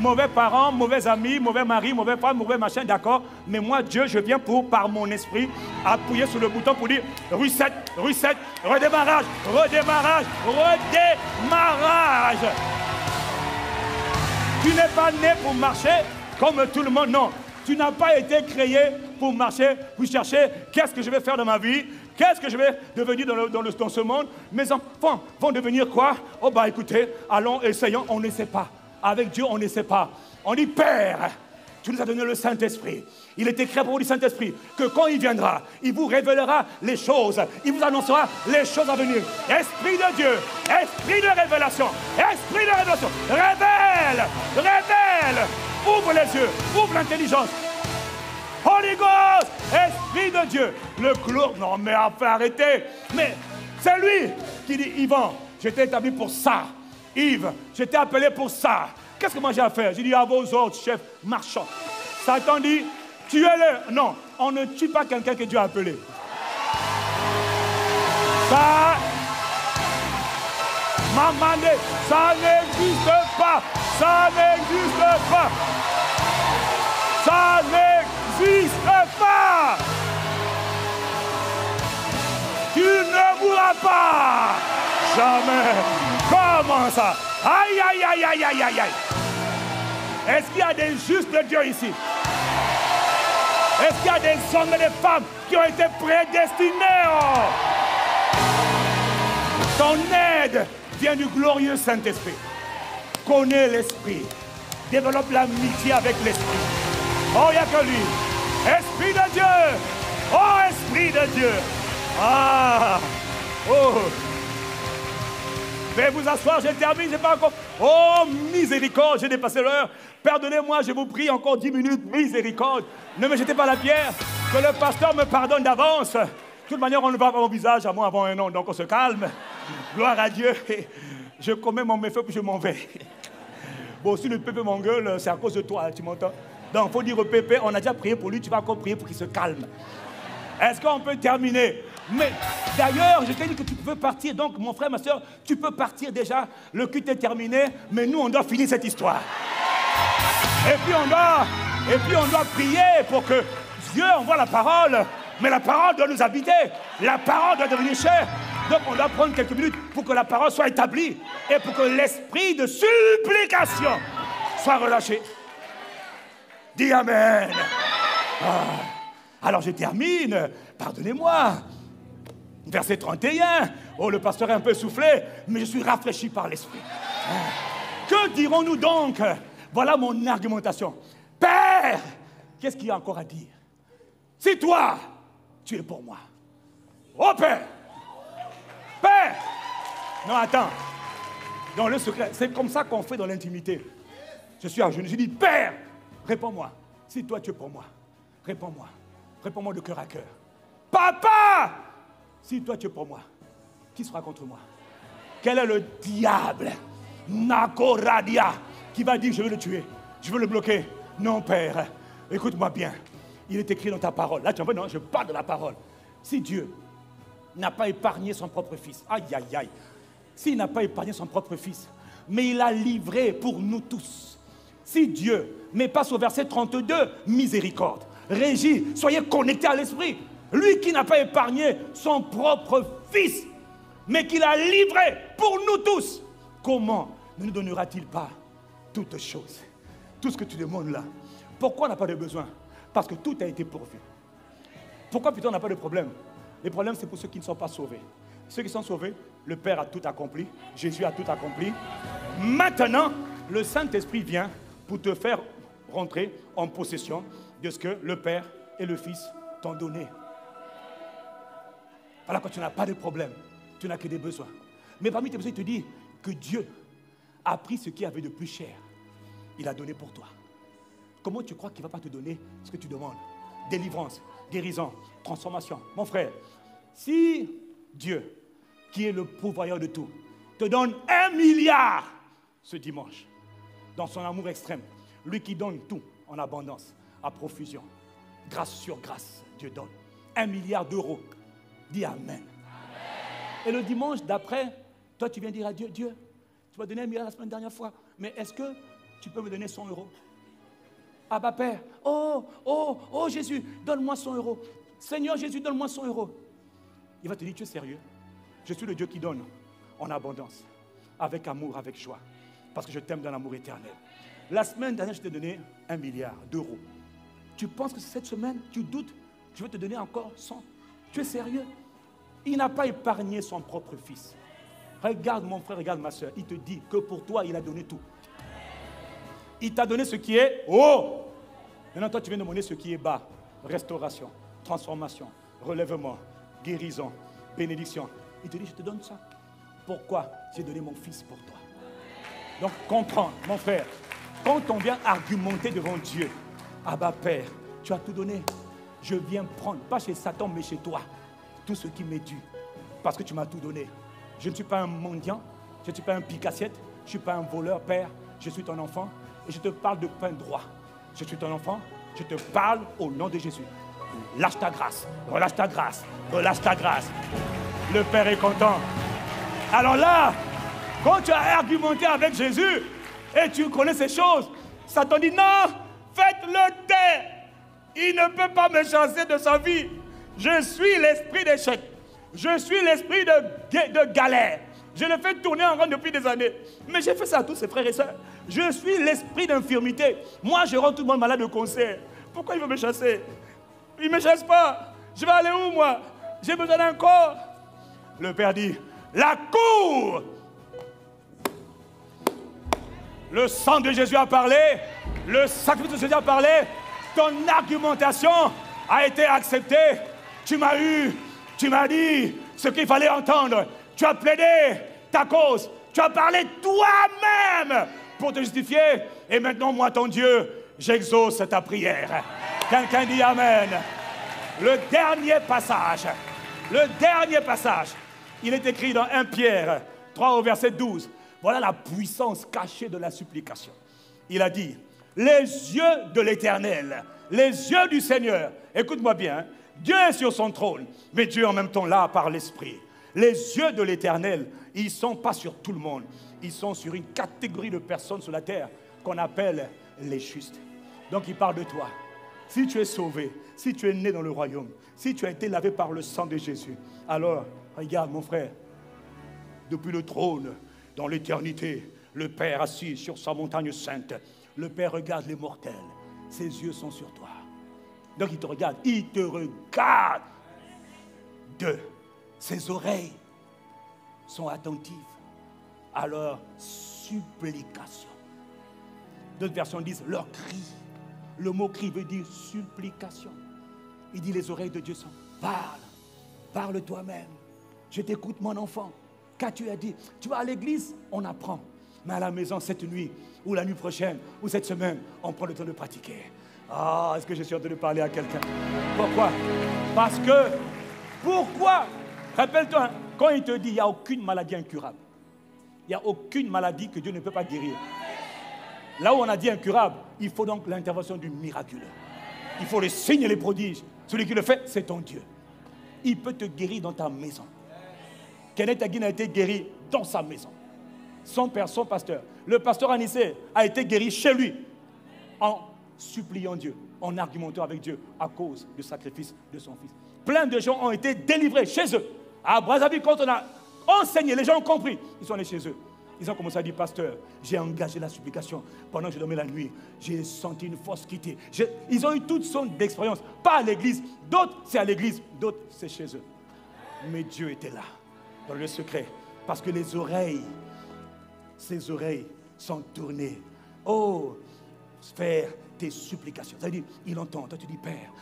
mauvais parents, mauvais amis, mauvais mari, mauvais femme, mauvais machin, d'accord. Mais moi, Dieu, je viens pour, par mon esprit, appuyer sur le bouton pour dire reset, reset, redémarrage, redémarrage, redémarrage. Tu n'es pas né pour marcher comme tout le monde, non. Tu n'as pas été créé pour marcher, pour chercher qu'est-ce que je vais faire dans ma vie, qu'est-ce que je vais devenir dans, dans ce monde. Mes enfants vont devenir quoi? Oh bah écoutez, allons, essayons, on ne sait pas. Avec Dieu, on ne sait pas. On dit Père, tu nous as donné le Saint-Esprit. Il était créé pour du Saint-Esprit, que quand il viendra, il vous révélera les choses, il vous annoncera les choses à venir. Esprit de Dieu, esprit de révélation, esprit de révélation, révèle, révèle, ouvre les yeux, ouvre l'intelligence. Holy Ghost, esprit de Dieu, le gloire. Non, mais enfin, arrêtez. Mais c'est lui qui dit Yvan, j'étais établi pour ça. Yves, j'étais appelé pour ça. Qu'est-ce que moi j'ai à faire? J'ai dit à vos autres chefs marchands. Satan dit tuez-le. Non, on ne tue pas quelqu'un que Dieu a appelé. Ça, maman, ça n'existe pas. Ça n'existe pas. Ça n'existe pas. Tu ne mourras pas. Jamais. Comment ça? Aïe, aïe, aïe, aïe, aïe, aïe, aïe. Est-ce qu'il y a des justes de Dieu ici? Est-ce qu'il y a des hommes et des femmes qui ont été prédestinés oh? Ton aide vient du glorieux Saint-Esprit. Connais l'Esprit. Développe l'amitié avec l'Esprit. Oh, il n'y a que lui. Esprit de Dieu. Oh, Esprit de Dieu. Ah. Oh. Veuillez vous asseoir, je termine, j'ai pas encore. Oh, miséricorde, j'ai dépassé l'heure. Pardonnez-moi, je vous prie, encore dix minutes, miséricorde. Ne me jetez pas la pierre, que le pasteur me pardonne d'avance. De toute manière, on ne va pas mon visage à moi avant un an, donc on se calme. Gloire à Dieu. Je commets mon méfait puis je m'en vais. Bon, si le pépé m'engueule, c'est à cause de toi, tu m'entends? Donc, il faut dire au pépé, on a déjà prié pour lui, tu vas encore prier pour qu'il se calme. Est-ce qu'on peut terminer? Mais d'ailleurs, je t'ai dit que tu peux partir. Donc, mon frère, ma soeur, tu peux partir déjà. Le culte est terminé, mais nous, on doit finir cette histoire. Et puis on doit, et puis on doit prier pour que Dieu envoie la parole. Mais la parole doit nous habiter. La parole doit devenir chère. Donc on doit prendre quelques minutes pour que la parole soit établie et pour que l'esprit de supplication soit relâché. Dis Amen. Ah. Alors je termine. Pardonnez-moi. Verset 31. Oh, le pasteur est un peu soufflé, mais je suis rafraîchi par l'esprit. Ah. Que dirons-nous donc? Voilà mon argumentation. Père, qu'est-ce qu'il y a encore à dire? Si toi, tu es pour moi. Oh Père Père Non, attends. Dans le secret, c'est comme ça qu'on fait dans l'intimité. Je suis à genoux, je dis Père, réponds-moi. Si toi tu es pour moi, réponds-moi. Réponds-moi de cœur à cœur. Papa Si toi tu es pour moi, qui sera contre moi? Quel est le diable Nakoradia qui va dire je veux le tuer, je veux le bloquer? Non, Père, écoute-moi bien. Il est écrit dans ta parole. Là, tu en veux, non, je parle de la parole. Si Dieu n'a pas épargné son propre fils, aïe, aïe, aïe, s'il n'a pas épargné son propre fils, mais il a livré pour nous tous. Si Dieu, mais passe au verset 32, miséricorde, Régis, soyez connectés à l'esprit. Lui qui n'a pas épargné son propre fils, mais qui l'a livré pour nous tous, comment ne nous donnera-t-il pas toutes choses? Tout ce que tu demandes là. Pourquoi on n'a pas de besoin? Parce que tout a été pourvu. Pourquoi plutôt on n'a pas de problème? Les problèmes, c'est pour ceux qui ne sont pas sauvés. Ceux qui sont sauvés, le Père a tout accompli, Jésus a tout accompli. Maintenant, le Saint-Esprit vient pour te faire rentrer en possession de ce que le Père et le Fils t'ont donné. Voilà, quand tu n'as pas de problème, tu n'as que des besoins. Mais parmi tes besoins, il te dit que Dieu a pris ce qui avait de plus cher. Il a donné pour toi. Comment tu crois qu'il ne va pas te donner ce que tu demandes? Délivrance, guérison, transformation. Mon frère, si Dieu, qui est le pourvoyeur de tout, te donne un milliard ce dimanche, dans son amour extrême, lui qui donne tout en abondance, à profusion, grâce sur grâce, Dieu donne. Un milliard d'euros. Dis Amen. Et le dimanche d'après, toi tu viens dire à Dieu, Dieu, tu m'as donné un milliard la semaine dernière fois, mais est-ce que tu peux me donner 100 euros? Ah bah Père, oh, oh, oh Jésus, donne-moi 100 euros. Seigneur Jésus, donne-moi 100 euros. Il va te dire, tu es sérieux? Je suis le Dieu qui donne en abondance, avec amour, avec joie, parce que je t'aime dans l'amour éternel. La semaine dernière, je t'ai donné un milliard d'euros. Tu penses que cette semaine, tu doutes, je vais te donner encore 100. Tu es sérieux? Il n'a pas épargné son propre fils. Regarde mon frère, regarde ma soeur. Il te dit que pour toi, il a donné tout. Il t'a donné ce qui est haut. Maintenant, toi, tu viens de demander ce qui est bas. Restauration, transformation, relèvement, guérison, bénédiction. Il te dit, je te donne ça. Pourquoi j'ai donné mon fils pour toi? Donc, comprends, mon frère, quand on vient argumenter devant Dieu, ah bah Père, tu as tout donné. Je viens prendre, pas chez Satan, mais chez toi, tout ce qui m'est dû. Parce que tu m'as tout donné. Je ne suis pas un mendiant, je ne suis pas un picassiette, je ne suis pas un voleur, Père. Je suis ton enfant et je te parle de pain droit. Je suis ton enfant, je te parle au nom de Jésus. Lâche ta grâce, relâche ta grâce, relâche ta grâce. Le Père est content. Alors là, quand tu as argumenté avec Jésus et tu connais ces choses, Satan dit non, faites-le taire. Il ne peut pas me chasser de sa vie. Je suis l'esprit d'échec. Je suis l'esprit de, galère. Je le fais tourner en rond depuis des années. Mais j'ai fait ça à tous ses frères et sœurs. Je suis l'esprit d'infirmité. Moi, je rends tout le monde malade de concert. Pourquoi il veut me chasser? Il ne me chasse pas. Je vais aller où, moi? J'ai besoin d'un corps. Le Père dit, la cour. Le sang de Jésus a parlé. Le sacrifice de Jésus a parlé. Ton argumentation a été acceptée. Tu m'as eu. Tu m'as dit ce qu'il fallait entendre. Tu as plaidé ta cause. Tu as parlé toi-même pour te justifier. Et maintenant, moi, ton Dieu, j'exauce ta prière. Quelqu'un dit Amen. Le dernier passage, le dernier passage, il est écrit dans 1 Pierre 3 au verset 12. Voilà la puissance cachée de la supplication. Il a dit, les yeux de l'Éternel, les yeux du Seigneur, écoute-moi bien, hein. Dieu est sur son trône, mais Dieu en même temps là par l'Esprit. Les yeux de l'Éternel, ils ne sont pas sur tout le monde, ils sont sur une catégorie de personnes sur la terre qu'on appelle les justes. Donc il parle de toi. Si tu es sauvé, si tu es né dans le royaume, si tu as été lavé par le sang de Jésus, alors regarde mon frère, depuis le trône, dans l'éternité, le Père assis sur sa montagne sainte, le Père regarde les mortels, ses yeux sont sur toi. Donc il te regarde, il te regarde de ses oreilles sont attentives à leur supplication. D'autres versions disent leur cri. Le mot cri veut dire supplication. Il dit les oreilles de Dieu sont parle, parle toi-même. Je t'écoute mon enfant. Qu'as-tu à dire? Tu vas à l'église, on apprend. Mais à la maison cette nuit, ou la nuit prochaine, ou cette semaine, on prend le temps de pratiquer. Ah, est-ce que je suis en train de parler à quelqu'un? Pourquoi? Parce que, pourquoi? Rappelle-toi, quand il te dit, il n'y a aucune maladie incurable. Il n'y a aucune maladie que Dieu ne peut pas guérir. Là où on a dit incurable, il faut donc l'intervention du miraculeux. Il faut le signe et les prodiges. Celui qui le fait, c'est ton Dieu. Il peut te guérir dans ta maison. Kenneth Hagin a été guéri dans sa maison. Son père, son pasteur. Le pasteur Anissé a été guéri chez lui suppliant Dieu, en argumentant avec Dieu à cause du sacrifice de son fils. Plein de gens ont été délivrés chez eux. À Brazzaville, quand on a enseigné, les gens ont compris. Ils sont allés chez eux. Ils ont commencé à dire, pasteur, j'ai engagé la supplication. Pendant que je dormais la nuit, j'ai senti une force quitter. Ils ont eu toutes sortes d'expériences. Pas à l'église. D'autres, c'est à l'église. D'autres, c'est chez eux. Mais Dieu était là, dans le secret. Parce que les oreilles, ses oreilles sont tournées. Oh, faire tes supplications. C'est-à-dire, il entend. Toi, tu dis, Père,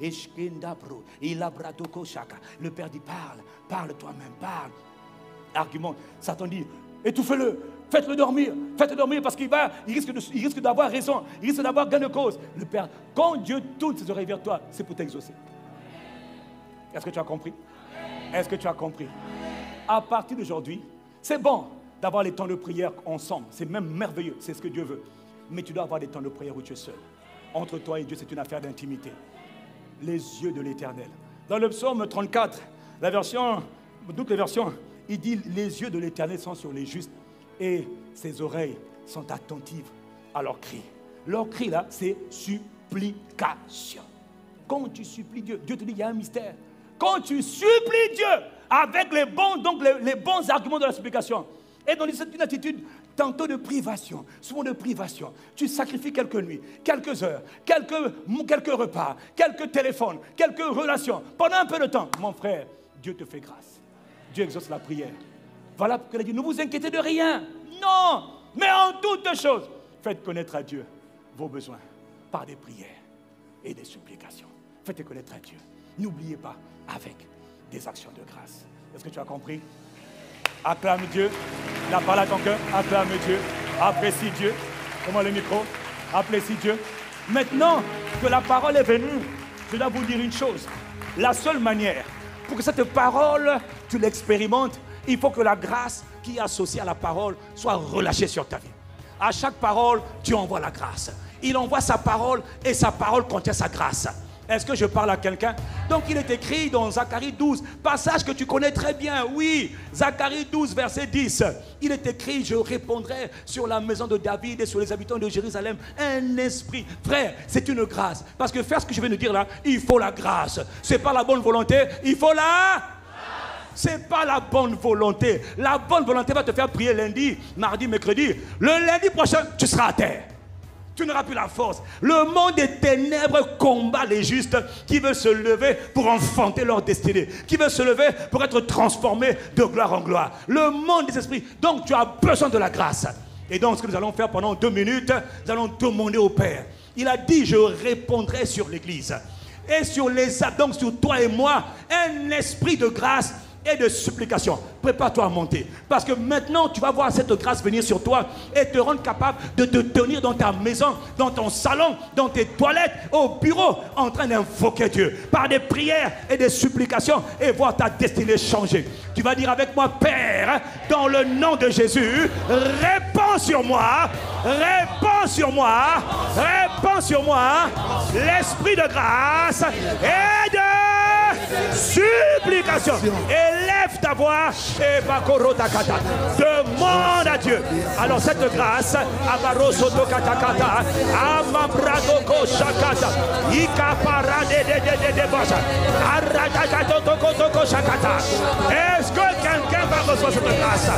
Eshkendabro. Le Père dit, parle, parle toi-même, parle. Argument. Satan dit, étouffez-le, faites-le dormir, faites-le dormir parce qu'il va, il risque d'avoir raison, il risque d'avoir gain de cause. Le Père, quand Dieu tourne ses oreilles vers toi, c'est pour t'exaucer. Est-ce que tu as compris? Est-ce que tu as compris? À partir d'aujourd'hui, c'est bon d'avoir les temps de prière ensemble. C'est même merveilleux, c'est ce que Dieu veut mais tu dois avoir des temps de prière où tu es seul. Entre toi et Dieu, c'est une affaire d'intimité. Les yeux de l'éternel. Dans le psaume 34, la version, toutes les versions, il dit Les yeux de l'éternel sont sur les justes et ses oreilles sont attentives à leurs cris. Leur cri là, c'est supplication. Quand tu supplies Dieu, Dieu te dit il y a un mystère. Quand tu supplies Dieu avec les bons, donc les, bons arguments de la supplication, et dans une attitude tantôt de privation, souvent de privation. Tu sacrifies quelques nuits, quelques heures, quelques, repas, quelques téléphones, quelques relations. Pendant un peu de temps, mon frère, Dieu te fait grâce. Dieu exauce la prière. Voilà pourquoi il a dit, ne vous inquiétez de rien. Non, mais en toutes choses, faites connaître à Dieu vos besoins par des prières et des supplications. Faites connaître à Dieu. N'oubliez pas, avec des actions de grâce. Est-ce que tu as compris? Acclame Dieu. La parole à ton cœur. Acclame Dieu. Apprécie Dieu. Comment le micro? Apprécie Dieu. Maintenant que la parole est venue, je dois vous dire une chose. La seule manière pour que cette parole, tu l'expérimentes, il faut que la grâce qui est associée à la parole soit relâchée sur ta vie. À chaque parole, tu envoies la grâce. Il envoie sa parole et sa parole contient sa grâce. Est-ce que je parle à quelqu'un? Donc il est écrit dans Zacharie 12, passage que tu connais très bien, oui, Zacharie 12, verset 10. Il est écrit, je répondrai sur la maison de David et sur les habitants de Jérusalem un esprit. Frère, c'est une grâce. Parce que faire ce que je viens de dire là, il faut la grâce. C'est pas la bonne volonté, il faut la... C'est pas la bonne volonté. La bonne volonté va te faire prier lundi, mardi, mercredi. Le lundi prochain, tu seras à terre. Tu n'auras plus la force. Le monde des ténèbres combat les justes qui veulent se lever pour enfanter leur destinée, qui veulent se lever pour être transformés de gloire en gloire. Le monde des esprits. Donc tu as besoin de la grâce. Et donc ce que nous allons faire pendant deux minutes, nous allons demander au Père. Il a dit, je répondrai sur l'Église. Et sur les donc sur toi et moi, un esprit de grâce et de supplication. Prépare-toi à monter. Parce que maintenant, tu vas voir cette grâce venir sur toi et te rendre capable de te tenir dans ta maison, dans ton salon, dans tes toilettes, au bureau, en train d'invoquer Dieu. Par des prières et des supplications et voir ta destinée changer. Tu vas dire avec moi, Père, dans le nom de Jésus, répands sur moi, répands sur moi, répands sur moi l'esprit de grâce et de supplication. Élève ta voix et bakorotakata. Demande à Dieu. Alors cette grâce, Abarosoto katakata, Amabradoko shakata, Ikaparade de bosa, Aradakatotoko shakata. Est-ce que quelqu'un va recevoir cette grâce?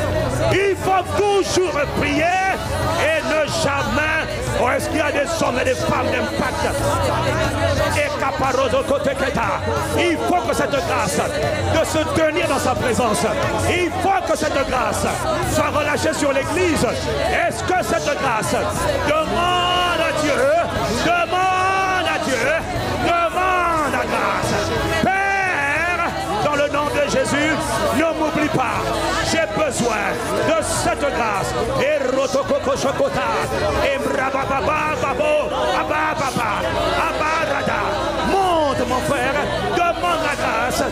Il faut toujours prier et ne jamais. Oh, est-ce qu'il y a des hommes des femmes d'impact? Il faut que cette grâce de se tenir dans sa présence, il faut que cette grâce soit relâchée sur l'Église. Est-ce que cette grâce demande à Dieu, demande à Dieu, demande à grâce? Père, dans le nom de Jésus, ne m'oublie pas. J'ai besoin de cette grâce. Et rotokoko. Et mon frère, demande la grâce.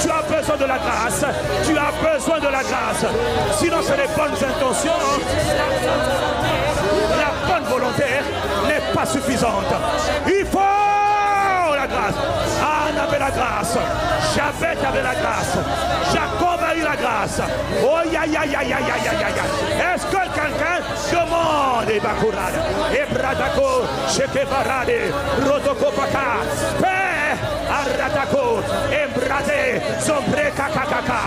Tu as besoin de la grâce. Tu as besoin de la grâce. Sinon, c'est les bonnes intentions. La bonne volonté n'est pas suffisante. Il faut la grâce. Anne avait la grâce. Javette avait la grâce. Jacob a eu la grâce. Oh, ya, ya, ya, ya, ya, ya, ya, Est-ce que quelqu'un demande? Et Bakurad? Et Bradako, Chekevarade, Rodokopaka. Aradako, Embrade, Zombre Kakakaka,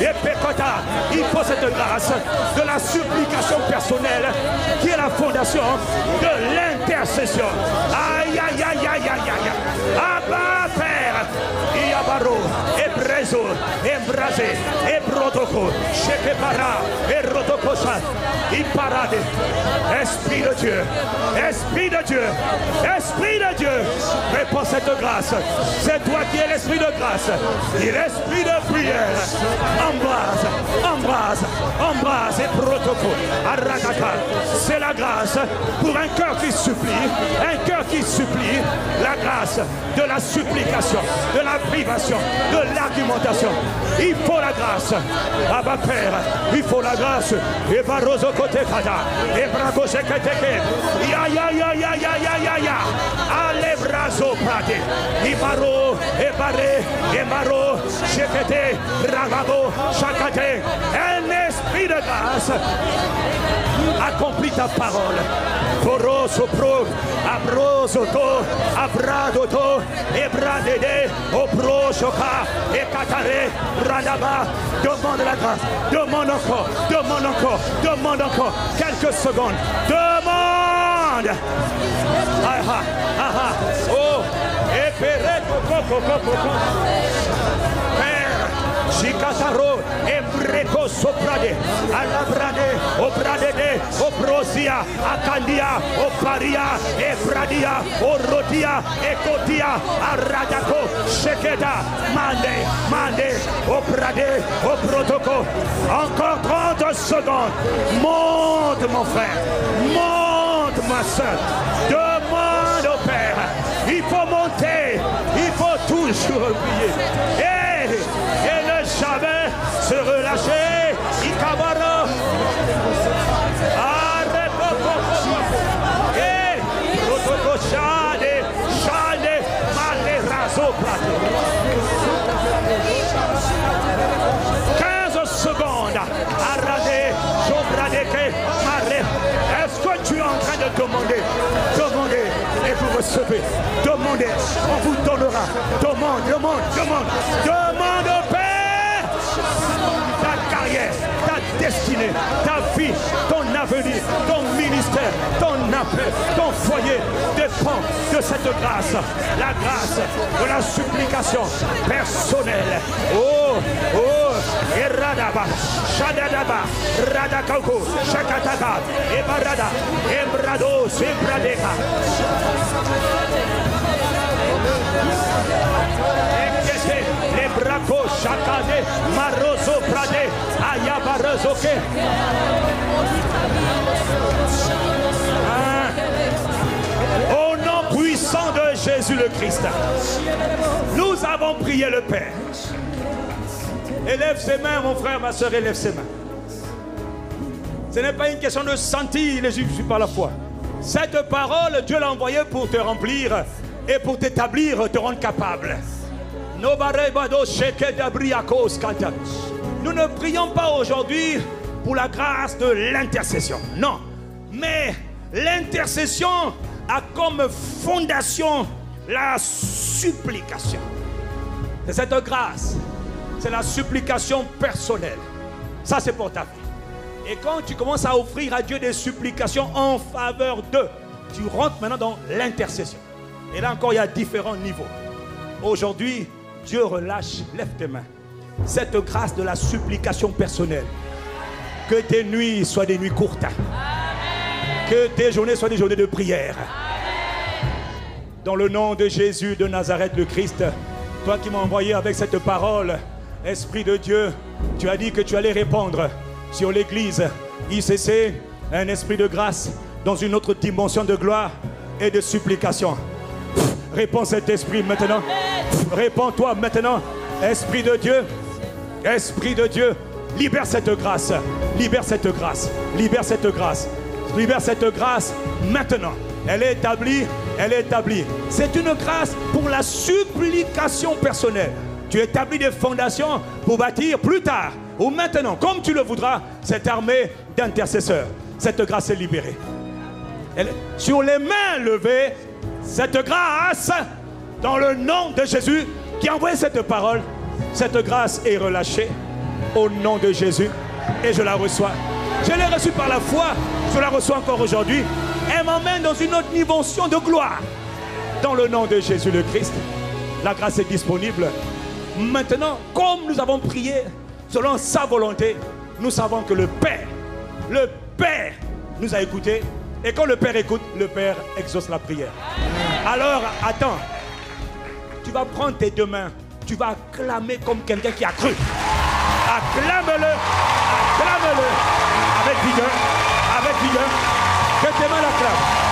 et Pekota. Il faut cette grâce de la supplication personnelle qui est la fondation de l'intercession. Aïe, aïe, aïe, aïe, aïe, aïe. Abba, Père, Iabaro, Ebrezo, Embrase, Ebrodoko, Shekepara, Erodokosa, Iparade. Esprit de Dieu, Esprit de Dieu, Esprit de Dieu, réponds cette grâce. C'est toi qui es l'Esprit de grâce, l'Esprit de prière. Embrase, embrase, embrase et protocole. Aradaka, c'est la grâce pour un cœur qui supplie, un cœur qui supplie, la grâce de la supplication, de la privation, de il faut la grâce. Ah, Abba Père, il faut la grâce. Et Barroso côté Fada. Et Brago Seketeke. Ya ya ya ya ya ya ya ya. Ale Brazo Prade. Ibaro, Ebare, Ebaro, Shekete, Ragabo, Shakate. Enes de grâce accomplis ta parole. Poro sopro, abrosoto, abradoto, ebradede, opro shoka, ekatare, radaba. Demande la grâce, demande encore, demande encore, demande encore. Quelques secondes. Demande. Ah ah, ah ah. Oh. Père, Shikataro, Embreko Soprade, Alabrade, Obradede, Obrosia, Akandia, Oparia, Efradia, Orodia, Ekotia, Aradako, Shekeda, Mande, Mande, Oprade, Oprotoko. Encore 30 secondes. Monte mon frère, monte ma soeur. Demande au Père. Il faut monter, il faut toujours prier. Demandez, on vous donnera. Demande, demande, demande. Demande au Père ta carrière, ta destinée, ta vie, ton avenir, ton ministère, ton appel, ton foyer dépend de cette grâce. La grâce de la supplication personnelle. Oh, Oh, Eradaba, Shadadaba, Radakoko, Shakataba, Ebarada, Embrado, Sembradeka. Les bracos, chacadé, maroso, pradé, ayabarezoke. Ah. Au nom puissant de Jésus le Christ, nous avons prié le Père. Élève ses mains, mon frère, ma soeur, élève ses mains. Ce n'est pas une question de sentir les Jésus par la foi. Cette parole, Dieu l'a envoyée pour te remplir et pour t'établir, te rendre capable. Nous ne prions pas aujourd'hui pour la grâce de l'intercession. Non. Mais l'intercession a comme fondation la supplication. C'est cette grâce. C'est la supplication personnelle. Ça, c'est pour ta vie. Et quand tu commences à offrir à Dieu des supplications en faveur d'eux, tu rentres maintenant dans l'intercession. Et là encore, il y a différents niveaux. Aujourd'hui, Dieu relâche, lève tes mains, cette grâce de la supplication personnelle. Que tes nuits soient des nuits courtes. Que tes journées soient des journées de prière. Dans le nom de Jésus de Nazareth le Christ, toi qui m'as envoyé avec cette parole, Esprit de Dieu, tu as dit que tu allais répondre sur l'Église ICC, un esprit de grâce dans une autre dimension de gloire et de supplication. Réponds cet esprit maintenant. Réponds-toi maintenant. Esprit de Dieu. Esprit de Dieu. Libère cette grâce. Libère cette grâce. Libère cette grâce. Libère cette grâce maintenant. Elle est établie. Elle est établie. C'est une grâce pour la supplication personnelle. Tu établis des fondations pour bâtir plus tard ou maintenant, comme tu le voudras, cette armée d'intercesseurs. Cette grâce est libérée. sur les mains levées, cette grâce, dans le nom de Jésus, qui a envoyé cette parole, cette grâce est relâchée au nom de Jésus et je la reçois. Je l'ai reçue par la foi, je la reçois encore aujourd'hui. Elle m'emmène dans une autre dimension de gloire. Dans le nom de Jésus le Christ, la grâce est disponible. Maintenant, comme nous avons prié selon sa volonté, nous savons que le Père, le Père nous a écoutés et quand le Père écoute, le Père exauce la prière. Alors, attends. Tu vas prendre tes deux mains. Tu vas acclamer comme quelqu'un qui a cru. Acclame-le. Acclame-le. Avec vigueur. Avec vigueur. Que tes mains l'acclament.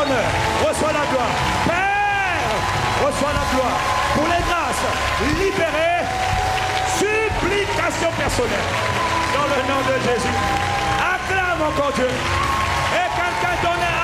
Reçois la gloire. Père. Reçois la gloire. Pour les grâces libérées. Supplication personnelle. Dans le nom de Jésus. Acclame encore Dieu. Et quelqu'un donne